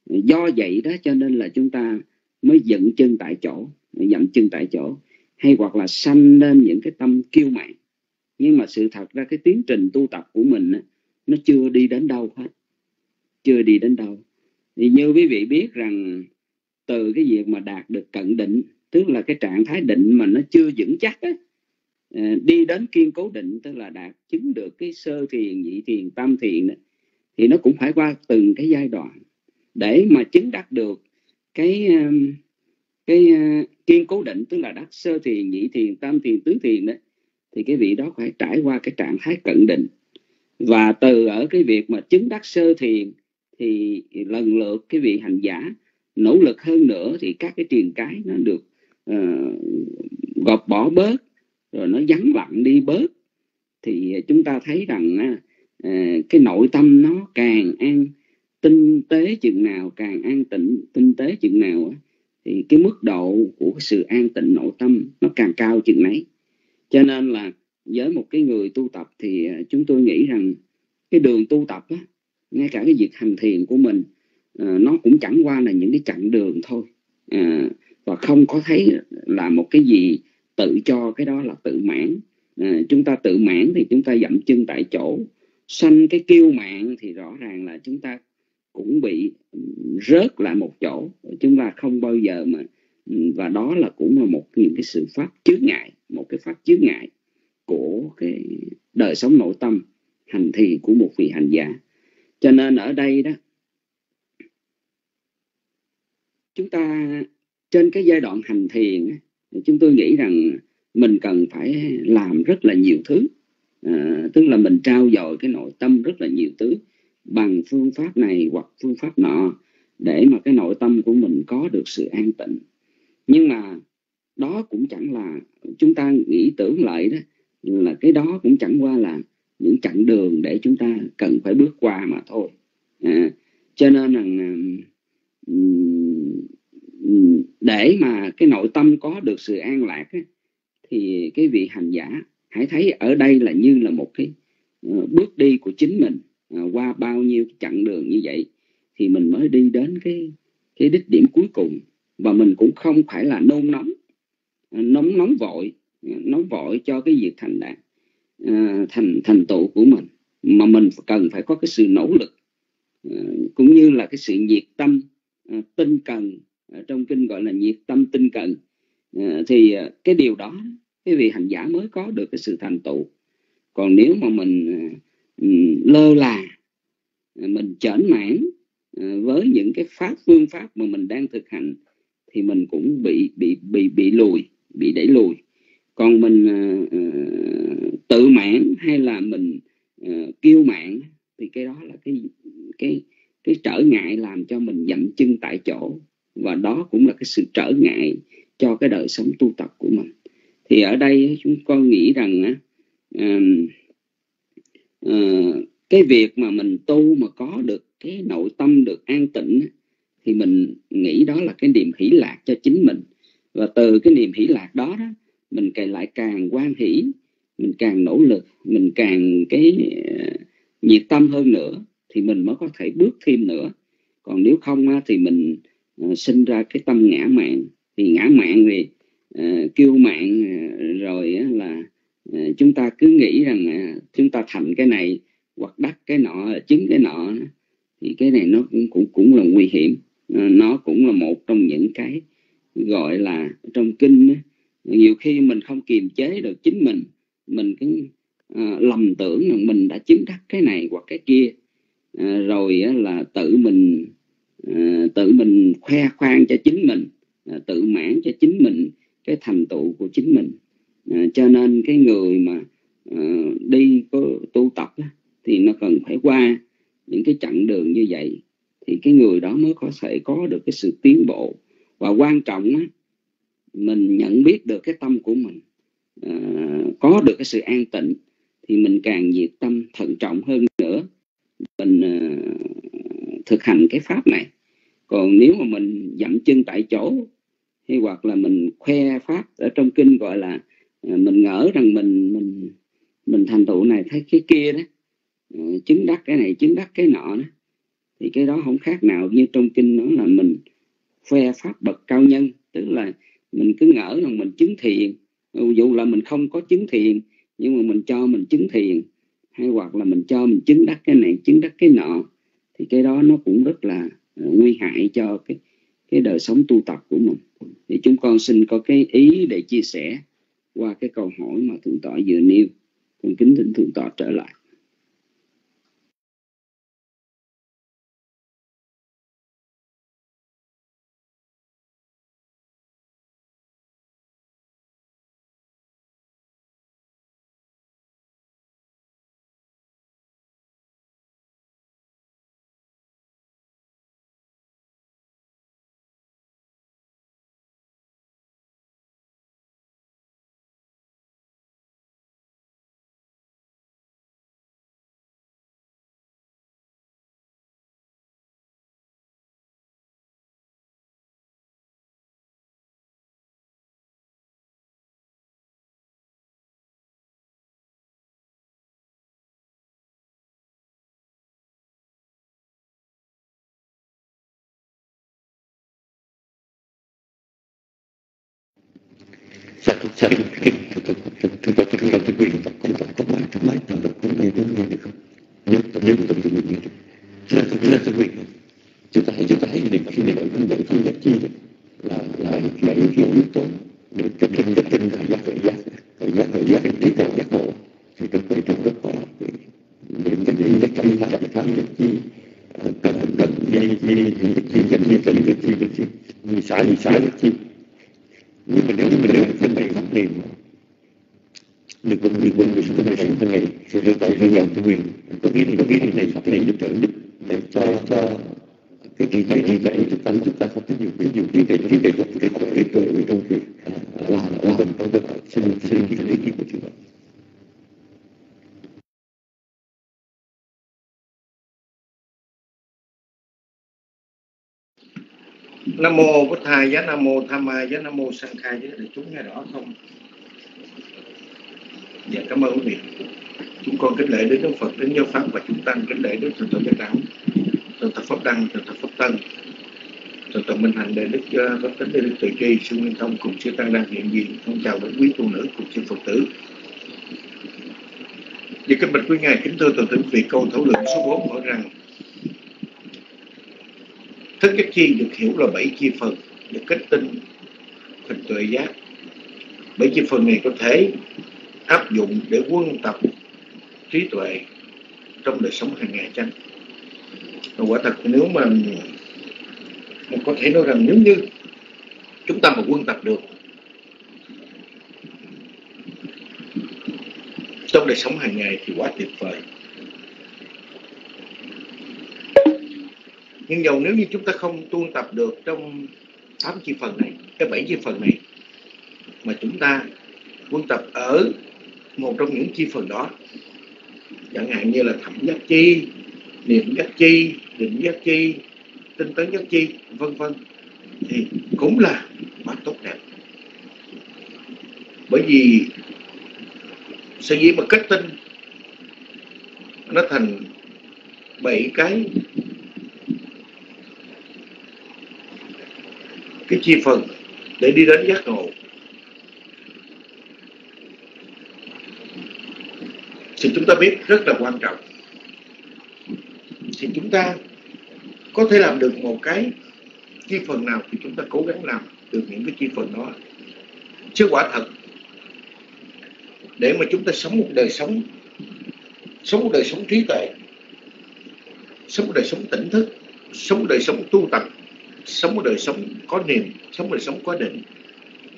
do vậy đó cho nên là chúng ta mới dựng chân tại chỗ dậm chân tại chỗ. Hay hoặc là sanh lên những cái tâm kiêu mạn. Nhưng mà sự thật ra cái tiến trình tu tập của mình nó chưa đi đến đâu hết. Chưa đi đến đâu. Thì như quý vị biết rằng từ cái việc mà đạt được cận định tức là cái trạng thái định mà nó chưa vững chắc ấy, Ờ, đi đến kiên cố định tức là đạt chứng được cái sơ thiền nhị thiền tam thiền đó, thì nó cũng phải qua từng cái giai đoạn để mà chứng đắc được cái cái uh, kiên cố định tức là đắc sơ thiền nhị thiền tam thiền tứ thiền đó thì cái vị đó phải trải qua cái trạng thái cận định. Và từ ở cái việc mà chứng đắc sơ thiền thì lần lượt cái vị hành giả nỗ lực hơn nữa thì các cái truyền cái nó được uh, gọt bỏ bớt rồi nó vắng lặng đi bớt. Thì à, chúng ta thấy rằng à, à, cái nội tâm nó càng an tinh tế chừng nào càng an tịnh tinh tế chừng nào thì cái mức độ của sự an tịnh nội tâm nó càng cao chừng nấy. Cho nên là với một cái người tu tập thì chúng tôi nghĩ rằng cái đường tu tập á, ngay cả cái việc hành thiền của mình nó cũng chẳng qua là những cái chặng đường thôi. À, và không có thấy là một cái gì tự cho cái đó là tự mãn. À, chúng ta tự mãn thì chúng ta dậm chân tại chỗ. Sanh cái kiêu mạng thì rõ ràng là chúng ta cũng bị rớt lại một chỗ. Chúng ta không bao giờ mà và đó là cũng là một những cái sự pháp chướng ngại một cái pháp chướng ngại của cái đời sống nội tâm hành thi của một vị hành giả. Cho nên ở đây đó chúng ta trên cái giai đoạn hành thiền chúng tôi nghĩ rằng mình cần phải làm rất là nhiều thứ. À, tức là mình trao dồi cái nội tâm rất là nhiều thứ bằng phương pháp này hoặc phương pháp nọ để mà cái nội tâm của mình có được sự an tịnh. Nhưng mà đó cũng chẳng là chúng ta nghĩ tưởng lại đó là cái đó cũng chẳng qua là những chặng đường để chúng ta cần phải bước qua mà thôi. À, cho nên là để mà cái nội tâm có được sự an lạc ấy, thì cái vị hành giả hãy thấy ở đây là như là một cái ờ, bước đi của chính mình ờ, qua bao nhiêu chặng đường như vậy thì mình mới đi đến cái cái đích điểm cuối cùng. Và mình cũng không phải là nôn nóng ờ, nóng nóng vội nóng vội cho cái việc thành đạt thành thành tựu của mình. Mà mình cần phải có cái sự nỗ lực cũng như là cái sự nhiệt tâm tinh cần Ờ, trong kinh gọi là nhiệt tâm tinh cận. Ờ, thì ờ, cái điều đó cái vị hành giả mới có được cái sự thành tựu. Còn nếu mà mình lơ là mình chởn mãn với những cái pháp phương pháp mà mình đang thực hành thì mình cũng bị bị bị bị lùi bị đẩy lùi. Còn mình uh, tự mãn hay là mình uh, kiêu mạn thì cái đó là cái cái cái trở ngại làm cho mình dậm chân tại chỗ và đó cũng là cái sự trở ngại cho cái đời sống tu tập của mình. Thì ở đây chúng con nghĩ rằng á uh, uh, cái việc mà mình tu mà có được cái nội tâm được an tịnh thì mình nghĩ đó là cái niềm hỷ lạc cho chính mình. Và từ cái niềm hỷ lạc đó, đó mình càng lại càng quan hỷ mình càng nỗ lực mình càng cái uh, nhiệt tâm hơn nữa thì mình mới có thể bước thêm nữa. Còn nếu không thì mình uh, sinh ra cái tâm ngã mạng. Thì ngã mạng thì uh, ờ, kêu mạng uh, rồi uh, là uh, chúng ta cứ nghĩ rằng uh, chúng ta thành cái này hoặc đắc cái nọ chứng cái nọ thì cái này nó cũng cũng cũng là nguy hiểm. Uh, nó cũng là một trong những cái gọi là trong kinh uh, nhiều khi mình không kiềm chế được chính mình mình cứ uh, lầm tưởng rằng mình đã chứng đắc cái này hoặc cái kia. Uh, rồi uh, là tự mình Ờ, tự mình khoe khoang cho chính mình À, tự mãn cho chính mình cái thành tựu của chính mình. À, cho nên cái người mà à, đi có tu tập á, thì nó cần phải qua những cái chặng đường như vậy thì cái người đó mới có thể có được cái sự tiến bộ. Và quan trọng á, mình nhận biết được cái tâm của mình à, có được cái sự an tịnh thì mình càng nhiệt tâm thận trọng hơn thực hành cái pháp này. Còn nếu mà mình dậm chân tại chỗ, hay hoặc là mình khoe pháp ở trong kinh gọi là à, mình ngỡ rằng mình mình mình thành tựu này, thấy cái kia đó à, chứng đắc cái này, chứng đắc cái nọ đó, thì cái đó không khác nào như trong kinh nó là mình khoe pháp bậc cao nhân. Tức là mình cứ ngỡ rằng mình chứng thiền dù là mình không có chứng thiền, nhưng mà mình cho mình chứng thiền, hay hoặc là mình cho mình chứng đắc cái này, chứng đắc cái nọ thì cái đó nó cũng rất là ờ, nguy hại cho cái cái đời sống tu tập của mình. Thì chúng con xin có cái ý để chia sẻ qua cái câu hỏi mà thượng tọa vừa nêu. Con kính thỉnh thượng tọa trở lại. Chúng ta chúng ta cái quyền tập công tập có mấy trăm mấy tập tập cũng nghe đến nghe được không nhớ nhớ tập tự nguyện được chúng ta chúng ta tự nguyện chúng ta hãy chúng ta hãy niệm khi niệm cũng vậy khi giác chi là là là yếu tố yếu tố để cái kinh cái kinh thời giác thời giác thời giác thời giác trí tuệ giác ngộ thì trong cái trong rất có niệm cái gì giác chi là giác tham giác chi cần cần gì gì gì chi cần gì cần gì chi gì chi gì xả gì xả giác chi nhưng mà nếu như mình nếu mình phải pháp niệm được quân được quân được cái này cái này sự hiện tại sự nhận quyền có biết thì có biết này pháp này giúp trợ được để cho cho cái trí tuệ trí tuệ chúng ta chúng ta không có nhiều ví dụ trí tuệ trí tuệ cái cái cái tuệ trong việc là là mình có được. Xin xin cái ý kiến của chúng ta nam mô bổn thầy, giá nam mô tham ma, giá nam mô sang khai giá để chúng nghe rõ không? Dạ cảm ơn quý vị. Chúng con kính lễ đến đức phật, đến giáo pháp và chúng tăng kính lễ đến thượng tọa giác đạo thượng tọa pháp đăng, thượng tọa pháp tân. Thượng tọa minh hạnh đệ đức à, pháp tính đệ đức tự tri sư nguyên thông cùng sư tăng đang hiện diện. Thông chào đến quý tu nữ cùng sư phật tử. Dạ kính bạch quý ngài, kính thưa toàn thỉnh vị câu thảo luận số 4 hỏi rằng thức giác chi được hiểu là bảy chi phần được kết tinh thành tuệ giác. Bảy chi phần này có thể áp dụng để quân tập trí tuệ trong đời sống hàng ngày chăng? Và quả thật, nếu mà mình có thể nói rằng nếu như chúng ta mà quân tập được trong đời sống hàng ngày thì quá tuyệt vời. Nhưng dầu nếu như chúng ta không tu tập được trong tám chi phần này, cái bảy chi phần này, mà chúng ta quân tập ở một trong những chi phần đó, chẳng hạn như là thẩm giác chi, niệm giác chi, định giác chi, tinh tấn giác chi, vân vân, thì cũng là quá tốt đẹp. Bởi vì sở dĩ mà kết tinh, nó thành bảy cái cái chi phần để đi đến giác ngộ. Thì chúng ta biết rất là quan trọng. Thì chúng ta có thể làm được một cái chi phần nào thì chúng ta cố gắng làm được những cái chi phần đó. Chứ quả thật, để mà chúng ta sống một đời sống sống một đời sống trí tuệ, sống một đời sống tỉnh thức, sống một đời sống tu tập sống một đời sống có niềm, sống một đời sống có định.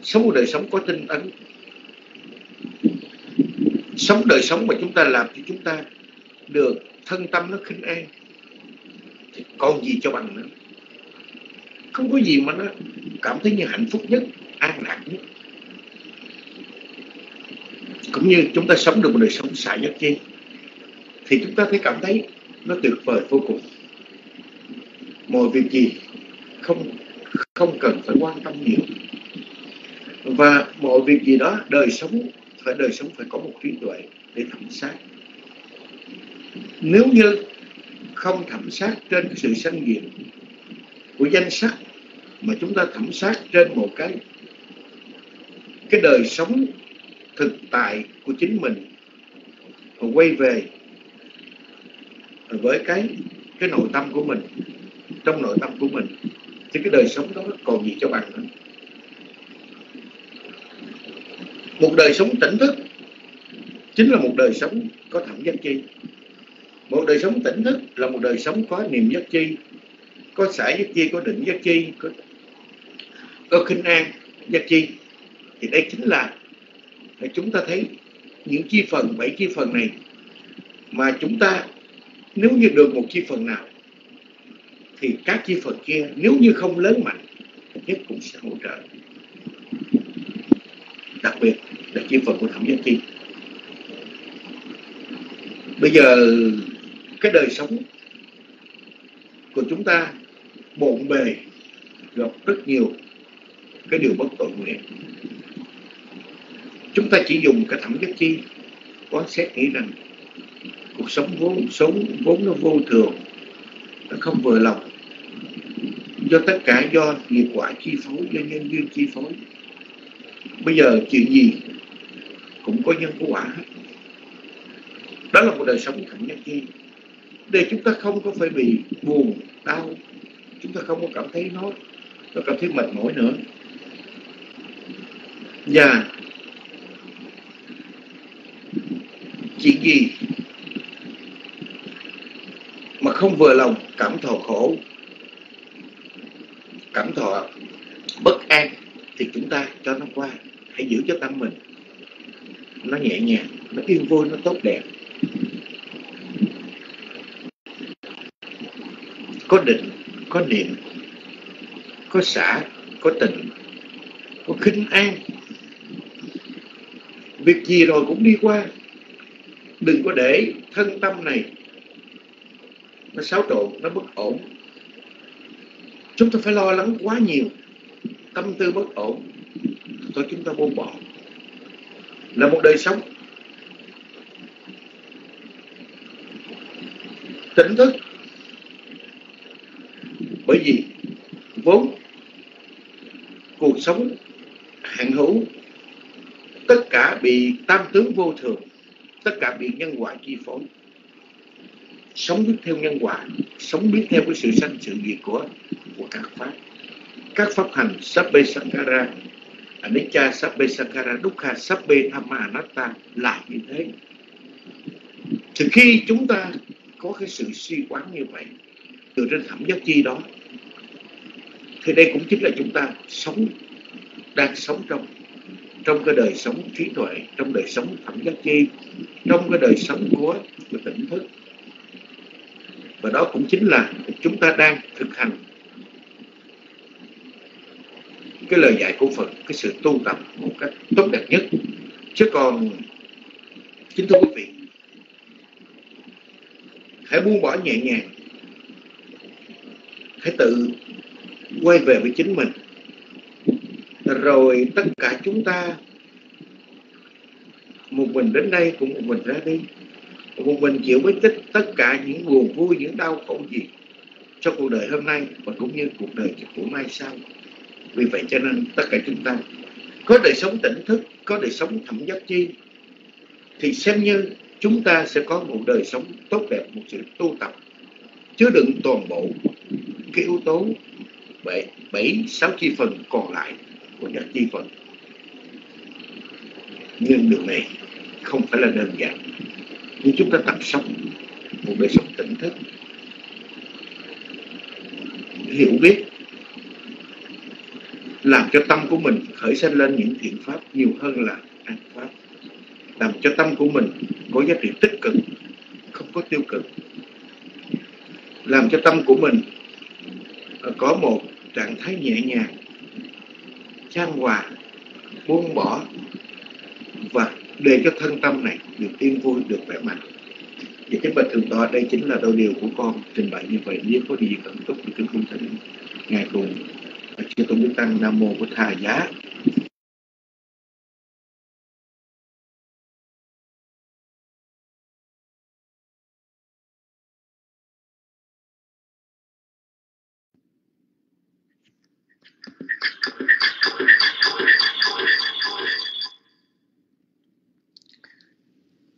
Sống một đời sống có tinh tấn. Sống đời sống mà chúng ta làm thì chúng ta được thân tâm nó khinh an. Thì còn gì cho bằng nữa? Không có gì mà nó cảm thấy như hạnh phúc nhất, an lạc nhất. Cũng như chúng ta sống được một đời sống xả nhất chi, thì chúng ta thấy cảm thấy nó tuyệt vời vô cùng. Mọi việc gì không không cần phải quan tâm nhiều. Và mọi việc gì đó, đời sống, phải, đời sống phải có một trí tuệ để thẩm sát. Nếu như không thẩm sát trên sự sanh diệt của danh sắc mà chúng ta thẩm sát trên một cái cái đời sống thực tại của chính mình và quay về với cái cái nội tâm của mình, trong nội tâm của mình thì cái đời sống đó còn gì cho bằng nữa. Một đời sống tỉnh thức chính là một đời sống có thẩm giác chi. Một đời sống tỉnh thức là một đời sống có niềm giác chi có xã giác chi có định giác chi có, có khinh an giác chi. Thì đây chính là chúng ta thấy những chi phần bảy chi phần này mà chúng ta nếu như được một chi phần nào thì các chi phần kia nếu như không lớn mạnh, nhất cũng sẽ hỗ trợ. Đặc biệt là chi phần của thẩm giác chi. Bây giờ, cái đời sống của chúng ta bộn bề, gặp rất nhiều cái điều bất tội nguyện. Chúng ta chỉ dùng cái thẩm giác chi có xét nghĩ rằng cuộc sống vốn sống vốn nó vô thường, nó không vừa lòng do tất cả do nghiệp quả chi phối, do nhân duyên chi phối. Bây giờ chuyện gì cũng có nhân có quả hết. Đó là một đời sống thẳng giác chi để chúng ta không có phải bị buồn, đau. Chúng ta không có cảm thấy nó nó cảm thấy mệt mỏi nữa. Và chuyện gì mà không vừa lòng cảm thọ khổ cảm thọ bất an thì chúng ta cho nó qua. Hãy giữ cho tâm mình nó nhẹ nhàng, nó yên vui nó tốt đẹp. Có định, có niệm, có xả, có tình, có khinh an. Việc gì rồi cũng đi qua. Đừng có để thân tâm này nó xáo trộn, nó bất ổn chúng ta phải lo lắng quá nhiều. Tâm tư bất ổn. Rồi chúng ta buông bỏ. Là một đời sống. Tỉnh thức. Bởi vì vốn cuộc sống hạn hữu, tất cả bị tam tướng vô thường, tất cả bị nhân quả chi phối. Sống biết theo nhân quả, sống biết theo cái sự sanh sự diệt của của các pháp. Các pháp hành sabbe sankara anicca sabbe sankara dukkha sabbe dhamma anatta là như thế. Thì khi chúng ta có cái sự suy quán như vậy từ trên thẩm giác chi đó thì đây cũng chính là chúng ta sống đang sống trong trong cái đời sống trí tuệ trong đời sống thẩm giác chi trong cái đời sống của, của tỉnh thức. Và đó cũng chính là chúng ta đang thực hành cái lời dạy của Phật, cái sự tu tập một cách tốt đẹp nhất. Chứ còn chính thưa quý vị, hãy buông bỏ nhẹ nhàng, hãy tự quay về với chính mình. Rồi tất cả chúng ta, một mình đến đây cũng một mình ra đi. Một mình chịu với tích tất cả những buồn vui, những đau khổ gì cho cuộc đời hôm nay và cũng như cuộc đời của mai sau vì vậy cho nên tất cả chúng ta có đời sống tỉnh thức, có đời sống thẩm giác chi, thì xem như chúng ta sẽ có một đời sống tốt đẹp, một sự tu tập. Chứa đựng toàn bộ cái yếu tố bảy bảy, sáu chi phần còn lại của các chi phần. Nhưng điều này không phải là đơn giản. Nhưng chúng ta tập sống một đời sống tỉnh thức. Hiểu biết làm cho tâm của mình khởi sinh lên những thiện pháp nhiều hơn là ác pháp. Làm cho tâm của mình có giá trị tích cực, không có tiêu cực. Làm cho tâm của mình ờ, có một trạng thái nhẹ nhàng, chan hòa, buông bỏ và để cho thân tâm này được yên vui, được khỏe mạnh. Và chính bình thường đó, đây chính là đôi điều của con trình bày như vậy. Nếu có gì cần túc thì kính không thể ngài cùng chư tôn đức tăng nam mô bổn thà giá.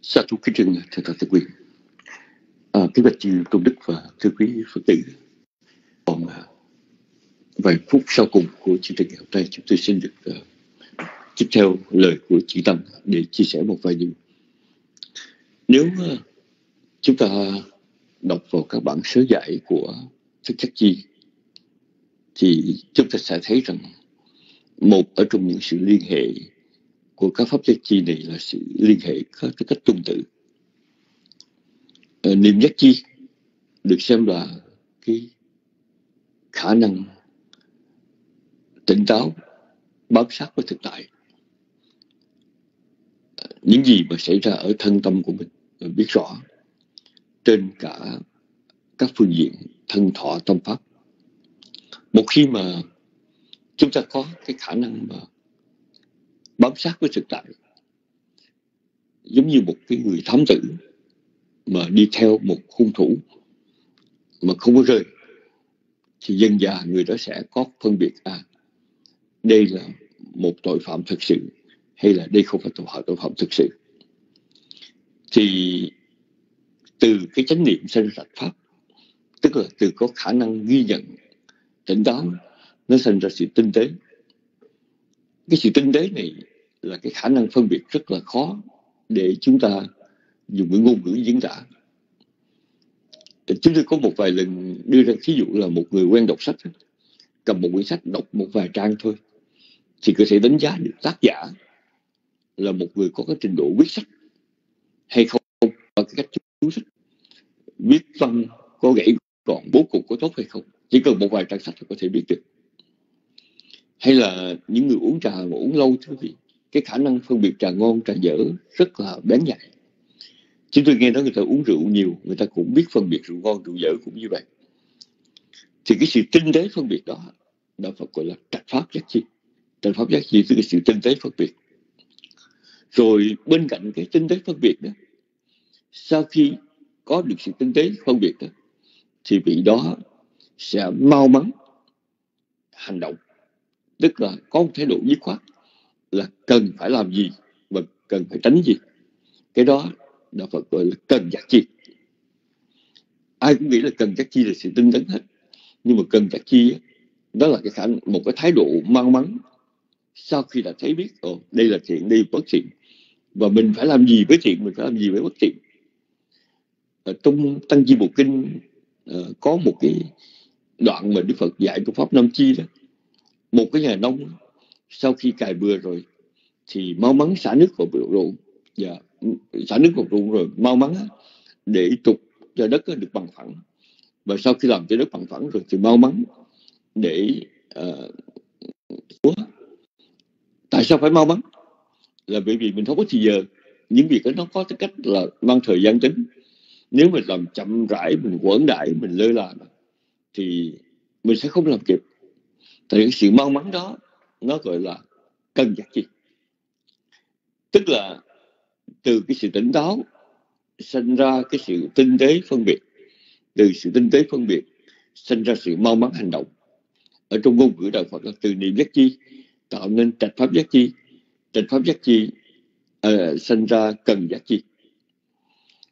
Sa thú kính trân thưa thượng tự quyền à, kính bạch chư tôn đức và thưa quý phật tử vài phút sau cùng của chương trình ngày hôm nay chúng tôi xin được uh, tiếp theo lời của chị Tâm để chia sẻ một vài điều. Nếu uh, chúng ta đọc vào các bản sớ giải của Thích chắc chi thì chúng ta sẽ thấy rằng một ở trong những sự liên hệ của các pháp giác chi này là sự liên hệ có cái cách tương tự. Uh, niệm giác chi được xem là cái khả năng tỉnh táo, bám sát với thực tại. Những gì mà xảy ra ở thân tâm của mình mình biết rõ. Trên cả các phương diện thân thọ tâm pháp. Một khi mà chúng ta có cái khả năng mà bám sát với thực tại, giống như một cái người thám tử mà đi theo một hung thủ mà không có rơi, thì dần già người đó sẽ có phân biệt à đây là một tội phạm thực sự hay là đây không phải tội phạm tội phạm thực sự? Thì từ cái chánh niệm sinh ra pháp, tức là từ có khả năng ghi nhận tỉnh táo nó sinh ra sự tinh tế. Cái sự tinh tế này là cái khả năng phân biệt rất là khó để chúng ta dùng cái ngôn ngữ diễn tả. Chúng tôi có một vài lần đưa ra ví dụ là một người quen đọc sách cầm một quyển sách, đọc một vài trang thôi thì có thể đánh giá được tác giả là một người có cái trình độ viết sách hay không ở cái cách chú sách viết văn có gãy còn bố cục có tốt hay không. Chỉ cần một vài trang sách là có thể biết được. Hay là những người uống trà mà uống lâu, thưa vị, cái khả năng phân biệt trà ngon, trà dở rất là bén nhạy chúng tôi nghe nói người ta uống rượu nhiều, người ta cũng biết phân biệt rượu ngon, rượu dở cũng như vậy. Thì cái sự tinh tế phân biệt đó đạo Phật gọi là trạch pháp giác chi trong pháp giác chi tức là sự tinh tế phân biệt. Rồi bên cạnh cái tinh tế phân biệt đó, sau khi có được sự tinh tế phân biệt đó, thì vị đó sẽ mau mắn hành động. Tức là có một thái độ dứt khoát là cần phải làm gì và cần phải tránh gì. Cái đó đạo Phật gọi là cần giác chi. Ai cũng nghĩ là cần giác chi là sự tinh tấn hết. Nhưng mà cần giác chi đó là cái khả một cái thái độ mau mắn sau khi đã thấy biết ồ đây là thiện đây là bất thiện. Và mình phải làm gì với thiện? Mình phải làm gì với bất thiện? Ở trong tăng chi bộ kinh uh, có một cái đoạn mà đức phật dạy của pháp năm chi đó. Một cái nhà nông sau khi cài bừa rồi thì mau mắn xả nước vào ruộng. Và xả nước vào ruộng rồi mau mắn để trục cho đất được bằng phẳng. Và sau khi làm cho đất bằng phẳng rồi thì mau mắn để uh, tại sao phải mau mắn? Là bởi vì mình không có thời giờ. Những việc đó nó có cái cách là mang thời gian tính. Nếu mình làm chậm rãi, mình quẩn đại, mình lơ là, thì mình sẽ không làm kịp. Tại cái sự mau mắn đó, nó gọi là cân nhắc chi. Tức là từ cái sự tỉnh táo, sinh ra cái sự tinh tế phân biệt. Từ sự tinh tế phân biệt, sinh ra sự mau mắn hành động. Ở trong ngôn ngữ đạo Phật là từ niệm giác chi tạo nên trạch pháp giác chi. Trạch pháp giác chi uh, sinh ra cần giác chi.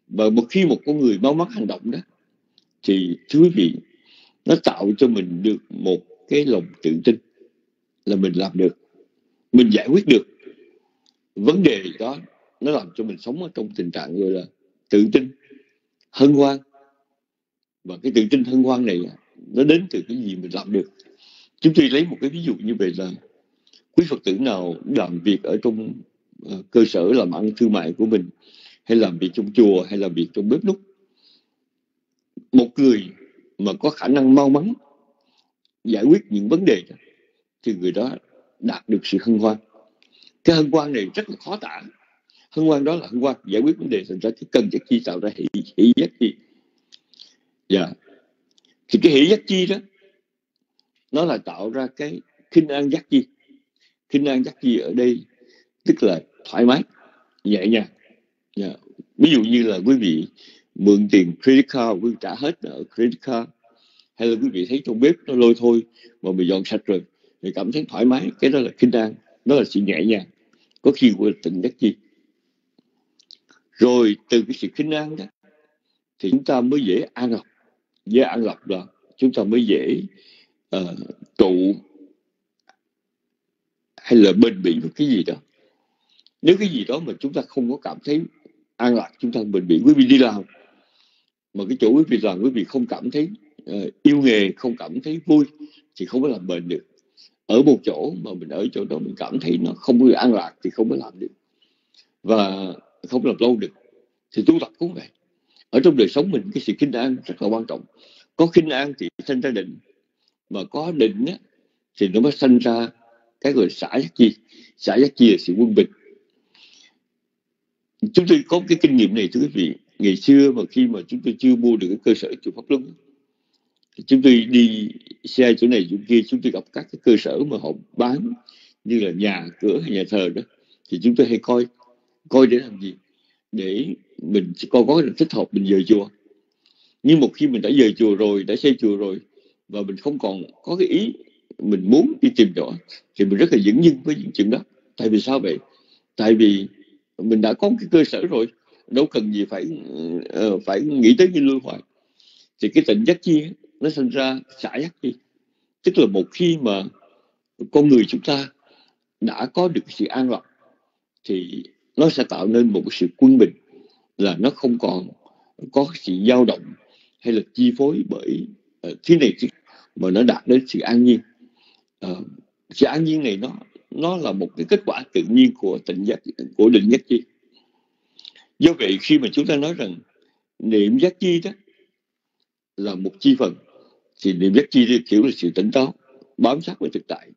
Và một khi một con người mau mắt hành động đó thì thưa quý vị nó tạo cho mình được một cái lòng tự tin là mình làm được mình giải quyết được. Vấn đề đó nó làm cho mình sống ở trong tình trạng gọi là tự tin hân hoan. Và cái tự tin hân hoan này nó đến từ cái gì mình làm được. Chúng tôi lấy một cái ví dụ như vậy là quý phật tử nào làm việc ở trong uh, cơ sở làm ăn thương mại của mình hay làm việc trong chùa hay làm việc trong bếp núc một người mà có khả năng mau mắn giải quyết những vấn đề đó, thì người đó đạt được sự hân hoan. Cái hân hoan này rất là khó tả. Hân hoan đó là hân hoan giải quyết vấn đề thành ra cái cần giác chi tạo ra hỷ, hỷ giác chi. Dạ. Thì cái hỷ giác chi đó nó là tạo ra cái khinh an giác chi khinh an chắc gì ở đây? Tức là thoải mái nhẹ nhàng. Dạ. ví dụ như là quý vị mượn tiền credit card quý vị trả hết ở credit card hay là quý vị thấy trong bếp nó lôi thôi mà mình dọn sạch rồi thì cảm thấy thoải mái cái đó là khinh an đó là sự nhẹ nhàng. Có khi của tình giác chi. Rồi từ cái sự khinh an đó thì chúng ta mới dễ an lập dễ an lập đó chúng ta mới dễ ờ, uh, trụ hay là bền bỉ với cái gì đó. Nếu cái gì đó mà chúng ta không có cảm thấy an lạc chúng ta bền bỉ quý vị đi làm. Mà cái chỗ quý vị làm quý vị không cảm thấy uh, yêu nghề không cảm thấy vui thì không có làm bền được. Ở một chỗ mà mình ở chỗ đó mình cảm thấy nó không có an lạc thì không có làm được. Và không làm lâu được. Thì tu tập cũng vậy. Ở trong đời sống mình cái sự kinh an rất là quan trọng. Có kinh an thì sinh ra định. Mà có định á, thì nó mới sinh ra cái gọi là xã giác chi xã giác chi là sự quân bình. Chúng tôi có cái kinh nghiệm này, thưa quý vị. Ngày xưa mà khi mà chúng tôi chưa mua được cái cơ sở chùa pháp luân chúng tôi đi xe chỗ này chỗ kia, chúng tôi gặp các cái cơ sở mà họ bán như là nhà cửa hay nhà thờ đó, thì chúng tôi hay coi. Coi để làm gì? Để mình coi có là thích hợp mình dời chùa. Nhưng một khi mình đã dời chùa rồi, đã xây chùa rồi, và mình không còn có cái ý mình muốn đi tìm chỗ thì mình rất là dững nhân với những chuyện đó. Tại vì sao vậy? Tại vì mình đã có cái cơ sở rồi đâu cần gì phải uh, phải nghĩ tới như lưu hoài. Thì cái tịnh giác chi nó sinh ra xả giác chi. Tức là một khi mà con người chúng ta đã có được sự an lạc thì nó sẽ tạo nên một sự quân bình là nó không còn có sự dao động hay là chi phối bởi ờ, uh, thế này mà nó đạt đến sự an nhiên. Ờ, uh, sự an nhiên này nó nó là một cái kết quả tự nhiên của tịnh giác của định giác chi. Do vậy khi mà chúng ta nói rằng niệm giác chi đó là một chi phần thì niệm giác chi thì kiểu là sự tỉnh táo bám sát với thực tại.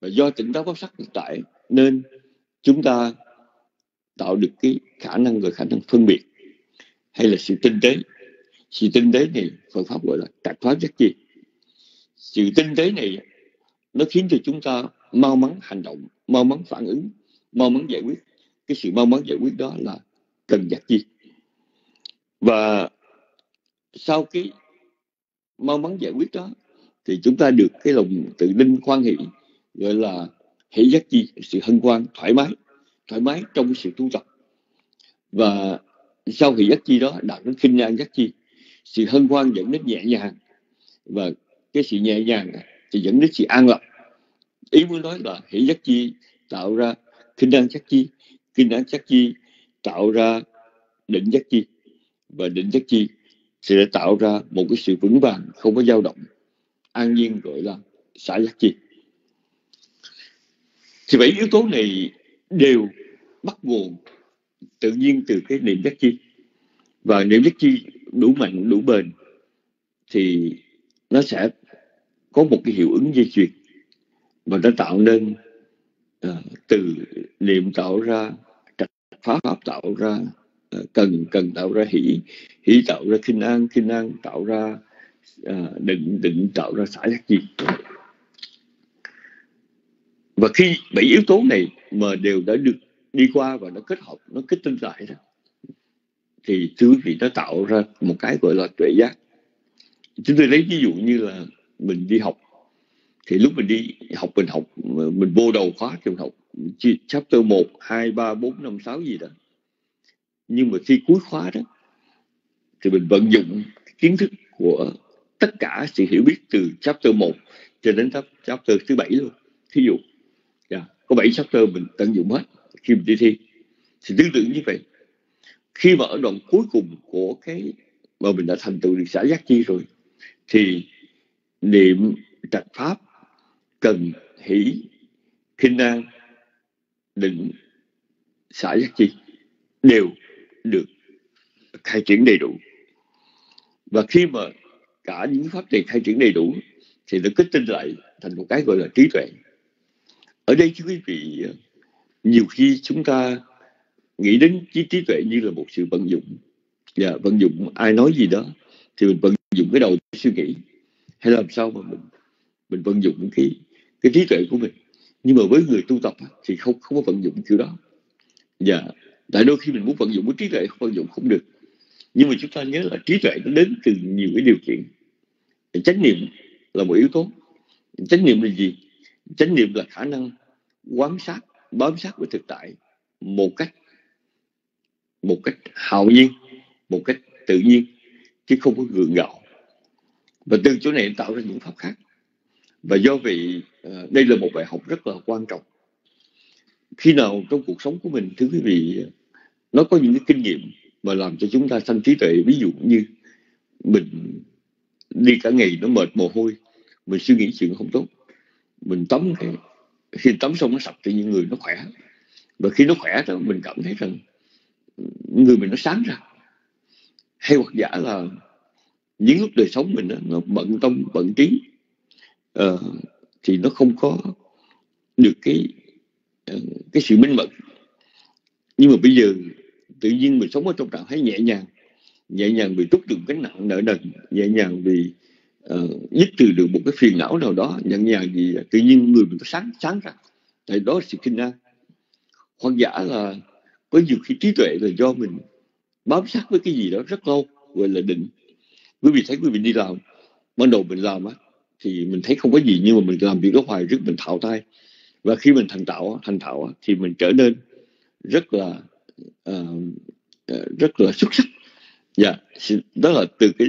Và do tỉnh táo bám sát thực tại nên chúng ta tạo được cái khả năng và khả năng phân biệt hay là sự tinh tế. Sự tinh tế này Phật pháp gọi là trạch thoát giác chi. Sự tinh tế này nó khiến cho chúng ta mau mắn hành động, mau mắn phản ứng, mau mắn giải quyết. Cái sự mau mắn giải quyết đó là cần giặc chi và sau cái mau mắn giải quyết đó, thì chúng ta được cái lòng tự tin, khoan hỷ, gọi là hỷ giác chi, sự hân hoan, thoải mái thoải mái trong sự tu tập. Và sau hỷ giác chi đó đạt đến khinh an giác chi, sự hân hoan dẫn đến nhẹ nhàng. Và cái sự nhẹ nhàng thì dẫn đến sự an lạc. Ý muốn nói là hỷ giác chi tạo ra kinh năng giác chi, kinh năng giác chi tạo ra định giác chi. Và định giác chi sẽ tạo ra một cái sự vững vàng, không có dao động, an nhiên gọi là xã giác chi. Thì bảy yếu tố này đều bắt nguồn tự nhiên từ cái niệm giác chi. Và niệm giác chi đủ mạnh, đủ bền thì nó sẽ có một cái hiệu ứng dây chuyền và nó tạo nên uh, từ niệm tạo ra trạch pháp pháp tạo ra uh, cần cần tạo ra hỷ hỷ tạo ra kinh an kinh an tạo ra uh, định định tạo ra xã giác gì và khi bảy yếu tố này mà đều đã được đi qua và nó kết hợp nó kết tinh lại đó thì thứ vị nó tạo ra một cái gọi là tuệ giác. Chúng tôi lấy ví dụ như là mình đi học. Thì lúc mình đi học mình học mình vô đầu khóa trường học. Chapter 1, 2, 3, 4, 5, 6 gì đó. Nhưng mà khi cuối khóa đó thì mình vận dụng kiến thức của tất cả sự hiểu biết từ chapter 1 cho đến chapter thứ bảy luôn. Thí dụ yeah, có 7 chapter mình tận dụng hết khi mình đi thi. Thì tương tự như vậy. Khi mà ở đoạn cuối cùng của cái mà mình đã thành tựu được xã giác chi rồi thì niệm trạch pháp cần hỷ khinh an định xả giác chi, đều được khai triển đầy đủ. Và khi mà cả những pháp này khai triển đầy đủ, thì nó kết tinh lại thành một cái gọi là trí tuệ. Ở đây quý vị, nhiều khi chúng ta nghĩ đến trí trí tuệ như là một sự vận dụng. Và vận dụng, ai nói gì đó, thì mình vận dụng cái đầu suy nghĩ hay làm sao mà mình mình vận dụng cái cái trí tuệ của mình? Nhưng mà với người tu tập thì không không có vận dụng kiểu đó. Và tại đôi khi mình muốn vận dụng cái trí tuệ, không vận dụng không được. Nhưng mà chúng ta nhớ là trí tuệ nó đến từ nhiều cái điều kiện. Chánh niệm là một yếu tố. Chánh niệm là gì? Chánh niệm là khả năng quan sát, bám sát với thực tại một cách một cách hào nhiên, một cách tự nhiên, chứ không có gượng gạo và từ chỗ này tạo ra những pháp khác. Và do vậy ờ, đây là một bài học rất là quan trọng. Khi nào trong cuộc sống của mình, thưa quý vị, nó có những cái kinh nghiệm mà làm cho chúng ta sanh trí tuệ. Ví dụ như mình đi cả ngày nó mệt mồ hôi, mình suy nghĩ chuyện không tốt, mình tắm khi tắm xong nó sạch thì những người nó khỏe. Và khi nó khỏe đó, mình cảm thấy rằng người mình nó sáng ra. Hay hoặc giả là những lúc đời sống mình đó, nó bận tâm bận trí uh, ờ, thì nó không có được cái uh, cái sự minh mẫn. Nhưng mà bây giờ tự nhiên mình sống ở trong trạng thái nhẹ nhàng nhẹ nhàng bị trút được cái nặng nợ nần nhẹ nhàng bị uh, dứt trừ được một cái phiền não nào đó nhẹ nhàng thì tự nhiên người mình có sáng sáng ra. Tại đó là sự kinh an hoặc giả là có nhiều khi trí tuệ là do mình bám sát với cái gì đó rất lâu gọi là định quý vị thấy quý vị đi làm ban đầu mình làm á thì mình thấy không có gì nhưng mà mình làm việc đó hoài rất mình thạo tay và khi mình thành tạo thành thạo thì mình trở nên rất là uh, rất là xuất sắc. Dạ yeah. đó là từ cái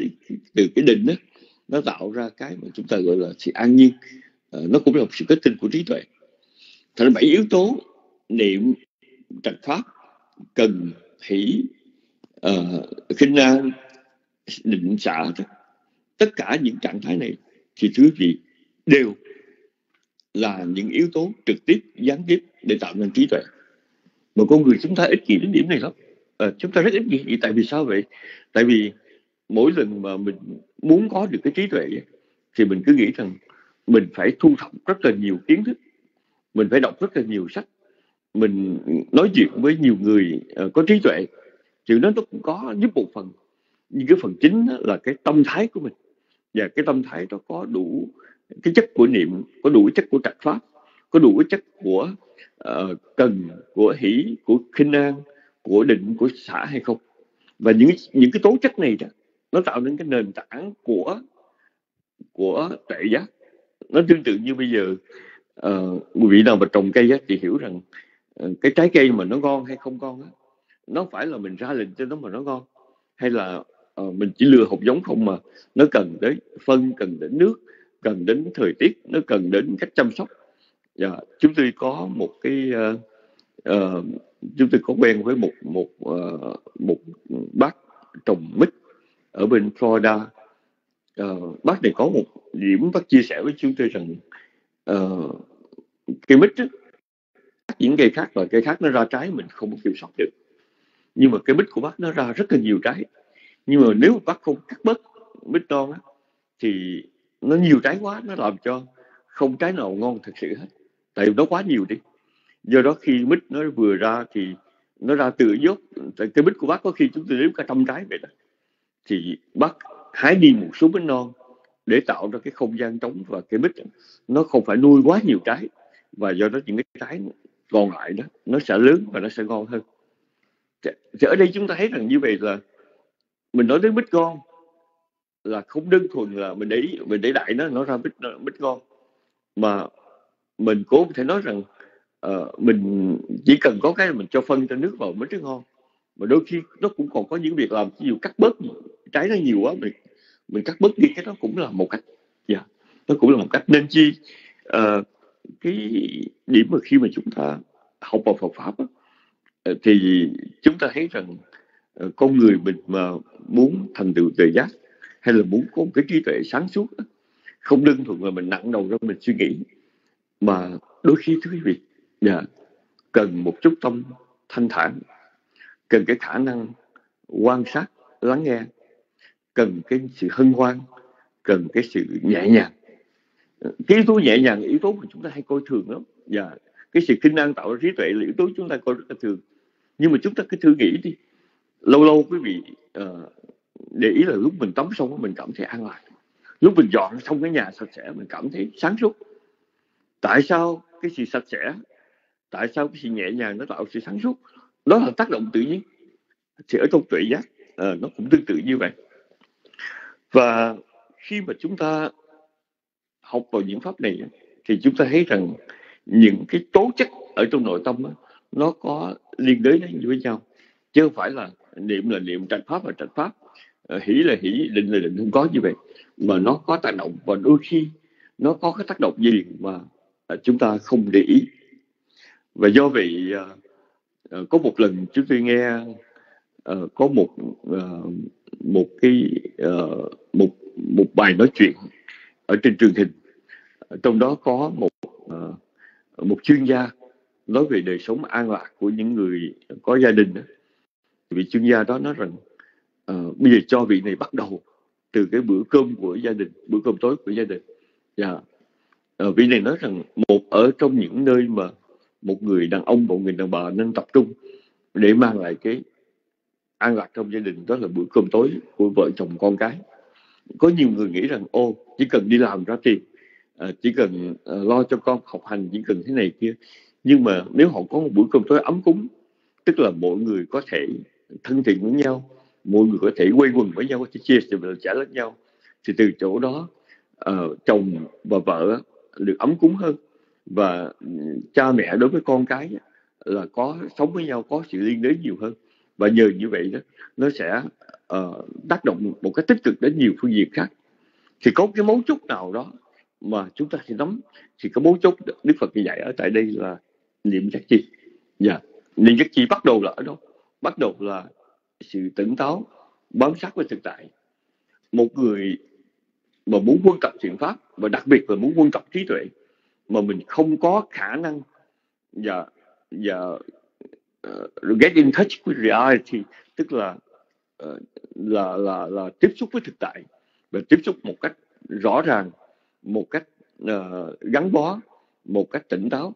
từ cái định đó nó tạo ra cái mà chúng ta gọi là sự an nhiên. Uh, nó cũng là một sự kết tinh của trí tuệ. Thành bảy yếu tố niệm trạch pháp cần hỷ uh, khinh an định xạ tất cả những trạng thái này thì thứ gì đều là những yếu tố trực tiếp gián tiếp để tạo nên trí tuệ. Mà con người chúng ta ít nghĩ đến điểm này lắm. À, chúng ta rất ít nghĩ tại vì sao vậy? Tại vì mỗi lần mà mình muốn có được cái trí tuệ thì mình cứ nghĩ rằng mình phải thu thập rất là nhiều kiến thức mình phải đọc rất là nhiều sách mình nói chuyện với nhiều người à, có trí tuệ thì đó nó cũng có giúp một phần nhưng cái phần chính là cái tâm thái của mình. Và cái tâm thái đó có đủ cái chất của niệm có đủ chất của trạch pháp có đủ chất của uh, cần của hỷ của khinh an của định của xã hay không. Và những những cái tố chất này đó nó tạo nên cái nền tảng của của tuệ giác. Nó tương tự như bây giờ uh, quý vị nào mà trồng cây á, thì hiểu rằng uh, cái trái cây mà nó ngon hay không ngon á, nó phải là mình ra lệnh cho nó mà nó ngon hay là uh, mình chỉ lừa hộp giống không mà. Nó cần đến phân cần đến nước cần đến thời tiết nó cần đến cách chăm sóc. Yeah. Dạ, chúng tôi có một cái uh, uh, chúng tôi có quen với một một uh, một bác trồng mít ở bên Florida. Uh, bác này có một điểm bác chia sẻ với chúng tôi rằng uh, cây mít các những cây khác và cây khác nó ra trái mình không có kiểm soát được. Nhưng mà cây mít của bác nó ra rất là nhiều trái nhưng mà nếu bác không cắt bớt mít non á, thì nó nhiều trái quá nó làm cho không trái nào ngon thực sự hết. Tại vì nó quá nhiều đi. Do đó khi mít nó vừa ra thì nó ra từ dốt cái mít của bác có khi chúng tôi đếm cả trăm trái vậy đó. Thì bác hái đi một số mít non để tạo ra cái không gian trống và cái mít nó không phải nuôi quá nhiều trái. Và do đó những cái trái còn lại đó nó sẽ lớn và nó sẽ ngon hơn. Thì ở đây chúng ta thấy rằng như vậy là mình nói đến mít ngon là không đơn thuần là mình để mình để đại nó nó ra mít mít ngon mà mình cố thể nói rằng uh, mình chỉ cần có cái mình cho phân cho nước vào mới rất ngon. Mà đôi khi nó cũng còn có những việc làm ví dụ cắt bớt trái nó nhiều quá mình mình cắt bớt đi cái đó cũng là một cách dạ yeah, nó cũng là một cách. Nên chi uh, cái điểm mà khi mà chúng ta học vào Phật pháp đó, ờ, thì chúng ta thấy rằng uh, Ờ, con người mình mà muốn thành tựu tuệ giác hay là muốn có một cái trí tuệ sáng suốt không đơn thuần là mình nặng đầu ra mình suy nghĩ mà đôi khi thưa quý vị dạ, cần một chút tâm thanh thản cần cái khả năng quan sát lắng nghe cần cái sự hân hoan cần cái sự nhẹ nhàng. Ờ, cái yếu tố nhẹ nhàng yếu tố mà chúng ta hay coi thường lắm. Và dạ, cái sự kinh năng tạo ra trí tuệ là yếu tố chúng ta coi rất là thường. Nhưng mà chúng ta cứ thử nghĩ đi lâu lâu quý vị uh, để ý là lúc mình tắm xong mình cảm thấy an lạc lúc mình dọn xong cái nhà sạch sẽ mình cảm thấy sáng suốt. Tại sao cái sự sạch sẽ tại sao cái sự nhẹ nhàng nó tạo sự sáng suốt? Đó là tác động tự nhiên. Thì ở trong tuệ giác uh, nó cũng tương tự như vậy. Và khi mà chúng ta học vào những pháp này thì chúng ta thấy rằng những cái tố chất ở trong nội tâm đó, nó có liên đới với nhau. Chứ không phải là niệm là niệm trạch pháp là trạch pháp. Ờ, hỷ là hỷ, định là định, không có như vậy. Mà nó có tác động và đôi khi nó có cái tác động gì mà à, chúng ta không để ý. Và do vậy à, à, có một lần chúng tôi nghe có một một cái một một bài nói chuyện ở trên truyền hình. Trong đó có một một chuyên gia nói về đời sống an lạc của những người có gia đình vị chuyên gia đó nói rằng uh, bây giờ cho vị này bắt đầu từ cái bữa cơm của gia đình bữa cơm tối của gia đình. Và yeah. uh, vị này nói rằng một ở trong những nơi mà một người đàn ông một người đàn bà nên tập trung để mang lại cái an lạc trong gia đình đó là bữa cơm tối của vợ chồng con cái. Có nhiều người nghĩ rằng ô chỉ cần đi làm ra tiền uh, chỉ cần uh, lo cho con học hành chỉ cần thế này kia. Nhưng mà nếu họ có một bữa cơm tối ấm cúng tức là mọi người có thể thân thiện với nhau mọi người có thể quay quần với nhau có thể chia sẻ trả lẫn nhau thì từ chỗ đó uh, chồng và vợ được ấm cúng hơn. Và ừ, cha mẹ đối với con cái là có sống với nhau có sự liên đới nhiều hơn. Và nhờ như vậy đó nó sẽ uh, tác động một cách tích cực đến nhiều phương diện khác. Thì có cái mấu chốt nào đó mà chúng ta sẽ nắm thì cái mấu chốt Đức Phật dạy ở tại đây là niệm giác chi. Dạ yeah. niệm giác chi bắt đầu là ở đâu bắt đầu là sự tỉnh táo bám sát với thực tại. Một người mà muốn quân tập thiện pháp và đặc biệt là muốn quân tập trí tuệ mà mình không có khả năng và và uh, get in touch with reality tức là uh, là là là tiếp xúc với thực tại và tiếp xúc một cách rõ ràng một cách uh, gắn bó một cách tỉnh táo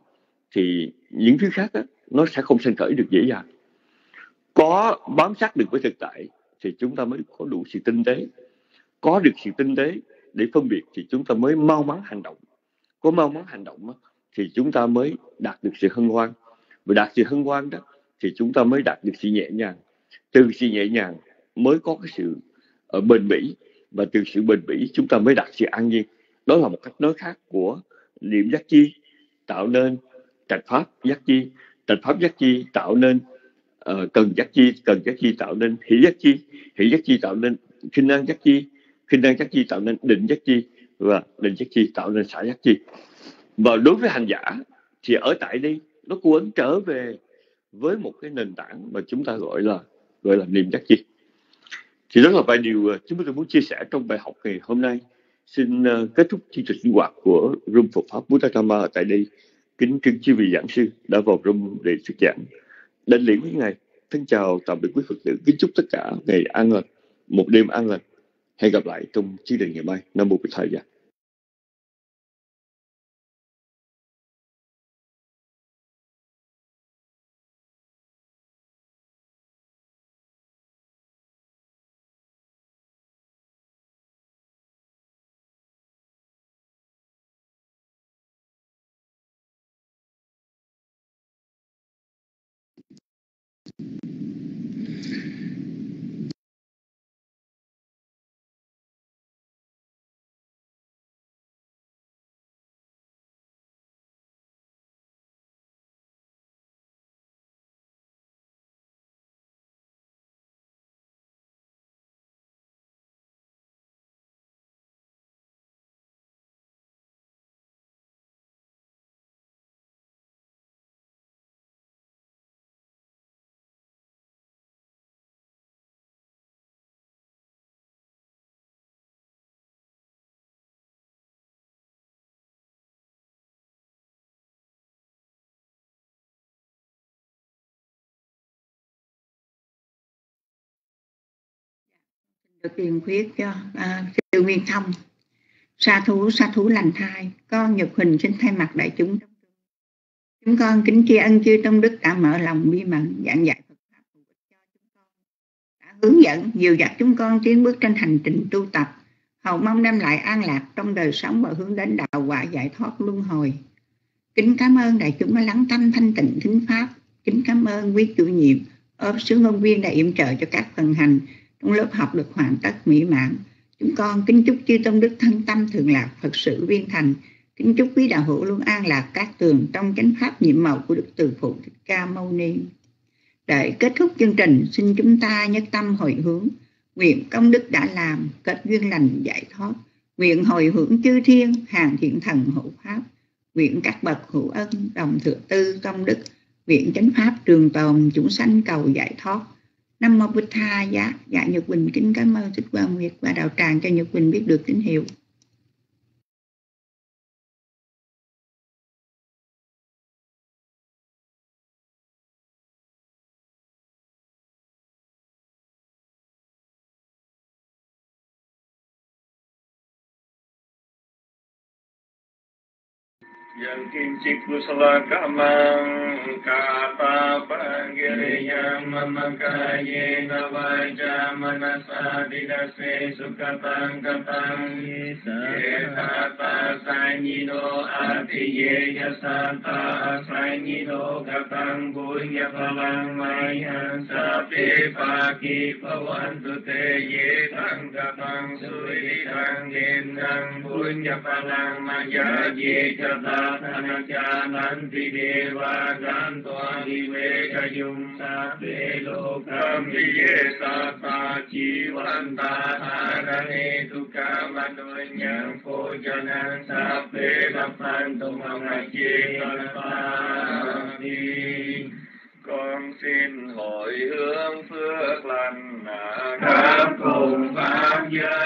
thì những thứ khác đó, nó sẽ không sinh khởi được dễ dàng có bám sát được với thực tại thì chúng ta mới có đủ sự tinh tế. Có được sự tinh tế để phân biệt thì chúng ta mới mau mắn hành động. Có mau mắn hành động thì chúng ta mới đạt được sự hân hoan. Và đạt sự hân hoan đó, thì chúng ta mới đạt được sự nhẹ nhàng. Từ sự nhẹ nhàng mới có cái sự ở bền bỉ. Và từ sự bền bỉ chúng ta mới đạt sự an nhiên. Đó là một cách nói khác của niệm giác chi, tạo nên trạch pháp giác chi. Trạch pháp giác chi tạo nên uh, cần giác chi cần giác chi tạo nên hỷ giác chi. Hỷ giác chi tạo nên khinh năng giác chi. Khinh năng giác chi tạo nên định giác chi. Và định giác chi tạo nên xả giác chi. Và đối với hành giả thì ở tại đây nó cuốn trở về với một cái nền tảng mà chúng ta gọi là gọi là niềm giác chi. Thì đó là vài điều chúng tôi muốn chia sẻ trong bài học ngày hôm nay. Xin ờ, kết thúc chương trình sinh hoạt của room Phật pháp Buddha tại đây. Kính trân chư vị giảng sư đã vào room để thuyết giảng đến liễn quý ngài. Thân chào tạm biệt quý phật tử. Kính chúc tất cả ngày an lành, một đêm an lành. Hẹn gặp lại trong chương trình ngày mai. Nam mô bích thầy dạ. Được tiền khuyết cho à, siêu Nguyên Thông. Sa thú sa thú lành thai con nhật hình xin thay mặt đại chúng chúng con kính tri ân chư tôn đức đã mở lòng bi mẫn giảng dạy Phật pháp cho chúng con. Đã hướng dẫn dìu dắt chúng con tiến bước trên hành trình tu tập. Hầu mong đem lại an lạc trong đời sống và hướng đến đạo quả giải thoát luân hồi. Kính cảm ơn đại chúng đã lắng tâm thanh tịnh thính pháp. Kính cảm ơn quý chủ nhiệm ốp sứ ngôn viên đã yểm trợ cho các phần hành trong lớp học được hoàn tất mỹ mãn, chúng con kính chúc chư tôn đức thân tâm thường lạc phật sự viên thành. Kính chúc quý đạo hữu luôn an lạc các tường trong chánh pháp nhiệm màu của đức từ phụ thích ca mâu ni. Để kết thúc chương trình, xin chúng ta nhất tâm hồi hướng. Nguyện công đức đã làm, kết duyên lành giải thoát. Nguyện hồi hưởng chư thiên, hàng thiện thần hộ pháp. Nguyện các bậc hữu ân, đồng thượng tư công đức. Nguyện chánh pháp trường tồn, chúng sanh cầu giải thoát. Nam mô Bụt Tha dạ dạ Nhật Quỳnh kính cảm ơn Thích Quang Nguyệt và đạo tràng cho Nhật Quỳnh biết được tín hiệu. किञ्चित् कुशलकमङ्कापापगिरया मम कायेन वाचा मनसा दिरसे सुखपङ्कपं साङ्गिनो आधिये यसाता साङ्गिनो गतं भूयफलं मह्यं सापे पाकी भवन्तु ते ये तङ्गपं सुरिरङ्गेन्द्रं भूयफलं मया ये च ye tang katang suri tang gendang bunya palang maya ye katang ธนจานันติเดวาจันตัวดิเวกยุงสัพเพโลกัมปิเยสัตตาจีวันตาหารเนตุกามนุญญังโพจนังสัพเพสัพพันตุมังเจกันปานิ con xin hồi hướng phước lành khắp cùng pháp giới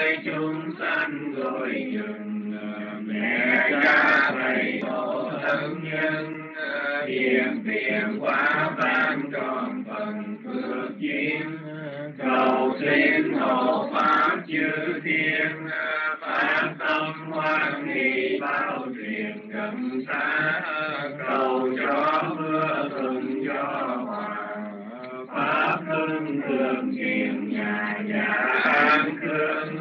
nhân hiện tiền quá ban tròn phần phước duyên cầu xin hộ pháp chư thiên phát tâm hoan hỷ bao truyền gần xa cầu cho mưa thuận gió hòa pháp hưng thường kiền nhà nhà an cương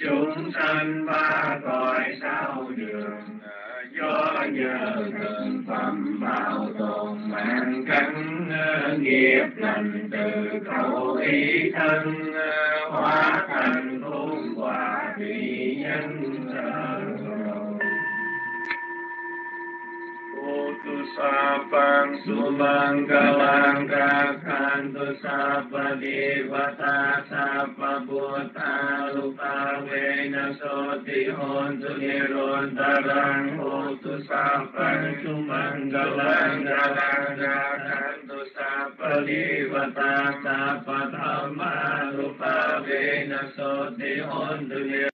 chúng sanh ba cõi sao đường do nhớ thần phẩm bảo tồn mạng căn nghiệp lành từ khẩu ý thân hóa thành สัาปังสุมังกลังรักขันตุสัพพเดวตาสัพพบุตาลุปาเวนะโสติโนตุนิโรนตรังโหตุสัพพังสุมังกลังรักขันตุสัพพเดวตาสัพพธรรมาลุปาเวนะโสติโนตุนิ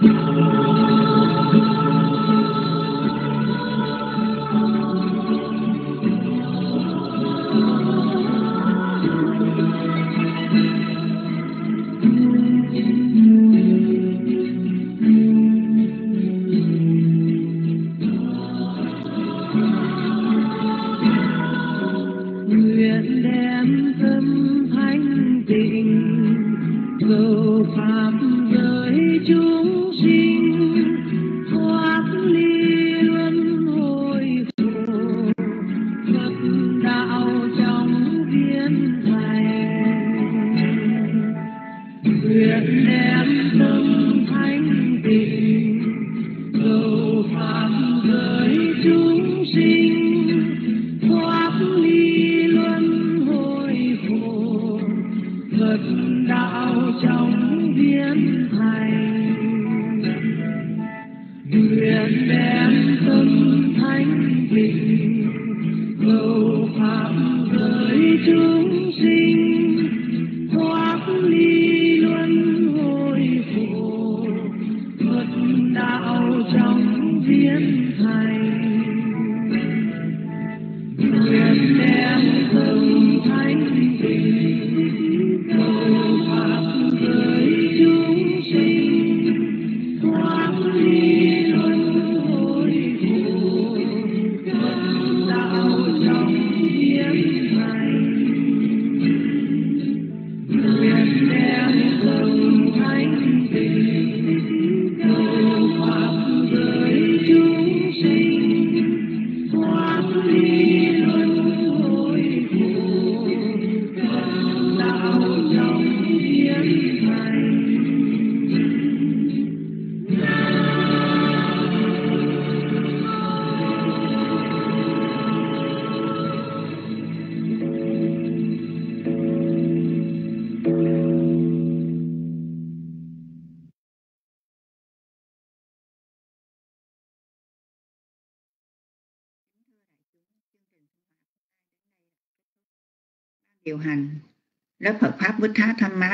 よし!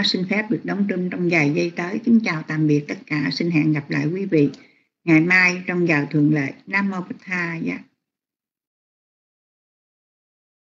Xin phép được đóng trưng trong vài giây tới. Kính chào tạm biệt tất cả. Xin hẹn gặp lại quý vị ngày mai trong giờ thường lệ. Nam mô Bích Tha Yeah.